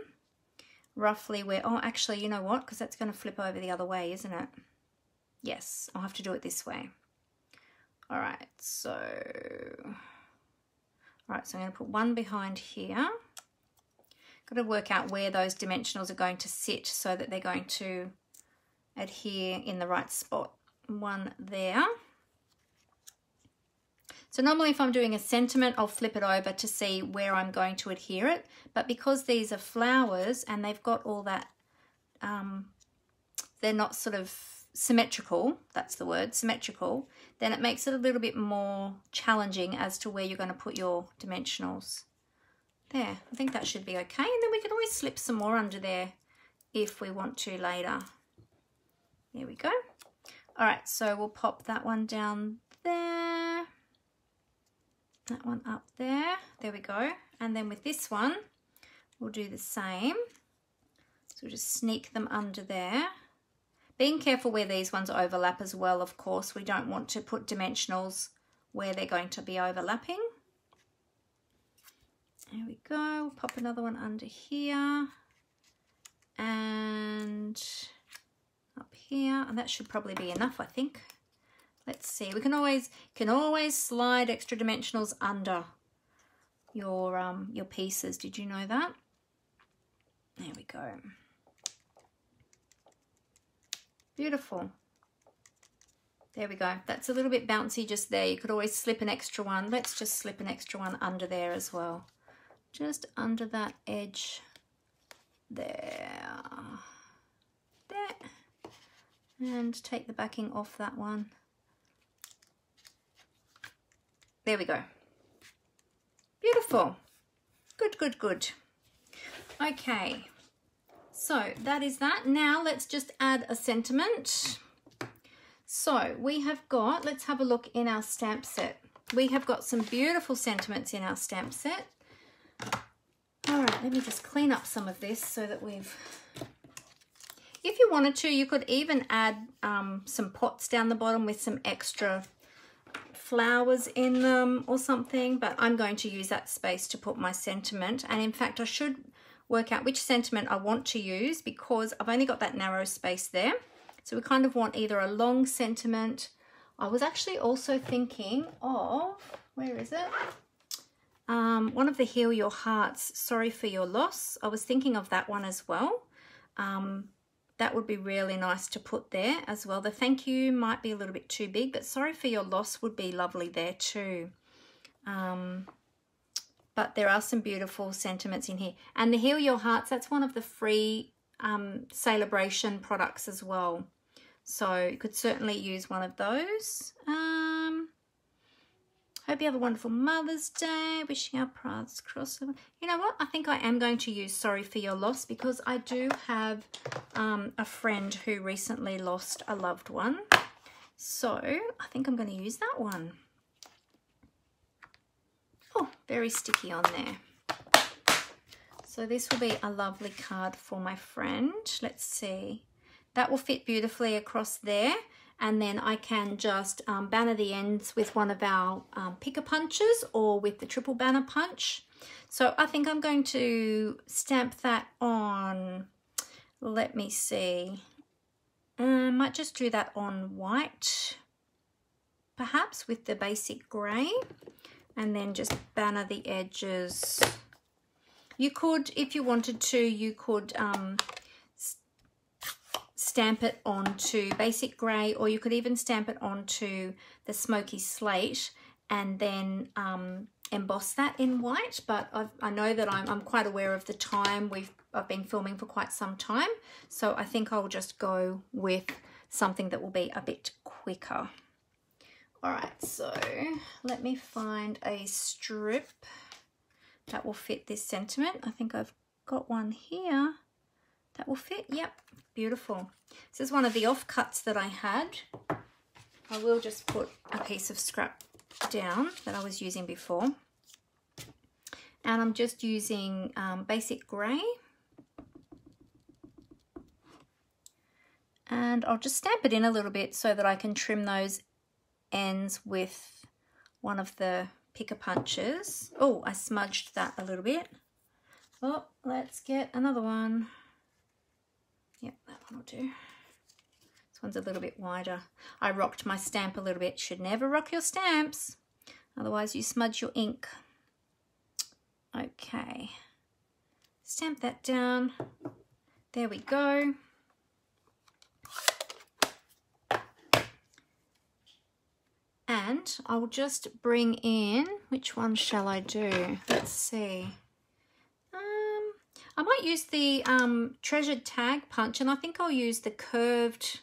roughly where, oh, actually, you know what? Because that's going to flip over the other way, isn't it? Yes, I'll have to do it this way. All right, so, all right, so I'm going to put one behind here. Got to work out where those dimensionals are going to sit so that they're going to adhere in the right spot. One there. So normally if I'm doing a sentiment, I'll flip it over to see where I'm going to adhere it. But because these are flowers and they've got all that, um, they're not sort of symmetrical, that's the word, symmetrical, then it makes it a little bit more challenging as to where you're going to put your dimensionals. There, I think that should be okay. And then we can always slip some more under there if we want to later. There we go. All right, so we'll pop that one down there. That one up there. There we go. And then with this one, we'll do the same. So we'll just sneak them under there. Being careful where these ones overlap as well, of course. We don't want to put dimensionals where they're going to be overlapping. There we go. Pop another one under here. And up here. And that should probably be enough, I think. Let's see. We can always can always slide extra dimensionals under your um your pieces. Did you know that? There we go. Beautiful. There we go. That's a little bit bouncy just there. You could always slip an extra one. Let's just slip an extra one under there as well just under that edge there. There. And take the backing off that one. There we go. Beautiful. Good good good. Okay. So that is that. Now let's just add a sentiment. So we have got let's have a look in our stamp set. We have got some beautiful sentiments in our stamp set. All right, let me just clean up some of this so that we've... If you wanted to, you could even add um, some pots down the bottom with some extra flowers in them or something, but I'm going to use that space to put my sentiment. And in fact, I should work out which sentiment I want to use because I've only got that narrow space there. So we kind of want either a long sentiment. I was actually also thinking of, where is it? Um, one of the Heal Your Hearts, Sorry for Your Loss. I was thinking of that one as well. Um, that would be really nice to put there as well. The thank you might be a little bit too big, but sorry for your loss would be lovely there too. Um, but there are some beautiful sentiments in here. And the Heal Your Hearts, that's one of the free um, Sale-A-Bration products as well. So you could certainly use one of those. Um, Hope you have a wonderful Mother's Day. Wishing our paths cross. You know what? I think I am going to use Sorry for Your Loss because I do have um, a friend who recently lost a loved one. So I think I'm going to use that one. Oh, very sticky on there. So this will be a lovely card for my friend. Let's see. That will fit beautifully across there and then I can just um, banner the ends with one of our um, picker punches or with the triple banner punch. So I think I'm going to stamp that on, let me see, I um, might just do that on white, perhaps with the basic grey, and then just banner the edges. You could, if you wanted to, you could um, stamp it onto basic grey or you could even stamp it onto the smoky slate and then um, emboss that in white. But I've, i know that I'm, I'm, quite aware of the time we've I've been filming for quite some time. So I think I'll just go with something that will be a bit quicker. All right so let me find a strip that will fit this sentiment. I think I've got one here that will fit yep beautiful. This is one of the offcuts that I had. I will just put a piece of scrap down that I was using before. And I'm just using um, basic grey. And I'll just stamp it in a little bit so that I can trim those ends with one of the picker punches. Oh, I smudged that a little bit. Oh, let's get another one. Yep, that one will do. This one's a little bit wider. I rocked my stamp a little bit. Should never rock your stamps, otherwise you smudge your ink. Okay, stamp that down. There we go. And I'll just bring in, which one shall I do? Let's see. I might use the um, treasured tag punch and I think I'll use the curved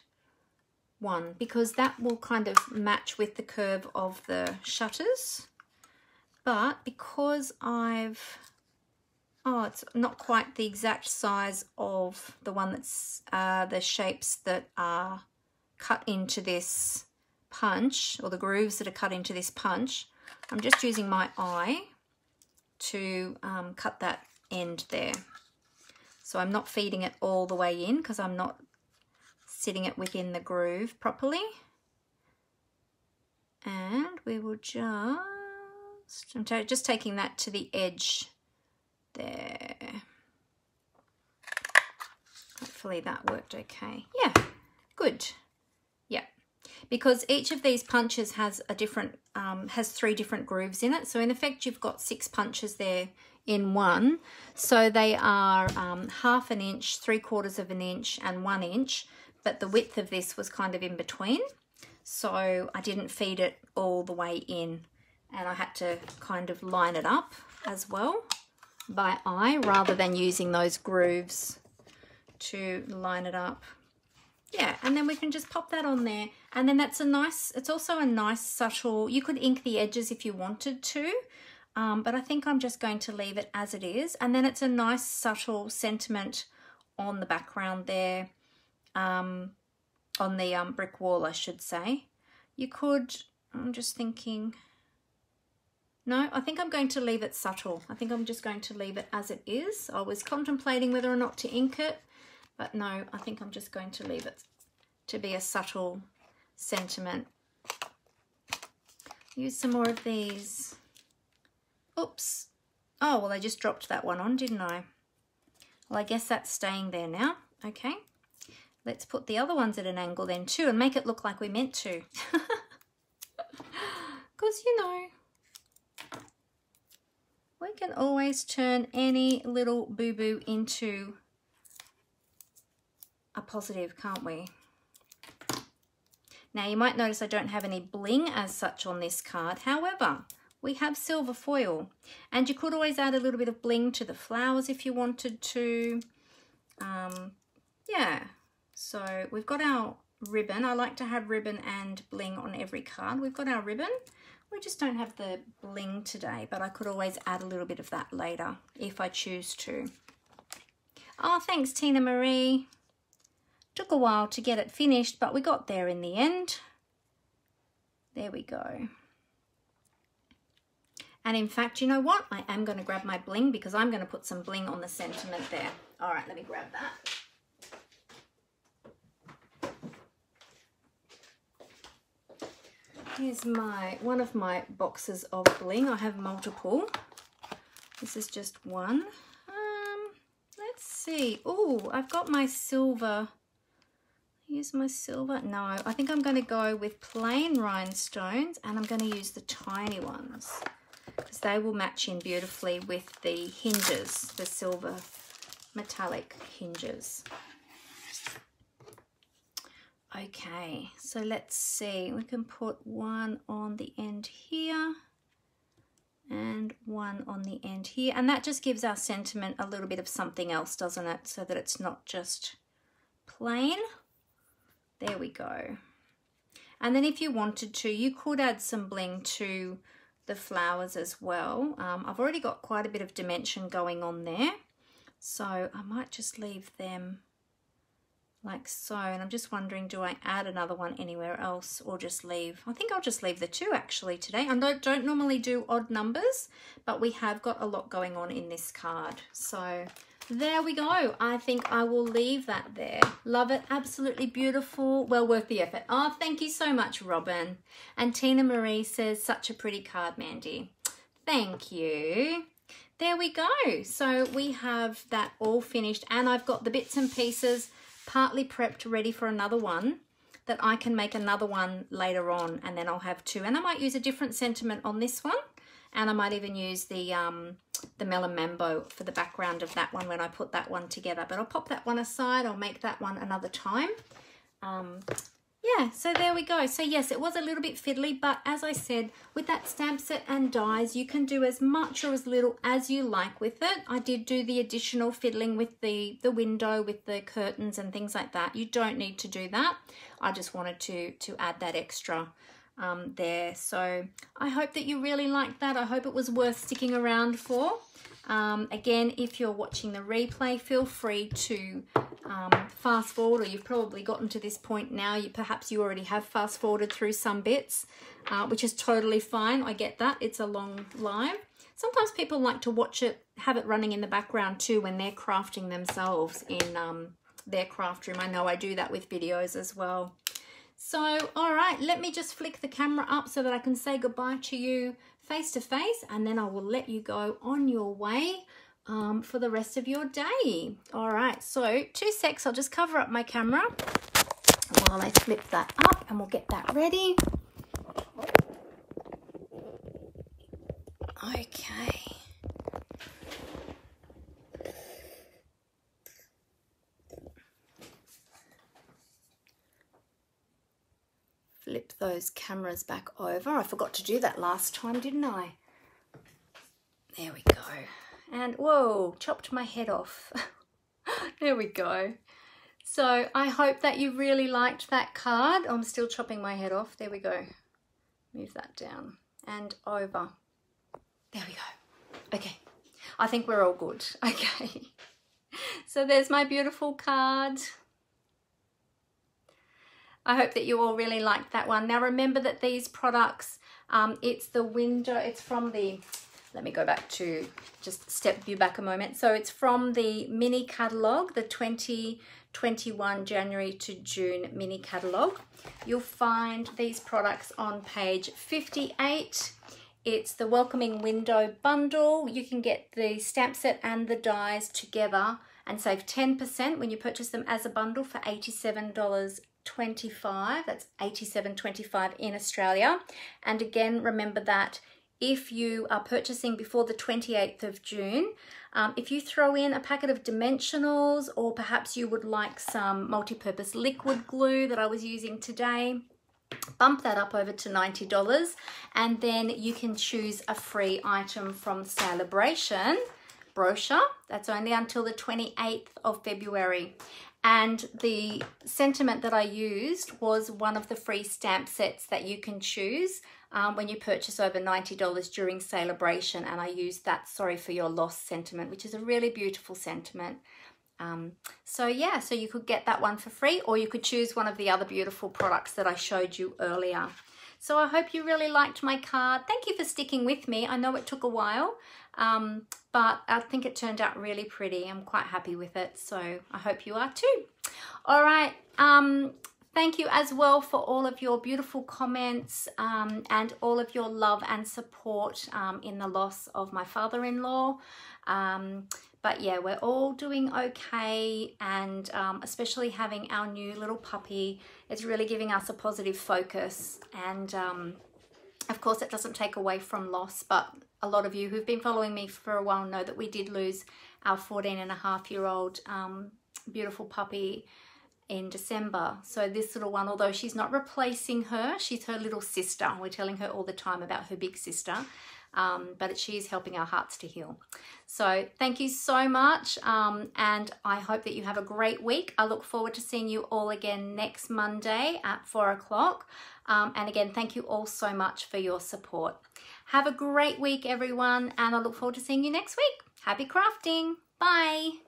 one because that will kind of match with the curve of the shutters. But because I've, oh, it's not quite the exact size of the one that's uh, the shapes that are cut into this punch or the grooves that are cut into this punch. I'm just using my eye to um, cut that end there. So I'm not feeding it all the way in because I'm not sitting it within the groove properly. And we will just, I'm just taking that to the edge there. Hopefully that worked okay. Yeah, good. Yeah, because each of these punches has a different, um, has three different grooves in it. So in effect, you've got six punches there in one. So they are um, half an inch, three quarters of an inch and one inch, but the width of this was kind of in between. So I didn't feed it all the way in and I had to kind of line it up as well by eye rather than using those grooves to line it up. Yeah, and then we can just pop that on there. And then that's a nice, it's also a nice subtle, you could ink the edges if you wanted to. Um, but I think I'm just going to leave it as it is. And then it's a nice subtle sentiment on the background there, um, on the um, brick wall, I should say. You could, I'm just thinking, No, I think I'm going to leave it subtle. I think I'm just going to leave it as it is. I was contemplating whether or not to ink it, but no, I think I'm just going to leave it to be a subtle sentiment. Use some more of these. Oops. Oh, well, I just dropped that one on, didn't I? Well, I guess that's staying there now. Okay. Let's put the other ones at an angle then too and make it look like we meant to. [LAUGHS] Because, you know, we can always turn any little boo-boo into a positive, can't we? Now you might notice I don't have any bling as such on this card. However, we have silver foil and you could always add a little bit of bling to the flowers if you wanted to. Um, yeah, so we've got our ribbon. I like to have ribbon and bling on every card. We've got our ribbon. We just don't have the bling today, but I could always add a little bit of that later if I choose to. Oh, thanks, Tina Marie. Took a while to get it finished, but we got there in the end. There we go. And in fact, you know what? I am going to grab my bling because I'm going to put some bling on the sentiment there. All right, let me grab that. Here's my one of my boxes of bling. I have multiple. This is just one. Um, let's see. Oh, I've got my silver. Use my silver. No, I think I'm going to go with plain rhinestones and I'm going to use the tiny ones because they will match in beautifully with the hinges, the silver metallic hinges. Okay, so let's see. We can put one on the end here and one on the end here. And that just gives our sentiment a little bit of something else, doesn't it? So that it's not just plain. There we go. And then if you wanted to, you could add some bling to the flowers as well. Um, I've already got quite a bit of dimension going on there. So I might just leave them like so. And I'm just wondering, do I add another one anywhere else or just leave? I think I'll just leave the two actually today. I don't, don't normally do odd numbers, but we have got a lot going on in this card. So there we go. I think I will leave that there. Love it. Absolutely beautiful. Well worth the effort. Oh, thank you so much, Robin. And Tina Marie says, such a pretty card, Mandy. Thank you. There we go. So we have that all finished and I've got the bits and pieces partly prepped ready for another one that I can make another one later on and then I'll have two. And I might use a different sentiment on this one and I might even use the um, the melon mambo for the background of that one when I put that one together. But I'll pop that one aside. I'll make that one another time. Um, yeah, so there we go. So yes, it was a little bit fiddly, but as I said, with that stamp set and dies, you can do as much or as little as you like with it. I did do the additional fiddling with the, the window, with the curtains and things like that. You don't need to do that. I just wanted to, to add that extra um, there. So I hope that you really liked that. I hope it was worth sticking around for. Um, again, if you're watching the replay, feel free to um, fast forward, or you've probably gotten to this point now. You Perhaps you already have fast forwarded through some bits, uh, which is totally fine. I get that. It's a long live. Sometimes people like to watch it, have it running in the background too when they're crafting themselves in um, their craft room. I know I do that with videos as well. So, all right, let me just flick the camera up so that I can say goodbye to you face to face and then I will let you go on your way um, for the rest of your day. All right, so two secs, I'll just cover up my camera while I flip that up and we'll get that ready. Okay. Flip those cameras back over. I forgot to do that last time, didn't I? There we go. And whoa, chopped my head off. [LAUGHS] there we go. So I hope that you really liked that card. I'm still chopping my head off. There we go. Move that down and over. There we go. Okay. I think we're all good. [LAUGHS] Okay. So there's my beautiful card. I hope that you all really liked that one. Now remember that these products Um, it's the window, it's from the, let me go back to, just step you back a moment. So it's from the mini catalogue, the 2021 January to June mini catalogue. You'll find these products on page 58. It's the Welcoming Window Bundle. You can get the stamp set and the dies together and save 10% when you purchase them as a bundle for $87.25. That's $87.25 in Australia. And again, remember that if you are purchasing before the 28th of June, um, if you throw in a packet of dimensionals or perhaps you would like some multi-purpose liquid glue that I was using today, bump that up over to $90 and then you can choose a free item from Sale-A-Bration brochure. That's only until the 28th of February. And the sentiment that I used was one of the free stamp sets that you can choose um, when you purchase over $90 during Sale-A-Bration. And I used that sorry for your loss sentiment, which is a really beautiful sentiment. Um, so yeah, so you could get that one for free or you could choose one of the other beautiful products that I showed you earlier. So I hope you really liked my card. Thank you for sticking with me. I know it took a while, um, but I think it turned out really pretty. I'm quite happy with it. So I hope you are too. All right. Um, thank you as well for all of your beautiful comments um, and all of your love and support um, in the loss of my father-in-law. Um, but yeah, we're all doing okay. And um, especially having our new little puppy, it's really giving us a positive focus. And of course, it doesn't take away from loss, but a lot of you who've been following me for a while know that we did lose our 14 and a half year old um, beautiful puppy in December. So this little one, although she's not replacing her, she's her little sister. We're telling her all the time about her big sister um, but she is helping our hearts to heal. So thank you so much, um, and I hope that you have a great week. I look forward to seeing you all again next Monday at four o'clock. Um, and again, thank you all so much for your support. Have a great week, everyone, and I look forward to seeing you next week. Happy crafting. Bye.